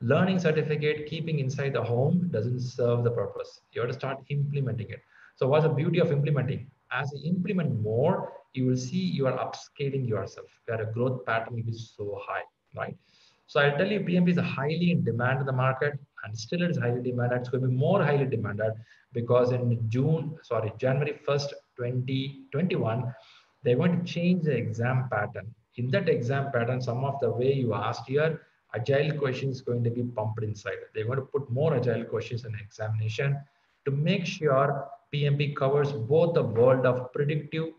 Learning certificate, keeping inside the home doesn't serve the purpose. You have to start implementing it. So what's the beauty of implementing? As you implement more, you will see you are upscaling yourself where a growth pattern be so high, right? So I'll tell you, PMP is highly in demand in the market and still it is highly demanded. It's going to be more highly demanded because in June, sorry, January 1st, 2021, they're going to change the exam pattern. In that exam pattern, some of the way you asked here, agile questions going to be pumped inside. They're going to put more agile questions in examination to make sure PMP covers both the world of predictive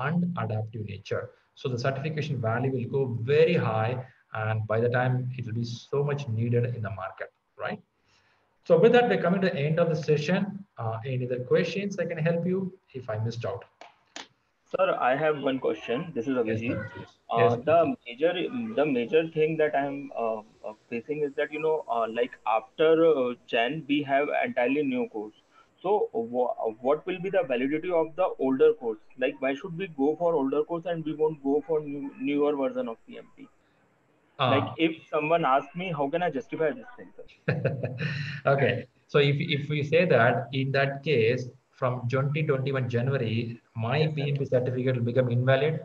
and adaptive nature. So the certification value will go very high and by the time it will be so much needed in the market, right? So with that, we're coming to the end of the session. Uh, any other questions I can help you if I missed out? Sir, I have one question. This is Abhijit. Yes, uh, yes. the major the major thing that I'm uh, uh facing is that you know, uh, like after uh, Jan, we have entirely new course. So what will be the validity of the older course? Like why should we go for older course and we won't go for new, newer version of PMP? Uh, like if someone asks me, how can I justify this thing? okay. So if, if we say that in that case, from 2021 January, my PMP certificate will become invalid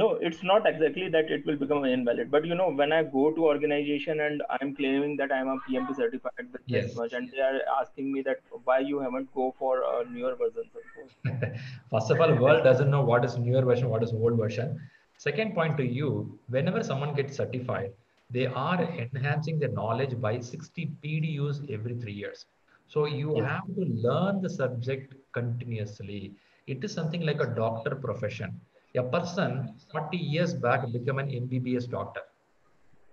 no it's not exactly that it will become invalid but you know when i go to organization and i'm claiming that i'm a pmp certified with yes. this much and they are asking me that why you haven't go for a newer version first of all world doesn't know what is newer version what is old version. Second point to you whenever someone gets certified they are enhancing their knowledge by 60 pdus every three years. So you have to learn the subject continuously. It is something like a doctor profession a person 40 years back became an MBBS doctor.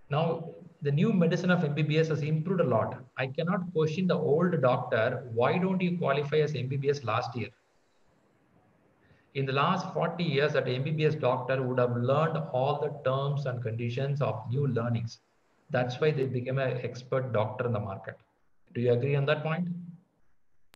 Now, the new medicine of MBBS has improved a lot. I cannot question the old doctor. Why don't you qualify as MBBS last year? In the last 40 years, that MBBS doctor would have learned all the terms and conditions of new learnings. That's why they became an expert doctor in the market. Do you agree on that point?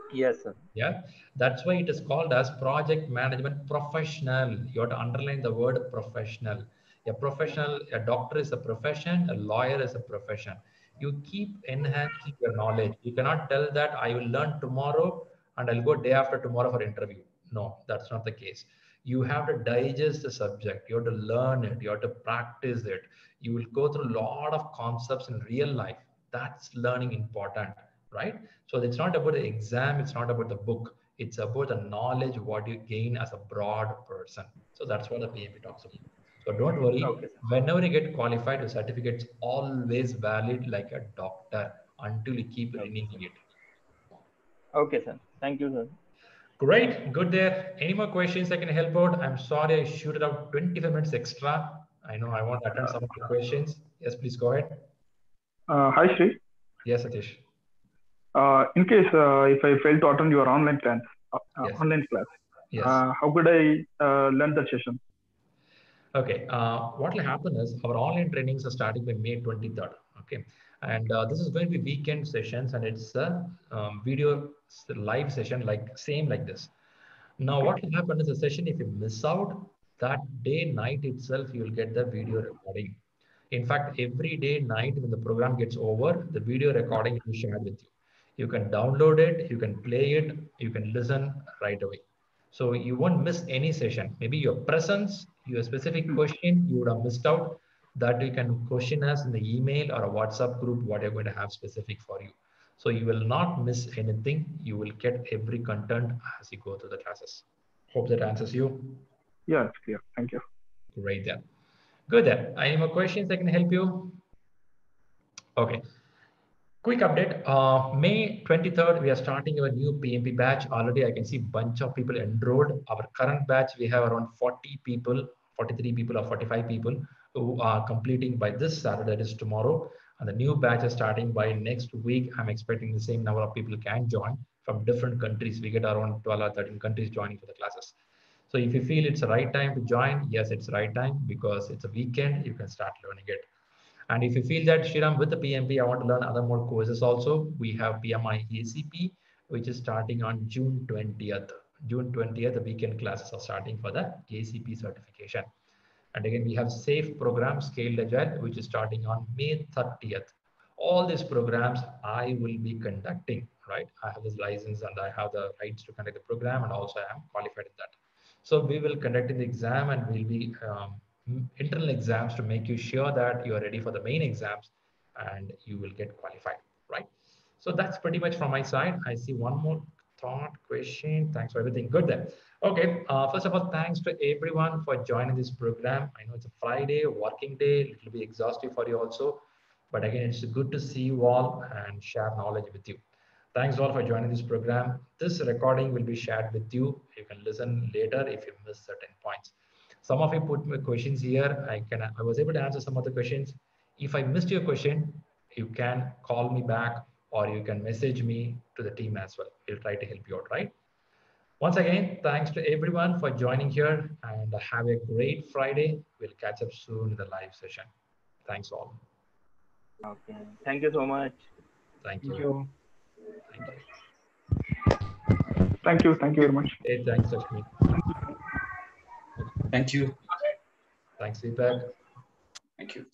Yes, sir. Yeah, that's why it is called as project management professional. You have to underline the word professional. A professional, a doctor is a profession, a lawyer is a profession. You keep enhancing your knowledge. You cannot tell that I will learn tomorrow and I'll go day after tomorrow for interview. No, that's not the case. You have to digest the subject. You have to learn it. You have to practice it. You will go through a lot of concepts in real life. That's learning important right? So it's not about the exam, it's not about the book, it's about the knowledge, what you gain as a broad person. So that's what the PMP talks about. So don't worry, okay. whenever you get qualified, the certificate's always valid like a doctor until you keep renewing it. Okay, sir. Thank you, sir. Great, good there. Any more questions I can help out? I'm sorry I shooted out 25 minutes extra. I know I want to attend some of the questions. Yes, please go ahead. Uh, hi, Sri. Yes, Satish. Uh, in case uh, if I fail to attend your online class, uh, Yes. online class, Yes. uh, how could I uh, learn that session? Okay, uh, what will happen is our online trainings are starting by May 23rd. Okay, and uh, this is going to be weekend sessions, and it's a um, video live session, like same like this. Now, what will happen is a session if you miss out that day night itself, you will get the video recording. In fact, every day night when the program gets over, the video recording will be shared with you. You can download it, you can play it, you can listen right away. So you won't miss any session. Maybe your presence, your specific question you would have missed out that you can question us in the email or a WhatsApp group, what you're going to have specific for you. So you will not miss anything. You will get every content as you go through the classes. Hope that answers you. Yeah, it's clear. Thank you. Great then. Good then. Any more questions I can help you? Okay. Quick update. Uh, May 23rd, we are starting our new PMP batch. Already I can see bunch of people enrolled. Our current batch, we have around 40 people, 43 people or 45 people who are completing by this Saturday, that is tomorrow. And the new batch is starting by next week. I'm expecting the same number of people can join from different countries. We get around 12 or 13 countries joining for the classes. So if you feel it's the right time to join, yes, it's the right time because it's a weekend, you can start learning it. And if you feel that Shriram with the PMP, I want to learn other more courses also, we have PMI ACP, which is starting on June 20th. June 20th, the weekend classes are starting for the ACP certification. And again, we have SAFe program, Scaled Agile, which is starting on May 30th. All these programs I will be conducting, right? I have this license and I have the rights to conduct the program and also I am qualified in that. So we will conduct the exam and we'll be um, internal exams to make you sure that you are ready for the main exams and you will get qualified, right? So that's pretty much from my side. I see one more thought, question. Thanks for everything. Good then. Okay. Uh, first of all, thanks to everyone for joining this program. I know it's a Friday, working day. It will be exhaustive for you also. But again, it's good to see you all and share knowledge with you. Thanks all for joining this program. This recording will be shared with you. You can listen later if you miss certain points. Some of you put me questions here. I can I was able to answer some of the questions. If I missed your question, you can call me back or you can message me to the team as well. We'll try to help you out, right? Once again, thanks to everyone for joining here and have a great Friday. We'll catch up soon in the live session. Thanks all. Okay. Thank you so much. Thank you. Thank you. Thank you. Thank you. Thank you very much. Hey, thanks, Lakshmi. Thank you. Thanks, feedback. Thank you.